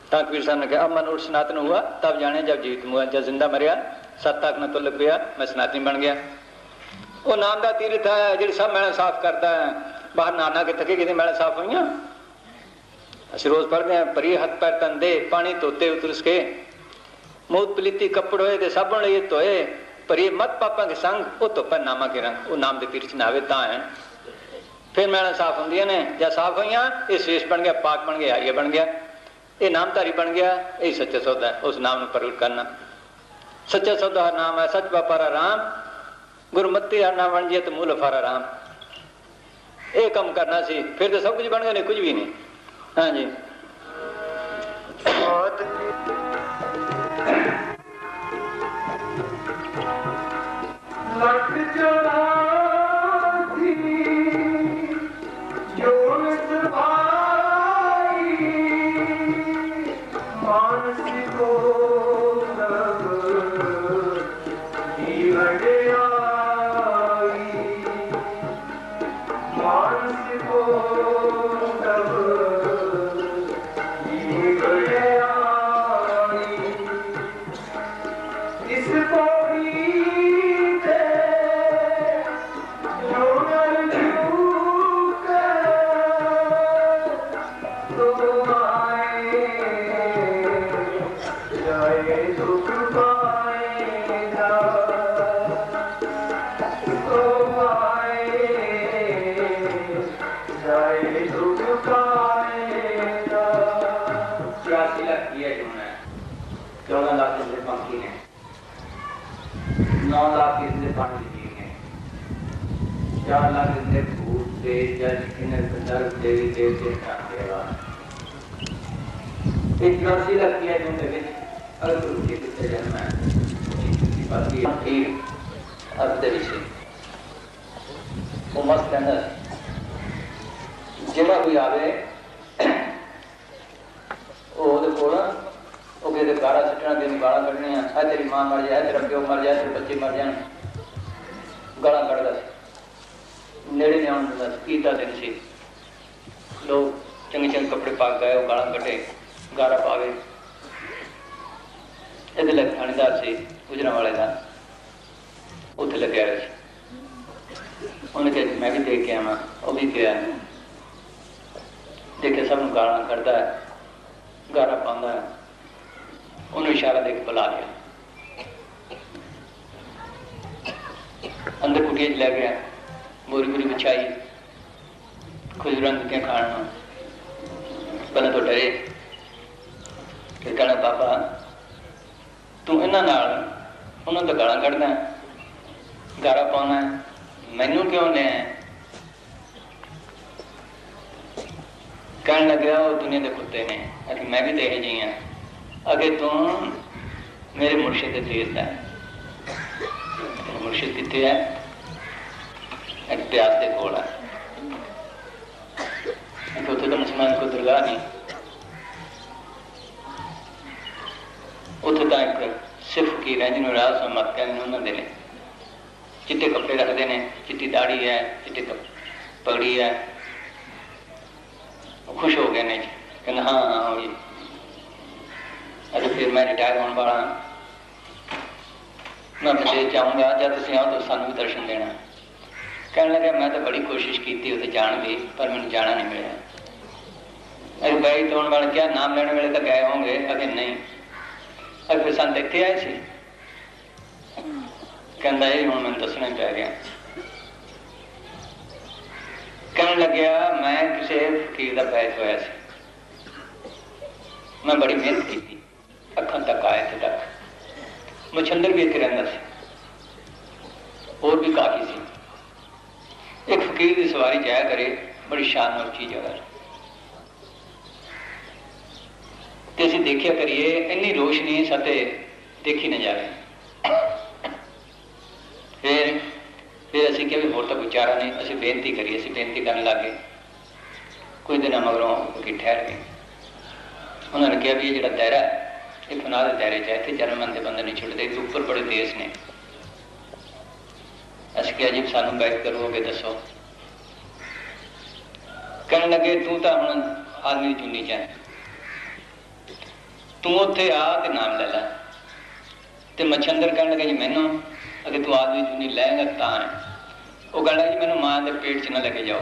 पैदा ਤਾਂ ਕਬੀਰ ਸਾਹਿਬ ਨੇ ਕਿਹਾ, ਅਬ ਮਨ ਉਠ ਸਨਾਤਨ ਹੁਆ, ਤਬ ਜਾਣੇ ਜਬ ਜੀਵਿਤ ਮੁਆ, ਜਦ ਜ਼ਿੰਦਾ ਮਰਿਆ, ਸਤ ਤੱਕ ਨਾ ਤੁਲਕ ਪਿਆ, ਮੈਂ ਸਨਾਤਨੀ ਬਣ ਗਿਆ। ਉਹ ਨਾਮ ਦਾ ਤੀਰਥ ਹੈ ਜਿਹੜੀ ਸਭ ਮੈਲਾ ਸਾਫ਼ ਕਰਦਾ ਹੈ। ਬਾਹਰ ਨਾਨਾ ਕੇ ਥਕੇ ਕਿਤੇ ਮੈਲਾ ਸਾਫ਼ ਹੋਈਆਂ? ਅਸੀਂ ਰੋਜ਼ ਪੜ੍ਹਦੇ ਹਾਂ ਪਰੀ ਹੱਥ ਪੈਰ ਤੰਦੇ, ਪਾਣੀ ਧੋਤੇ ਉਤਰਸ ਕੇ। ਮੂਤ ਪਲੀਤੀ ਕੱਪੜ ਹੋਏ ਤੇ ਸਾਬਣ ਲਈ ਧੋਏ। ਪਰ ਇਹ ਮਤ ਪਾਪਾਂ ਕੇ ਸੰਗ, ਉਹ ਧੋਪਾ ਨਾਮਾ ਕੇ ਰੰਗ। ਉਹ ਨਾਮ ਦੇ ਤੀਰਥ ਨਾਵੇ ਤਾਂ ਹੈ। ਫਿਰ ਮੈਲਾ ਸਾਫ਼ ਹੁੰਦੀਆਂ ਨੇ। ਜਾਂ ਸਾਫ਼ ਹੋਈਆਂ, ਇਹ ਸ਼ੇਸ਼ ਬਣ ਗਿਆ, ਪਾਕ ਬਣ ਗਿਆ, ਆਰੀਆ ਬਣ ਗਿਆ। ਇਹ ਨਾਮਧਾਰੀ ਬਣ ਗਿਆ, ਇਹ ਸੱਚਾ ਸੌਦਾ ਉਸ ਨਾਮ ਨੂੰ ਪ੍ਰਗਟ ਕਰਨਾ। ਸੱਚਾ ਸੌਦਾ ਦਾ ਨਾਮ ਹੈ ਸੱਚ ਵਪਾਰਾ ਰਾਮ, ਗੁਰਮਤਿ ਹਰ ਨਾਮ ਬਣ ਜੇ ਤੇ ਮੂਲ ਫਾਰਾ ਰਾਮ। ਇਹ ਕੰਮ ਕਰਨਾ ਸੀ, ਫਿਰ ਤਾਂ ਸਭ ਕੁਝ ਬਣ ਗਿਆ ਨਹੀਂ ਕੁਝ ਵੀ ਨਹੀਂ। ਹਾਂਜੀ। ਲੱਖ ਚੌਰਾਸੀ देवी देवते का देवा एक चौरासी लाख किया जो है अगर तो उसके कितने जन्म है बाकी ਠੀਕ ਅਰਥ ਦੇ ਵਿੱਚ ਉਹ ਮਸਤ ਕਹਿੰਦਾ ਜਿਹੜਾ ਕੋਈ ਆਵੇ ਉਹ ਉਹਦੇ ਕੋਲ ਉਹ ਕਿਤੇ ਗਾਲਾਂ ਸੁੱਟਣਾ ਤੇ ਗਾਲਾਂ ਕੱਢਣੀਆਂ ਆ ਤੇਰੀ ਮਾਂ ਮਰ ਜਾਏ ਤੇਰਾ ਪਿਓ ਮਰ ਜਾਏ ਤੇਰੇ ਬੱਚੇ ਮਰ ਜਾਣ ਗਾਲਾਂ ਕੱਢਦਾ ਸੀ ਨੇੜੇ ਨਹੀਂ ਆਉਣ ਦਿੰਦਾ ਸੀ ਕੀਤਾ ਦਿਨ ਸੀ ਲੋਕ ਚੰਗੇ ਚੰਗੇ ਕੱਪੜੇ ਪਾ ਕੇ ਗਏ ਉਹ ਗਾਲਾਂ ਕੱਢੇ, ਗਾਰਾ ਪਾਵੇ ਇਹਦੇ ਲਈ ਥਾਣੇਦਾਰ ਸੀ, ਗੁਜਰਾਂ ਵਾਲੇ ਦਾ। ਉੱਥੇ ਲੱਗਿਆ ਹੋਇਆ ਸੀ। ਉਹਨੇ ਕਿਹਾ ਮੈਂ ਵੀ ਦੇਖ ਕੇ ਆਵਾਂ, ਉਹ ਵੀ ਗਿਆ ਦੇਖੇ ਸਭ ਨੂੰ ਗਾਲਾਂ ਕੱਢਦਾ ਹੈ, ਗਾਰਾ ਪਾਉਂਦਾ ਹੈ। ਉਹਨੂੰ ਇਸ਼ਾਰਾ ਦੇ ਕੇ ਬੁਲਾ ਲਿਆ। ਅੰਦਰ ਕੁਟੀਏ 'ਚ ਲੈ ਗਿਆ, ਬੋਰੀ ਬੋਰੀ ਵਿਛਾਈ। ਖੁਜਰਾਂ ਦਿੱਤੀਆਂ ਖਾਣ ਨੂੰ। ਪਹਿਲਾਂ ਤਾਂ ਡਰੇ। ਫਿਰ ਕਹਿੰਦਾ ਬਾਬਾ ਤੂੰ ਇਹਨਾਂ ਨਾਲ ਉਹਨਾਂ ਦਾ ਗਾਲਾਂ ਕੱਢਦਾ ਗਾਰਾ ਪਾਉਣਾ ਮੈਨੂੰ ਕਿਉਂ ਨੇ ਕਹਿਣ ਲੱਗਿਆ, ਉਹ ਦੁਨੀਆ ਦੇ ਕੁੱਤੇ ਨੇ। ਕਿ ਮੈਂ ਵੀ ਤੇ ਇਹ ਜਿਹੀ ਹਾਂ। ਅਗੇ ਤੂੰ ਮੇਰੇ ਮੁਰਸ਼ਿਦ ਦੇ ਦੇਸ ਦਾ ਹੈ। ਮੁਰਸ਼ਿਦ ਕਿੱਥੇ ਹੈ। ਇੱਕ ਪਿਆਸ ਦੇ ਕੋਲ ਹੈ। ਕਿ ਉੱਥੇ ਤਾਂ ਮੁਸਲਮਾਨ ਕੋ ਦਰਗਾਹ ਨਹੀਂ ਉੱਥੇ ਤਾਂ ਇੱਕ ਸਿਰਫ ਕੀ ਰਹਿ ਜਿਹਨੂੰ ਰਾਜ ਸਮਤ ਕਹਿੰਦੇ ਉਹਨਾਂ ਦੇ ਨੇ ਚਿੱਟੇ ਕੱਪੜੇ ਰੱਖਦੇ ਨੇ ਚਿੱਟੀ ਦਾੜੀ ਹੈ ਚਿੱਟੇ ਪਗੜੀ ਹੈ ਉਹ ਖੁਸ਼ ਹੋ ਗਏ ਨੇ ਕਹਿੰਦਾ ਹਾਂ ਹਾਂ ਹੋਈ ਜੀ ਅਜੇ ਫਿਰ ਮੈਂ ਰਿਟਾਇਰ ਹੋਣ ਵਾਲਾ ਮੈਂ ਵਿਦੇਸ਼ ਜਾਊਂਗਾ ਜਦ ਤੁਸੀਂ ਆਓ ਤਾਂ ਸਾਨੂੰ ਵੀ ਦਰਸ਼ਨ ਦੇਣਾ ਕਹਿਣ ਲੱਗਾ ਮੈਂ ਤਾਂ ਬੜੀ ਕੋਸ਼ਿਸ਼ ਕੀਤੀ ਉੱਥੇ ਜਾਣ ਦੀ ਪਰ ਮੈਨੂੰ ਜਾਣਾ ਨਹੀਂ ਮਿਲਿਆ ਅਰੇ ਬਾਈ ਤੋਂ ਵਾਲੇ ਕਿਹਾ ਨਾਮ ਲੈਣ ਵੇਲੇ ਤਾਂ ਗਏ ਹੋਗੇ ਅਗੇ ਨਹੀਂ। ਅਰੇ ਫਿਰ ਸੰਤ ਇੱਥੇ ਆਏ ਸੀ। ਕਹਿੰਦਾ, ਇਹ ਹੁਣ ਮੈਨੂੰ ਦੱਸਣਾ ਪੈ ਗਿਆ। ਕਹਿਣ ਲੱਗਿਆ, ਮੈਂ ਕਿਸੇ ਫਕੀਰ ਦਾ ਬੈਠ ਹੋਇਆ ਸੀ। ਮੈਂ ਬੜੀ ਮਿਹਨਤ ਕੀਤੀ। ਅੱਖਾਂ ਤੱਕ ਆਇਆ ਇੱਥੇ ਤੱਕ। ਮੁਛੰਦਰ ਵੀ ਇੱਥੇ ਰਹਿੰਦਾ ਸੀ। ਹੋਰ ਵੀ ਕਾਫੀ ਸੀ। ਇੱਕ ਫਕੀਰ ਦੀ ਸਵਾਰੀ ਜਾਇਆ ਕਰੇ, ਬੜੀ ਸ਼ਾਨਦਾਰ ਚੀਜ਼ ਜਗ੍ਹਾ ਹੈ। ਤੇ ਅਸੀਂ ਦੇਖਿਆ ਕਰੀਏ, ਇੰਨੀ ਰੋਸ਼ਨੀ ਸਤੇ ਦੇਖੀ ਨਾ ਜਾਵੇ। ਫਿਰ ਫਿਰ ਅਸੀਂ ਕਿਹਾ ਵੀ ਹੋਰ ਤਾਂ ਕੋਈ ਚਾਰਾ ਨਹੀਂ, ਅਸੀਂ ਬੇਨਤੀ ਕਰੀਏ ਅਸੀਂ ਬੇਨਤੀ ਕਰਨ ਲੱਗੇ। ਕੁਝ ਦਿਨਾਂ ਮਗਰੋਂ ਕਿ ਠਹਿਰ ਗਏ। ਉਹਨਾਂ ਨੇ ਕਿਹਾ ਵੀ ਇਹ ਜਿਹੜਾ ਦਾਇਰਾ ਇਹ ਫਨਾਹ ਦੇ ਦਾਇਰੇ 'ਚ ਹੈ, ਇੱਥੇ ਜਨਮਨ ਦੇ ਬੰਦੇ ਨਹੀਂ ਛੁੱਟਦੇ ਇਹਦੇ ਉੱਪਰ ਬੜੇ ਦੇਸ਼ ਨੇ। ਅਸੀਂ ਕਿਹਾ ਜੀ, ਸਾਨੂੰ ਬੈਠ ਕਰੋਗੇ, ਦੱਸੋ। ਕਹਿਣ ਲੱਗੇ, ਤੂੰ ਤਾਂ ਹੁਣ ਆਦਮੀ ਦੀ ਚੁੰਨੀ ਚ ਤੂੰ ਉੱਥੇ ਆ ਤੇ ਨਾਮ ਲੈ ਲੈ। ਤੇ ਮਛੰਦਰ ਕਹਿਣ ਲੱਗਾ, ਜੀ, ਮੈਨੂੰ ਅਗੇ ਤੂੰ ਆਦਮੀ ਦੀ ਚੁੰਨੀ ਤਾਂ ਉਹ ਕਹਿੰਦਾ ਜੀ, ਮੈਨੂੰ ਮਾਂ ਦੇ ਪੇਟ 'ਚ ਨਾ ਲੈ ਕੇ ਜਾਓ।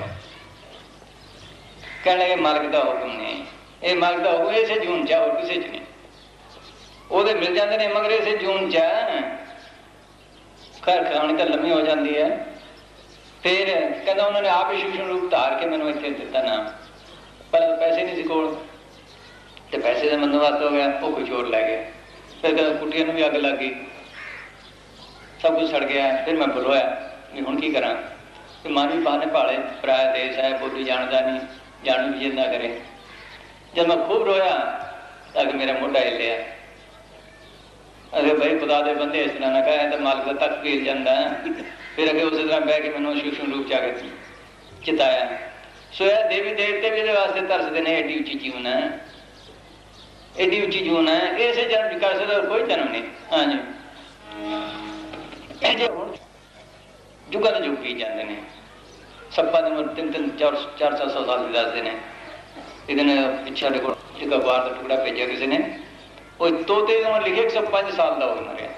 ਕਹਿਣ ਲੱਗੇ ਮਾਲਕ ਦਾ ਹੁਕਮ ਨਹੀਂ ਇਹ ਮਾਲਕ ਦਾ ਹੁਕਮ ਇਸੇ ਜੂਨ ਚ ਹੋਰ ਕਿਸੇ ਚ ਨਹੀਂ। ਉਹਦੇ ਮਿਲ ਜਾਂਦੇ ਨੇ ਮਗਰ ਇਸੇ ਜੂਨ ਚ ਘਰ ਖੈਰ ਤਾਂ ਲੰਮੀ ਹੋ ਜਾਂਦੀ ਹੈ। ਫਿਰ ਕਹਿੰਦਾ, ਉਹਨਾਂ ਨੇ ਆਪ ਹੀ ਸ਼ਿਵਸ਼ਨ ਰੂਪ ਧਾਰ ਕੇ ਮੈਨੂੰ ਇੱਥੇ ਦਿੱਤਾ ਨਾਮ ਪਰ ਪੈਸੇ ਨਹੀਂ ਸੀ ਕੋਲ। ਤੇ ਪੈਸੇ ਦਾ ਬੰਦੋਬਸਤ ਹੋ ਗਿਆ, ਉਹ ਕੋਈ ਚੋਰ ਲੈ ਗਿਆ ਫਿਰ ਕਦੇ ਕੁੱਟੀਆਂ ਨੂੰ ਵੀ ਅੱਗ ਲੱਗ ਗਈ। ਸਭ ਕੁਝ ਸੜ ਗਿਆ। ਫਿਰ ਮੈਂ ਬੁਲਵਾਇਆ ਵੀ ਹੁਣ ਕੀ ਕਰਾਂ? ਤੇ ਮਨ ਵੀ ਬਾਹਨੇ ਭਾਲੇ ਪਰਾਇਆ ਦੇਸ਼ ਹੈ, ਬੋਲੀ ਜਾਣਦਾ ਨਹੀਂ, ਜਾਣੂ ਵੀ ਜਿੰਦਾ ਕਰੇ। ਜਦ ਮੈਂ ਖੂਬ ਰੋਇਆ ਤਾਂ ਕਿ ਮੇਰਾ ਮੋਢਾ ਹਿੱਲਿਆ। ਅਰੇ ਭਾਈ ਖੁਦਾ ਦੇ ਬੰਦੇ, ਇਸ ਤਰ੍ਹਾਂ ਨਾ ਕਹੇ ਤਾਂ ਮਾਲਕ ਦਾ ਤੱਕ ਹਿੱਲ ਜਾਂਦਾ। ਫਿਰ ਅਗੇ ਉਸੇ ਤਰ੍ਹਾਂ ਬਹਿ ਕੇ ਮੈਨੂੰ ਸ਼ੂਸ਼ਣ ਰੂਪ ਚ ਆ ਕੇ ਚਿਤਾਇਆ ਸੋ ਇਹ ਦੇਵੀ ਦੇਵਤੇ ਵੀ ਇਹਦੇ ਵਾਸਤੇ ਤਰਸਦੇ ਨੇ, ਏਡੀ ਉੱਚੀ ਜੀਵਨ ਹੈ ਏਡੀ ਉੱਚੀ ਜੀਵਨ ਹੈ, ਇਸੇ ਜਨਮ ਚ ਕਰ ਸਕਦਾ ਹੋਰ ਕੋਈ ਜਨਮ ਨਹੀਂ। ਹਾਂਜੀ। ਇਹ ਜੇ ਜੁਗਾਂ ਦੇ ਜੁਗ ਕੀ ਜਾਂਦੇ ਨੇ। ਸੱਪਾਂ ਦੇ ਉਮਰ ਤਿੰਨ ਤਿੰਨ, ਚਾਰ ਚਾਰ ਸੌ ਸੌ ਸਾਲ ਦੀ ਦੱਸਦੇ ਨੇ। ਇਹਦੇ ਨੇ ਪਿੱਛੇ ਦੇ ਕੋਲ ਇੱਕ ਅਖਬਾਰ ਦਾ ਟੁਕੜਾ ਭੇਜਿਆ ਕਿਸੇ ਨੇ। ਉਹ ਤੋਤੇ ਦੀ ਉਮਰ ਲਿਖੀ 105 ਸਾਲ ਦਾ ਹੋ। ਮਰਿਆ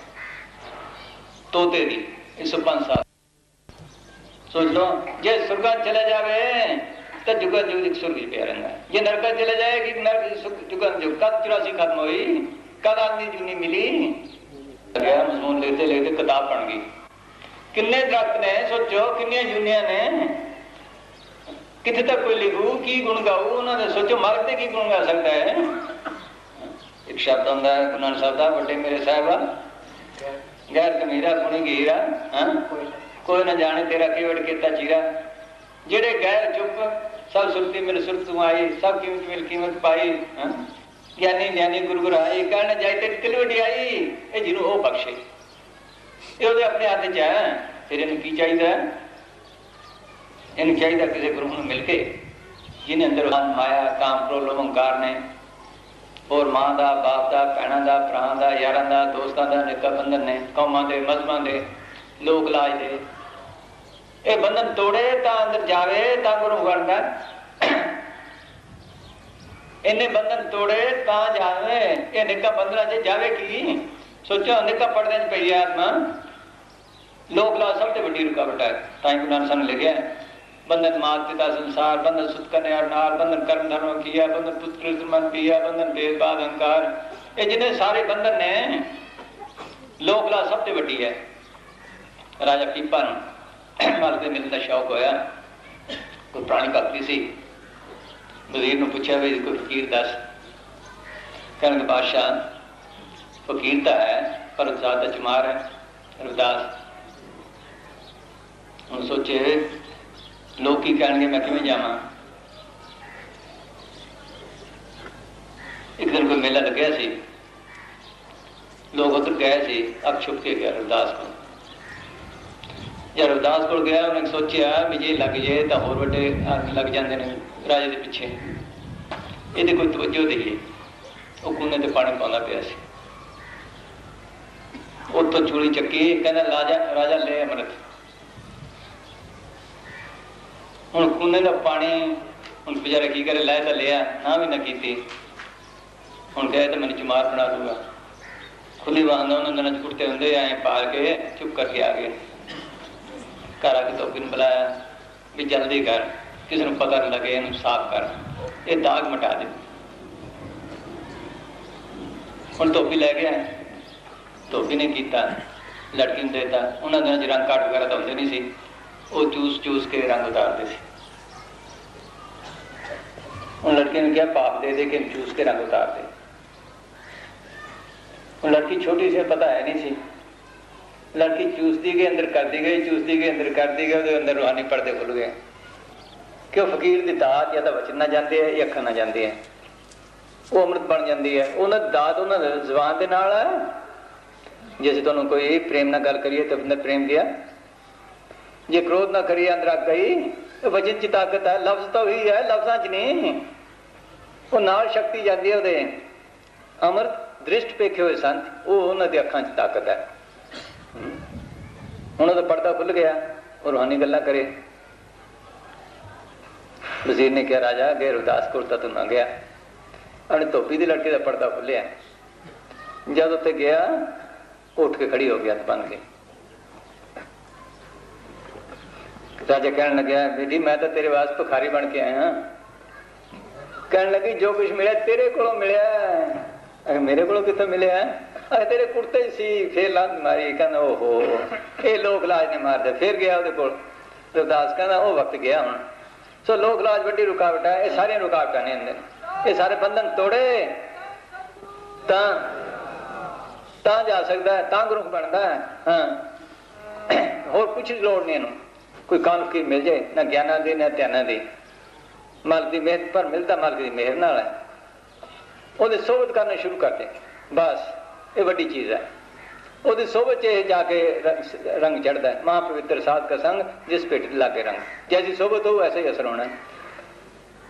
ਤੋਤੇ ਦੀ 105 ਸਾਲ। ਸੋਚ ਲਓ, ਜੇ ਸੁਰਗਾਂ ਚਲੇ ਜਾਵੇ ਤਾਂ ਜੁਗਾ ਜੁਗ ਇੱਕ ਸੁਰਗ 'ਚ ਪਿਆ ਰਹਿੰਦਾ। ਹੈ। ਜੇ ਨਰਕਾਂ ਚਲੇ ਜਾਏਗੀ ਨਰਕ ਸੁਰਗ- ਜੁਗਾਂ ਜੁਗ। ਕਦ 84 ਖਤਮ ਹੋਈ? ਕਦ ਆਦਮੀ ਜੁਨੀ ਮਿਲੀ? ਗਿਆ ਮਜ਼ਮੂਨ ਲੈਤੇ ਲੈਤੇ ਕਿਤਾਬ ਬਣ ਗਈ। ਕਿੰਨੇ ਦਰਖਤ ਨੇ ਸੋਚੋ ਕਿੰਨੀਆਂ ਜੁਨੀਆਂ ਨੇ? ਕਿੱਥੇ ਤੱਕ ਕੋਈ ਲਿਖੂ? ਕੀ ਗੁਣ ਗਾਊ? ਉਹਨਾਂ ਦੇ ਸੋਚੋ ਮਾਲਕ ਤੇ ਕੀ ਗੁਣ ਗਾ ਸਕਦਾ ਹੈ? ਇੱਕ ਸ਼ਬਦ ਹੁੰਦਾ ਹੈ ਗੁਰੂ ਨਾਨਕ ਸਾਹਿਬ ਦਾ ਵੱਡੇ ਮੇਰੇ ਸਾਹਿਬਾ ਗੈਰ ਕਮੀਰਾ ਗੁਣੀ ਗੀਰਾ ਹਾਂ? ਕੋਈ ਨਾ। ਜਾਣੇ ਤੇਰਾ ਕਿਵੜ ਕੀਤਾ ਚੀਰਾ। ਜਿਹੜੇ ਗੈਰ ਚੁੱਪ ਸਭ ਸੁਰਤੀ ਮਿਲ ਸੁਰਤ ਆਈ ਸਭ ਕੀਮਤ ਮਿਲ ਕੀਮਤ ਪਾਈ ਗਿਆਨੀ ਗਿਆਨੀ, ਗੁਰੂ ਗੁਰੂ ਕਹਿਣ ਜਾਈ ਤੇ ਕਿਲ ਵਡਿਆਈ, ਇਹ ਜਿਹਨੂੰ ਉਹ ਬਖਸ਼ੇ। ਇਹ ਉਹਦੇ ਆਪਣੇ ਹੱਥ 'ਚ ਹੈ, ਫਿਰ ਇਹਨੂੰ ਕੀ ਚਾਹੀਦਾ? ਇਹਨੂੰ ਚਾਹੀਦਾ ਕਿਸੇ ਗੁਰੂ ਨੂੰ ਮਿਲ ਕੇ, ਜਿਹਨੇ ਅੰਦਰ ਮਾਇਆ ਕਾਮ ਕ੍ਰੋਧ ਲੋਭ ਹੰਕਾਰ ਨੇ। ਔਰ ਮਾਂ ਦਾ, ਬਾਪ ਦਾ, ਭੈਣਾਂ ਦਾ ਭਰਾ ਦਾ, ਯਾਰਾਂ ਦਾ, ਦੋਸਤਾਂ ਦਾ ਨਿੱਕਾ ਬੰਧਨ ਨੇ, ਕੌਮਾਂ ਦੇ, ਮਜ਼ਮਾਂ ਦੇ ਲੋਕ ਲਾਜ ਦੇ। ਇਹ ਬੰਧਨ ਤੋੜੇ ਤਾਂ ਅੰਦਰ ਜਾਵੇ ਤਾਂ ਗੁਰੂ ਬਣਦਾ। ਇਹਨੇ ਬੰਧਨ ਤੋੜੇ ਤਾਂ ਜਾਵੇ। ਇਹ ਨਿੱਕਾ ਬੰਧਨਾਂ 'ਚ ਜਾਵੇ ਕੀ? ਸੋਚੋ, ਨਿੱਕਾ ਪੜਦੇ 'ਚ ਪਈ ਹੈ ਆਤਮਾ। ਲੋਕ ਲਾ ਸਭ ਤੋਂ ਵੱਡੀ ਰੁਕਾਵਟ ਹੈ। ਤਾਂ ਹੀ ਗੁਰੂ ਨਾਨਕ ਲਿਖਿਆ ਬੰਧਨ ਮਾਤ ਪਿਤਾ ਸੰਸਾਰ, ਬੰਧਨ ਸੁਤ ਕਨੇ ਨਾਲ, ਬੰਧਨ ਕਰਮ ਧਰਮ ਕੀਆ ਬੰਧਨ ਪੁੱਤਰ ਮਨ ਪੀਆ ਬੰਧਨ ਭੇਦ ਅਹੰਕਾਰ। ਇਹ ਜਿੰਨੇ ਸਾਰੇ ਬੰਧਨ ਨੇ, ਲੋਕ ਲਾ ਸਭ ਤੋਂ ਵੱਡੀ ਹੈ। ਰਾਜਾ ਪੀਪਾ ਨੂੰ ਮਾਲਕ ਦੇ ਮਿਲਣ ਦਾ ਸ਼ੌਕ ਹੋਇਆ। ਕੋਈ ਪ੍ਰਾਣੀ ਭਗਤੀ ਸੀ। ਵਜ਼ੀਰ ਨੂੰ ਪੁੱਛਿਆ, ਵੀ ਕੋਈ ਫਕੀਰ ਦੱਸ? ਕਹਿੰਦੇ ਬਾਦਸ਼ਾਹ, ਫਕੀਰ ਤਾਂ ਹੈ, ਪਰ ਜ਼ਿਆਦਾ ਚਮਾਰ ਹੈ, ਰਵਿਦਾਸ। ਹੁਣ ਸੋਚੇ, ਲੋਕ ਕੀ ਕਹਿਣਗੇ, ਮੈਂ ਕਿਵੇਂ ਜਾਵਾਂ? ਇੱਕ ਦਿਨ ਕੋਈ ਮੇਲਾ ਲੱਗਿਆ ਸੀ। ਲੋਕ ਉੱਧਰ ਗਏ ਸੀ ਅਬ ਛੁਪ ਕੇ ਗਿਆ ਰਵਿਦਾਸ ਨੂੰ ਜਦ ਰਵਿਦਾਸ ਕੋਲ ਗਿਆ, ਉਹਨੇ ਸੋਚਿਆ ਵੀ ਜੇ ਲੱਗ ਜੇ ਤਾਂ ਹੋਰ ਵੱਡੇ ਆਦਮੀ ਲੱਗ ਜਾਂਦੇ ਨੇ ਰਾਜੇ ਦੇ ਪਿੱਛੇ। ਇਹਦੇ ਕੋਈ ਤਵੱਜੋ ਦੇਈਏ। ਉਹ ਕੂਨੇ ਤੇ ਪਾਣੀ ਪਾਉਂਦਾ ਪਿਆ ਸੀ। ਉੱਥੋਂ ਚੂੜੀ ਚੱਕੀ, ਕਹਿੰਦਾ ਰਾਜਾ ਰਾਜਾ, ਲੈ ਅੰਮ੍ਰਿਤ। ਹੁਣ ਕੂਨੇ ਦਾ ਪਾਣੀ, ਹੁਣ ਵਿਚਾਰਾ ਕੀ ਕਰੇ ਲੈ ਤਾਂ ਲਿਆ, ਨਾ ਵੀ ਨਾ ਕੀਤੀ। ਹੁਣ ਕਹੇ ਤਾਂ ਮੈਨੂੰ ਚਮਾਰ ਬਣਾ ਦੂਗਾ। ਖੁੱਲੀ ਬਾਂਦਾ ਉਹਨਾਂ ਦਿਨਾਂ ਕੁੜਤੇ ਹੁੰਦੇ ਆਏ ਪਾਲ ਕੇ ਚੁੱਪ ਕਰਕੇ ਆ ਗਏ। ਘਰ ਆ ਕੇ ਧੋਬੀ ਨੂੰ ਬੁਲਾਇਆ ਵੀ ਜਲਦੀ ਕਰ, ਕਿਸੇ ਨੂੰ ਪਤਾ ਨਾ ਲੱਗੇ, ਇਹਨੂੰ ਸਾਫ਼ ਕਰ। ਇਹ ਦਾਗ ਮਿਟਾ ਦੇ। ਹੁਣ ਧੋਬੀ ਲੈ ਗਿਆ ਧੋਬੀ ਨੇ ਕੀਤਾ, ਲੜਕੀ ਨੂੰ ਦੇਤਾ। ਉਹਨਾਂ ਦਿਨਾਂ 'ਚ ਰੰਗ ਕਾਟ ਵਗੈਰਾ ਤਾਂ ਹੁੰਦੇ ਨਹੀਂ ਸੀ। ਉਹ ਚੂਸ ਚੂਸ ਕੇ ਰੰਗ ਉਤਾਰਦੇ ਸੀ। ਉਹ ਲੜਕੀ ਨੇ ਕਿਹਾ, ਪਾਪ ਦੇ ਦੇ ਕੇ ਚੂਸ ਕੇ ਰੰਗ ਉਤਾਰ ਦੇ ਉਹ ਲੜਕੀ ਛੋਟੀ ਸੀ, ਪਤਾ ਹੈ ਨਹੀਂ ਸੀ। ਲੜਕੀ ਚੂਸਦੀ ਗਈ, ਅੰਦਰ ਕਰਦੀ ਗਈ, ਚੂਸਦੀ ਗਈ, ਅੰਦਰ ਕਰਦੀ ਗਈ, ਉਹਦੇ ਅੰਦਰ ਰੂਹਾਨੀ ਪਰਦੇ ਖੁੱਲ ਗਏ। ਕਿ ਉਹ ਫਕੀਰ ਦੀ ਦਾਤ ਜਾਂ ਤਾਂ ਵਚਨ ਨਾ ਜਾਂਦੇ ਆ ਜਾਂ ਅੱਖਾਂ ਨਾ ਜਾਂਦੇ ਆ? ਉਹ ਅੰਮ੍ਰਿਤ ਬਣ ਜਾਂਦੀ ਹੈ ਉਹਨਾਂ ਦੀ ਦਾਤ ਉਹਨਾਂ ਦੀ ਜ਼ੁਬਾਨ ਦੇ ਨਾਲ ਹੈ ਜੇ ਅਸੀਂ ਤੁਹਾਨੂੰ ਕੋਈ ਪ੍ਰੇਮ ਨਾਲ ਗੱਲ ਕਰੀਏ ਤਾਂ ਅੰਦਰ ਪ੍ਰੇਮ ਦਿਆ ਜੇ ਕ੍ਰੋਧ ਨਾ ਕਰੀਏ, ਅੰਦਰ ਅੱਗ ਗਈ ਵਚਨ ਚ ਤਾਕਤ ਹੈ ਲਫ਼ਜ਼ ਤਾਂ ਉਹੀ ਹੈ ਲਫ਼ਜ਼ਾਂ ਚ ਨਹੀਂ। ਉਹ ਨਾਲ ਸ਼ਕਤੀ ਜਾਂਦੀ ਹੈ ਉਹਦੇ। ਅਮਰਤ ਦ੍ਰਿਸ਼ਟ ਪੇਖੇ ਹੋਏ ਸੰਤ, ਉਹ ਉਹਨਾਂ ਦੀ ਅੱਖਾਂ 'ਚ ਤਾਕਤ ਹੈ ਹੁਣ ਉਹਦਾ ਪਰਦਾ ਖੁੱਲ ਗਿਆ, ਉਹ ਰੂਹਾਨੀ ਗੱਲਾਂ ਕਰੇ। ਵਜ਼ੀਰ ਨੇ ਕਿਹਾ, ਰਾਜਾ ਗੈਰ ਉਦਾਸ ਕੋਲ ਤਾਂ ਅਣ ਧੋਬੀ ਦੀ ਲੜਕੀ ਦਾ ਪਰਦਾ ਖੁੱਲਿਆ ਜਦ ਉੱਥੇ ਗਿਆ ਉੱਠ ਕੇ ਖੜੀ ਹੋ ਗਿਆ ਬਣ ਕੇ। ਰਾਜਾ ਕਹਿਣ ਲੱਗਿਆ ਬੇਟੀ ਮੈਂ ਤਾਂ ਤੇਰੇ ਵਾਸਤੇ ਭਿਖਾਰੀ ਬਣ ਕੇ ਆਇਆ। ਕਹਿਣ ਲੱਗੀ, ਜੋ ਕੁਝ ਮਿਲਿਆ ਤੇਰੇ ਕੋਲੋਂ ਮਿਲਿਆ। ਮੇਰੇ ਕੋਲੋਂ ਕਿੱਥੋਂ ਮਿਲਿਆ? ਤੇਰੇ ਕੁੜਤੇ ਹੀ ਸੀ, ਫੇਰ ਲੰਦ ਮਾਰੀ, ਕਹਿੰਦਾ, ਓਹੋ। ਇਹ ਲੋਕ ਲਾਜ ਨੇ ਮਾਰਦੇ, ਫੇਰ ਗਿਆ ਉਹਦੇ ਕੋਲ। ਰਵਦਾਸ ਕਹਿੰਦਾ, ਉਹ ਵਕਤ ਗਿਆ ਹੁਣ। ਸੋ ਲੋਕ ਲਾਜ ਵੱਡੀ ਰੁਕਾਵਟ ਹੈ ਇਹ ਸਾਰੀਆਂ ਰੁਕਾਵਟਾਂ ਨੇ ਅੰਦਰ ਇਹ ਸਾਰੇ ਬੰਧਨ ਤੋੜੇ। ਤਾਂ ਤਾਂ ਜਾ ਸਕਦਾ ਹੈ, ਤਾਂ ਗੁਰੂ ਬਣਦਾ ਹੈ। ਹਾਂ। ਹੋਰ ਕੁਝ ਲੋੜ ਨਹੀਂ ਇਹਨੂੰ। ਕੋਈ ਕਾਲ ਕੀ ਮਿਲ ਜਾਏ ਨਾ ਗਿਆਨਾਂ ਦੀ, ਨਾ ਧਿਆਨਾਂ ਦੀ। ਮਾਲਕ ਦੀ ਮਿਹਰ, ਪਰ ਮਿਲਦਾ ਮਾਲਕ ਦੀ ਮਿਹਰ ਨਾਲ ਹੈ। ਉਹਦੇ ਸੋਬਤ ਕਰਨਾ ਸ਼ੁਰੂ ਕਰ ਦੇ। ਬਸ। ਇਹ ਵੱਡੀ ਚੀਜ਼ ਹੈ ਉਹਦੀ ਸੋਬਤ 'ਚ ਇਹ ਜਾ ਕੇ ਰ- ਰੰਗ ਚੜਦਾ ਹੈ ਮਹਾ ਪਵਿੱਤਰ ਸਾਧ ਕਾ ਸੰਗ ਜਿਸ ਪੇਟ ਲਾਗੇ ਰੰਗ ਜੈਸੀ ਸੋਬਤ ਹੋ ਵੈਸੇ ਹੀ ਅਸਰ ਹੋਣਾ ਹੈ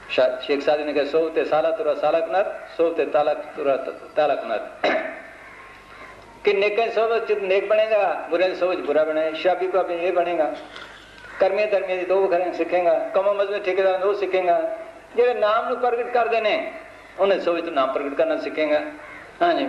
ਸ਼ਾ- ਸ਼ੇਖ ਸਾਦੀ ਨੇ ਕਿਹਾ ਸੋਬ ਤੇ ਸਾਲਾ ਤੁਰਾ ਸਾਲਕ ਨਰ ਸੋਬ ਤੇ ਤਾਲਕ ਤੁਰਾ ਤ- ਤਾਲਕ ਨਰ कि नेक सोच चित नेक बनेगा बुरे सोच बुरा बनेगा शाबी को अपने ये बनेगा कर्मी धर्मी ਦੀ ਦੋ ਕਰਾਂ ਸਿੱਖੇਗਾ ਕਮੋ ਮਜ਼ਮੇ ਠੇਕੇਦਾਰ ਉਹ ਸਿੱਖੇਗਾ ਜਿਹੜੇ ਨਾਮ ਨੂੰ ਪ੍ਰਗਟ ਕਰਦੇ ਨੇ ਉਹਨੇ ਸੋਚ ਤੋਂ ਨਾਮ ਪ੍ਰਗਟ ਕਰਨਾ ਸਿੱਖੇਗਾ ਹਾਂਜੀ